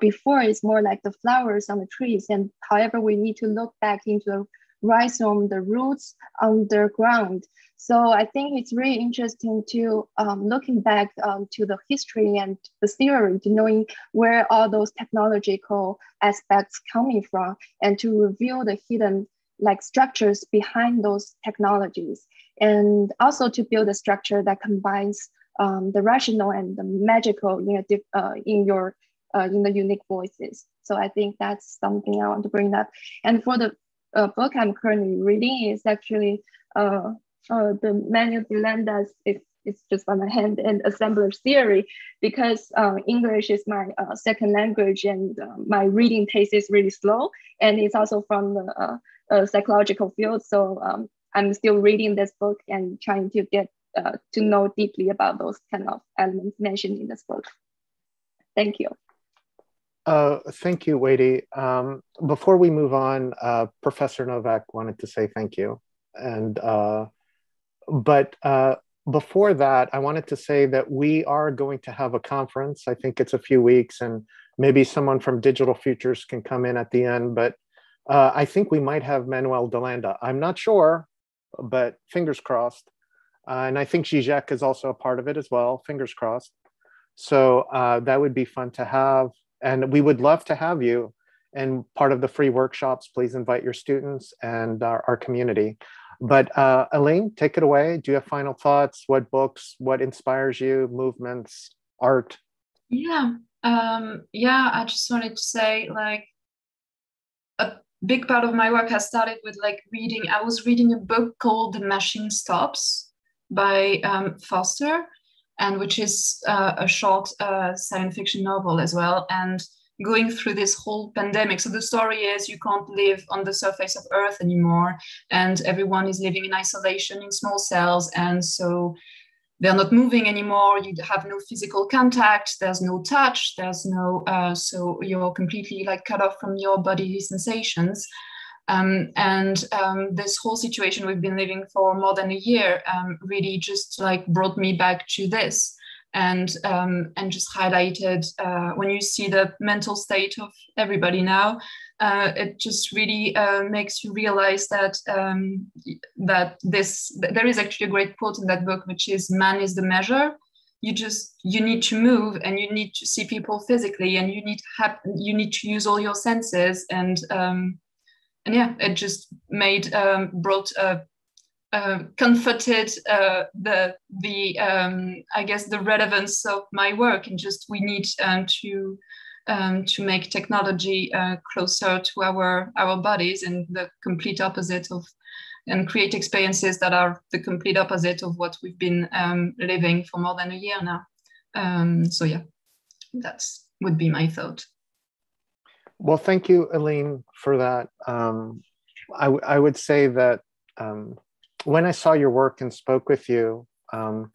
before is more like the flowers on the trees, and however we need to look back into the from the roots underground. So I think it's really interesting to um, looking back um, to the history and the theory to knowing where all those technological aspects coming from and to reveal the hidden like structures behind those technologies and also to build a structure that combines um, the rational and the magical in, a, uh, in your uh, in the unique voices. So I think that's something I want to bring up. And for the uh, book I'm currently reading is actually uh, uh, the Manuel de it's, just by my hand and assemblage theory because uh, English is my uh, second language and uh, my reading pace is really slow and it's also from the uh, psychological field. So um, I'm still reading this book and trying to get uh, to know deeply about those kind of elements mentioned in this book. Thank you. Uh, thank you, Weidi. Um, before we move on, uh, Professor Novak wanted to say thank you. And uh, but uh, before that, I wanted to say that we are going to have a conference. I think it's a few weeks, and maybe someone from Digital Futures can come in at the end. But uh, I think we might have Manuel DeLanda. I'm not sure, but fingers crossed. and I think Zizek is also a part of it as well. Fingers crossed. So that would be fun to have. And we would love to have you and part of the free workshops. Please invite your students and our, our community. But uh, Elyne take it away. Do you have final thoughts? What books? What inspires you? Movements? Art? Yeah um, yeah i just wanted to say like big part of my work has started with like reading i was reading a book called the machine stops by um, Forster and which is uh, a short uh, science fiction novel as well. And going through this whole pandemic. So the story is you can't live on the surface of Earth anymore, and everyone is living in isolation in small cells. And so they're not moving anymore. You have no physical contact. There's no touch. There's no, uh, so you're completely like cut off from your body sensations. Um, and um, this whole situation we've been living for more than a year um, really just like brought me back to this and um, and just highlighted uh, when you see the mental state of everybody now uh, it just really uh, makes you realize that um, that this there is actually a great quote in that book which is man is the measure. You just you need to move and you need to see people physically and you need have you need to use all your senses. And um, and yeah, it just made um, brought uh, comforted uh, the the um, I guess the relevance of my work and just we need um, to um, to make technology uh, closer to our our bodies and the complete opposite of and create experiences that are the complete opposite of what we've been um, living for more than a year now. Um, so yeah, that's would be my thought. Well, thank you, Elyne, for that. Um, I, I would say that um, when I saw your work and spoke with you, um,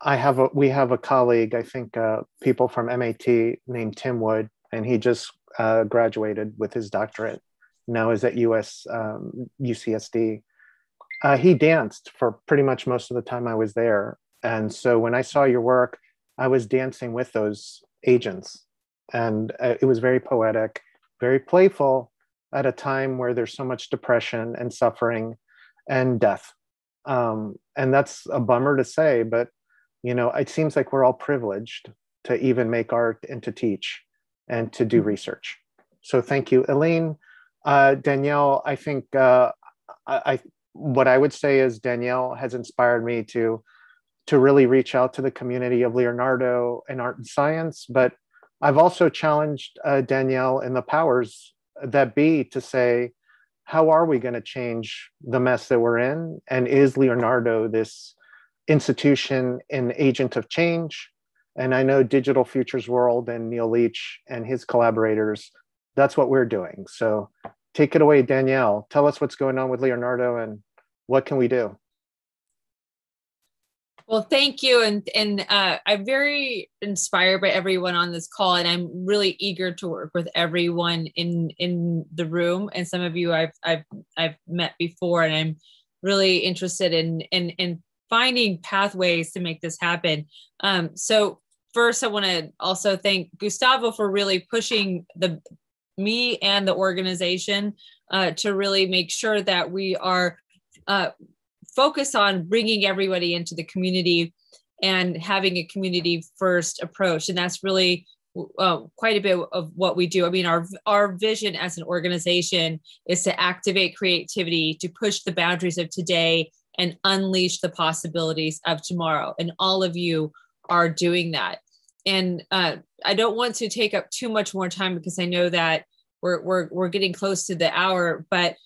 I have a we have a colleague, I think uh, people from MAT named Tim Wood, and he just uh, graduated with his doctorate. Now is at US UCSD. Um, uh, he danced for pretty much most of the time I was there, And so when I saw your work, I was dancing with those agents. And uh, it was very poetic, very playful at a time where there's so much depression and suffering and death. Um, and that's a bummer to say, but you know, it seems like we're all privileged to even make art and to teach and to do mm-hmm. research. So thank you, Elyne. Uh, Danielle, I think uh, I, I, what I would say is Danielle has inspired me to to really reach out to the community of Leonardo and art and science. But I've also challenged uh, Danielle and the powers that be to say, how are we going to change the mess that we're in? And is Leonardo this institution and agent of change? And I know Digital Futures World and Neil Leach and his collaborators, that's what we're doing. So take it away, Danielle. Tell us what's going on with Leonardo and what can we do? Well, thank you, and and uh, I'm very inspired by everyone on this call, and I'm really eager to work with everyone in in the room. And some of you I've I've I've met before, and I'm really interested in in in finding pathways to make this happen. Um, so first, I want to also thank Gustavo for really pushing the me and the organization uh, to really make sure that we are uh, focus on bringing everybody into the community and having a community first approach. And that's really uh, quite a bit of what we do. I mean, our our vision as an organization is to activate creativity, to push the boundaries of today, and unleash the possibilities of tomorrow. And all of you are doing that. And uh, I don't want to take up too much more time because I know that we're we're we're getting close to the hour, but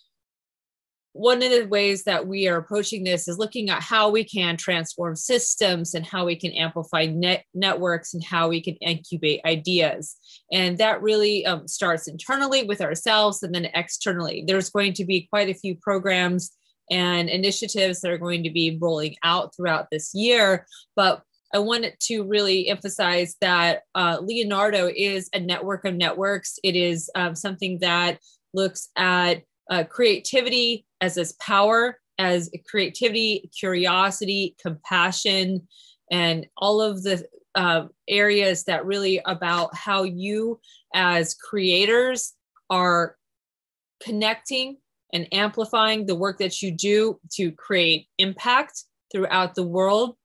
one of the ways that we are approaching this is looking at how we can transform systems and how we can amplify net networks and how we can incubate ideas and that really um, starts internally with ourselves and then externally there's going to be quite a few programs and initiatives that are going to be rolling out throughout this year but I wanted to really emphasize that uh, Leonardo is a network of networks. It is um, something that looks at uh, creativity as this power, as creativity, curiosity, compassion, and all of the uh, areas that really about how you as creators are connecting and amplifying the work that you do to create impact throughout the world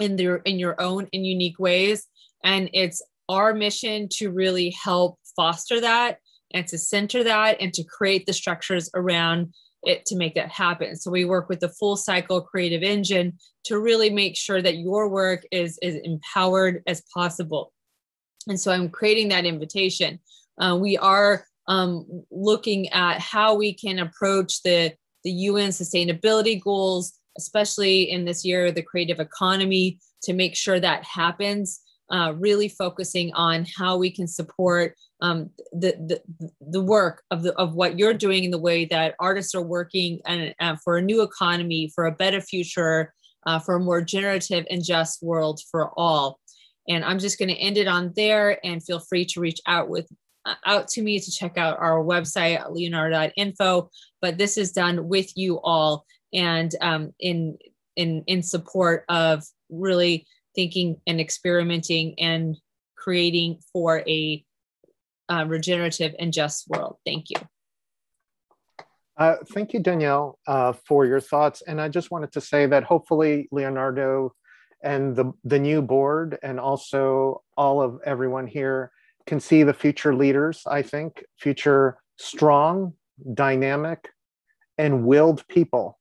in their in your own and unique ways and it's our mission to really help foster that and to center that and to create the structures around it to make that happen. So we work with the full cycle creative engine to really make sure that your work is as empowered as possible. And so I'm creating that invitation. Uh, we are um, looking at how we can approach the, the UN sustainability goals, especially in this year, the creative economy, to make sure that happens. Uh, really focusing on how we can support um, the, the the work of the of what you're doing in the way that artists are working and uh, for a new economy, for a better future, uh, for a more generative and just world for all. And I'm just going to end it on there. And feel free to reach out with out to me to check out our website leonardo.info. But this is done with you all and um, in in in support of really thinking and experimenting and creating for a uh, regenerative and just world. Thank you. Uh, thank you, Danielle, uh, for your thoughts. And I just wanted to say that hopefully Leonardo and the, the new board and also all of everyone here can see the future leaders, I think, future strong, dynamic, and willed people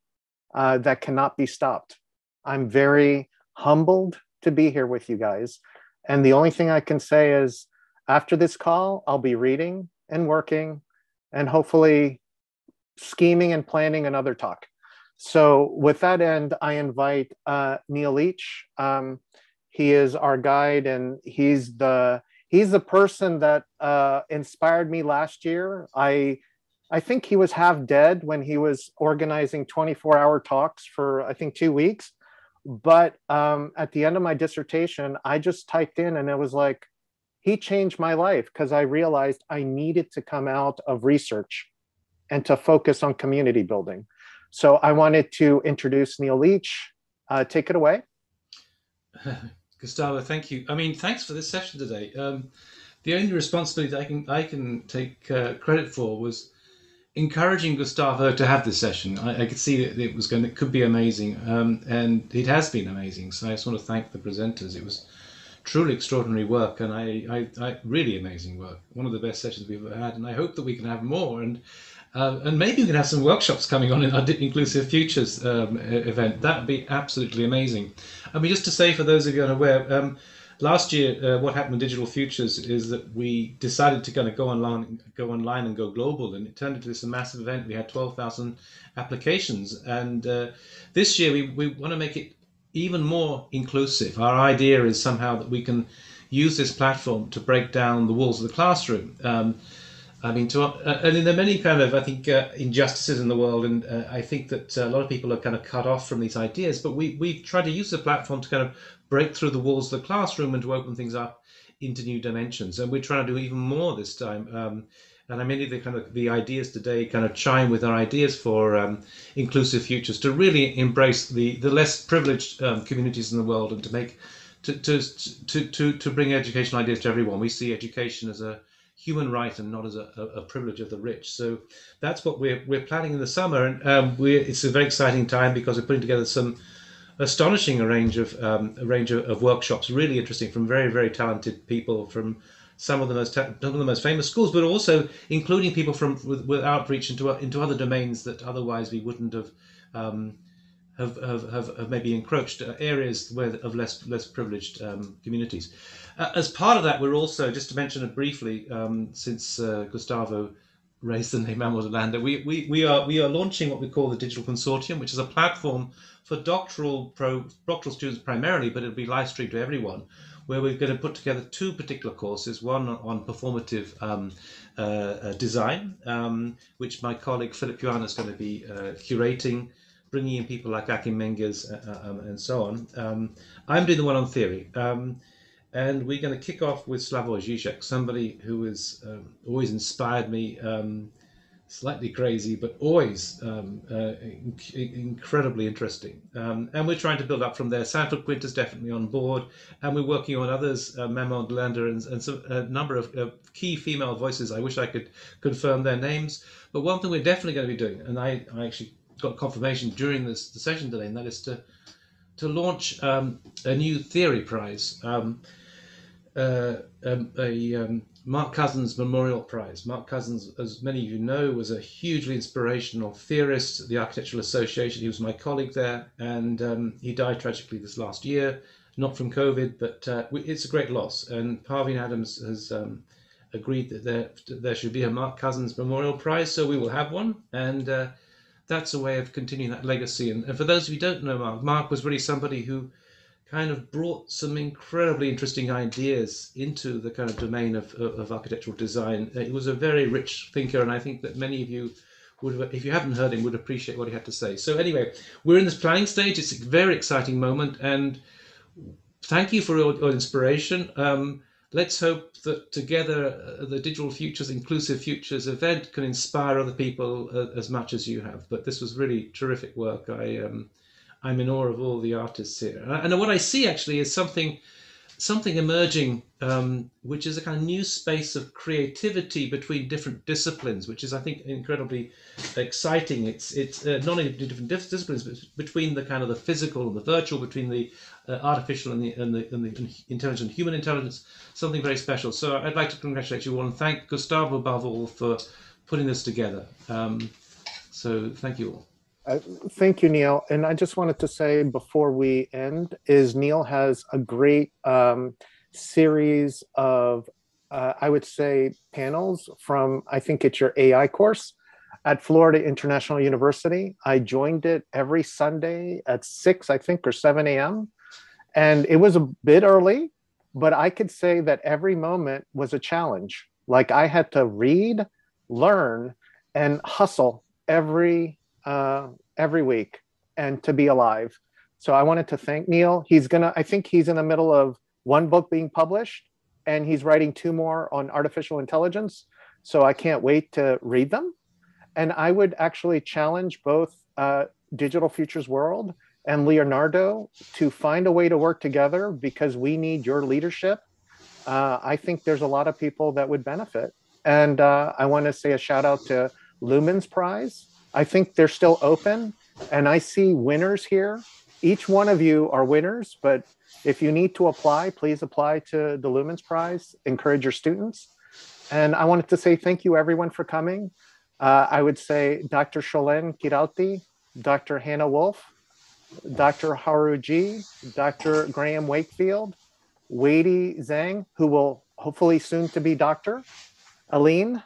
uh, that cannot be stopped. I'm very humbled to be here with you guys. And the only thing I can say is after this call, I'll be reading and working and hopefully scheming and planning another talk. So with that end, I invite uh, Neil Leach. Um, he is our guide and he's the he's the person that uh, inspired me last year. I I think he was half dead when he was organizing 24 hour talks for I think two weeks. But um, at the end of my dissertation, I just typed in and it was like, he changed my life because I realized I needed to come out of research and to focus on community building. So I wanted to introduce Neil Leach. Uh, take it away. <laughs> Gustavo, thank you. I mean, thanks for this session today. Um, the only responsibility I can I can take uh, credit for was encouraging Gustavo to have this session. I, I could see that it was going to it could be amazing, um, and it has been amazing. So I just want to thank the presenters. It was truly extraordinary work, and I, I, I really amazing work. One of the best sessions we've ever had, and I hope that we can have more. And uh, and maybe we can have some workshops coming on in our Inclusive Futures um, event. That would be absolutely amazing. I mean, just to say for those of you unaware, um, last year, uh, what happened with Digital Futures is that we decided to kind of go online, go online and go global, and it turned into this massive event. We had 12,000 applications, and uh, this year we, we want to make it even more inclusive. Our idea is somehow that we can use this platform to break down the walls of the classroom. Um, I mean, to, uh, there are many kind of, I think, uh, injustices in the world, and uh, I think that a lot of people are kind of cut off from these ideas. But we we try to use the platform to kind of break through the walls of the classroom and to open things up into new dimensions. And we're trying to do even more this time. Um, and I mean, the kind of the ideas today kind of chime with our ideas for um, inclusive futures to really embrace the the less privileged um, communities in the world and to make to, to to to to bring educational ideas to everyone. We see education as a human right and not as a, a, privilege of the rich. So that's what we're we're planning in the summer, and um, it's a very exciting time because we're putting together some astonishing range of um, a range of, of, workshops, really interesting from very very talented people from some of the most some of the most famous schools, but also including people from with, with outreach into into other domains that otherwise we wouldn't have. Um, have, have, have, have, maybe encroached uh, areas where of less less privileged um, communities. Uh, as part of that, we're also just to mention it briefly, um, since uh, Gustavo raised the name Manuel DeLanda, we, we, we are we are launching what we call the Digital Consortium, which is a platform for doctoral pro, doctoral students primarily, but it'll be live streamed to everyone, where we're going to put together two particular courses, one on performative um, uh, uh, design, um, which my colleague Philip Yuan is going to be uh, curating, bringing in people like Achim Menges uh, um, and so on. Um, I'm doing the one on theory. Um, and we're going to kick off with Slavoj Žižek, somebody who has um, always inspired me um, slightly crazy, but always um, uh, incredibly interesting. Um, and we're trying to build up from there. Sanford Kwinter is definitely on board, and we're working on others, uh, Manon Glander and, and some, a number of uh, key female voices. I wish I could confirm their names. But one thing we're definitely going to be doing, and I, I actually got confirmation during this the session today, and that is to to launch um, a new theory prize. Uh, um, a um, Mark Cousins Memorial Prize. Mark Cousins, as many of you know, was a hugely inspirational theorist at the Architectural Association. He was my colleague there, and um, he died tragically this last year, not from COVID, but uh, it's a great loss. And Parveen Adams has um, agreed that there, there should be a Mark Cousins Memorial Prize, so we will have one. And uh, that's a way of continuing that legacy. And, and for those of you who don't know Mark, Mark was really somebody who kind of brought some incredibly interesting ideas into the kind of domain of, of, architectural design. Uh, he was a very rich thinker, and I think that many of you would, if you haven't heard him, would appreciate what he had to say. So anyway, we're in this planning stage. It's a very exciting moment, and thank you for your, your inspiration. Um, let's hope that together uh, the Digital Futures Inclusive Futures event can inspire other people uh, as much as you have. But this was really terrific work. I um, I'm in awe of all the artists here. And what I see actually is something something emerging, um, which is a kind of new space of creativity between different disciplines, which is, I think, incredibly exciting. It's it's uh, not only different disciplines, but between the kind of the physical and the virtual, between the uh, artificial and the, and the and the intelligent human intelligence, something very special. So I'd like to congratulate you all and thank Gustavo above all for putting this together. Um, so thank you all. Uh, thank you, Neil. And I just wanted to say before we end is Neil has a great um, series of, uh, I would say, panels from, I think it's your AI course at Florida International University. I joined it every Sunday at 6, I think, or 7 a.m. And it was a bit early, but I could say that every moment was a challenge. Like I had to read, learn, and hustle every uh, every week and to be alive. So I wanted to thank Neil. He's gonna, I think he's in the middle of one book being published and he's writing two more on artificial intelligence. So I can't wait to read them. And I would actually challenge both uh, Digital Futures World and Leonardo to find a way to work together because we need your leadership. Uh, I think there's a lot of people that would benefit. And uh, I want to say a shout out to Lumens Prize. I think they're still open, and I see winners here. Each one of you are winners, but if you need to apply, please apply to the Lumens Prize. Encourage your students. And I wanted to say thank you, everyone, for coming. Uh, I would say Dr. Şölen Kiratli, Dr. Hannah Wolfe, Dr. Haru Ji, Dr. Graham Wakefield, Weidi Zhang, who will hopefully soon to be doctor, Elyne,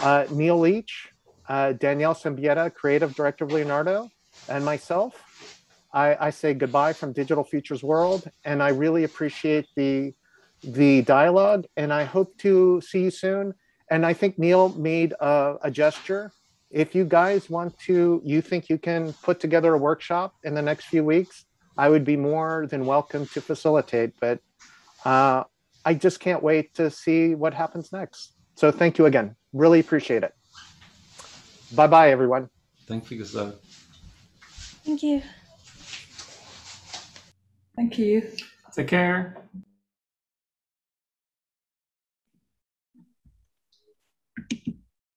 uh, Neil Leach, uh, Danielle Siembieda, creative director of Leonardo, and myself. I, I, say goodbye from Digital Futures World, and I really appreciate the the dialogue, and I hope to see you soon. And I think Neil made a, a gesture. If you guys want to, you think you can put together a workshop in the next few weeks, I would be more than welcome to facilitate. But uh, I just can't wait to see what happens next. So thank you again. Really appreciate it. Bye bye, everyone. Thank you, Gustavo. Thank you. Thank you. Take care.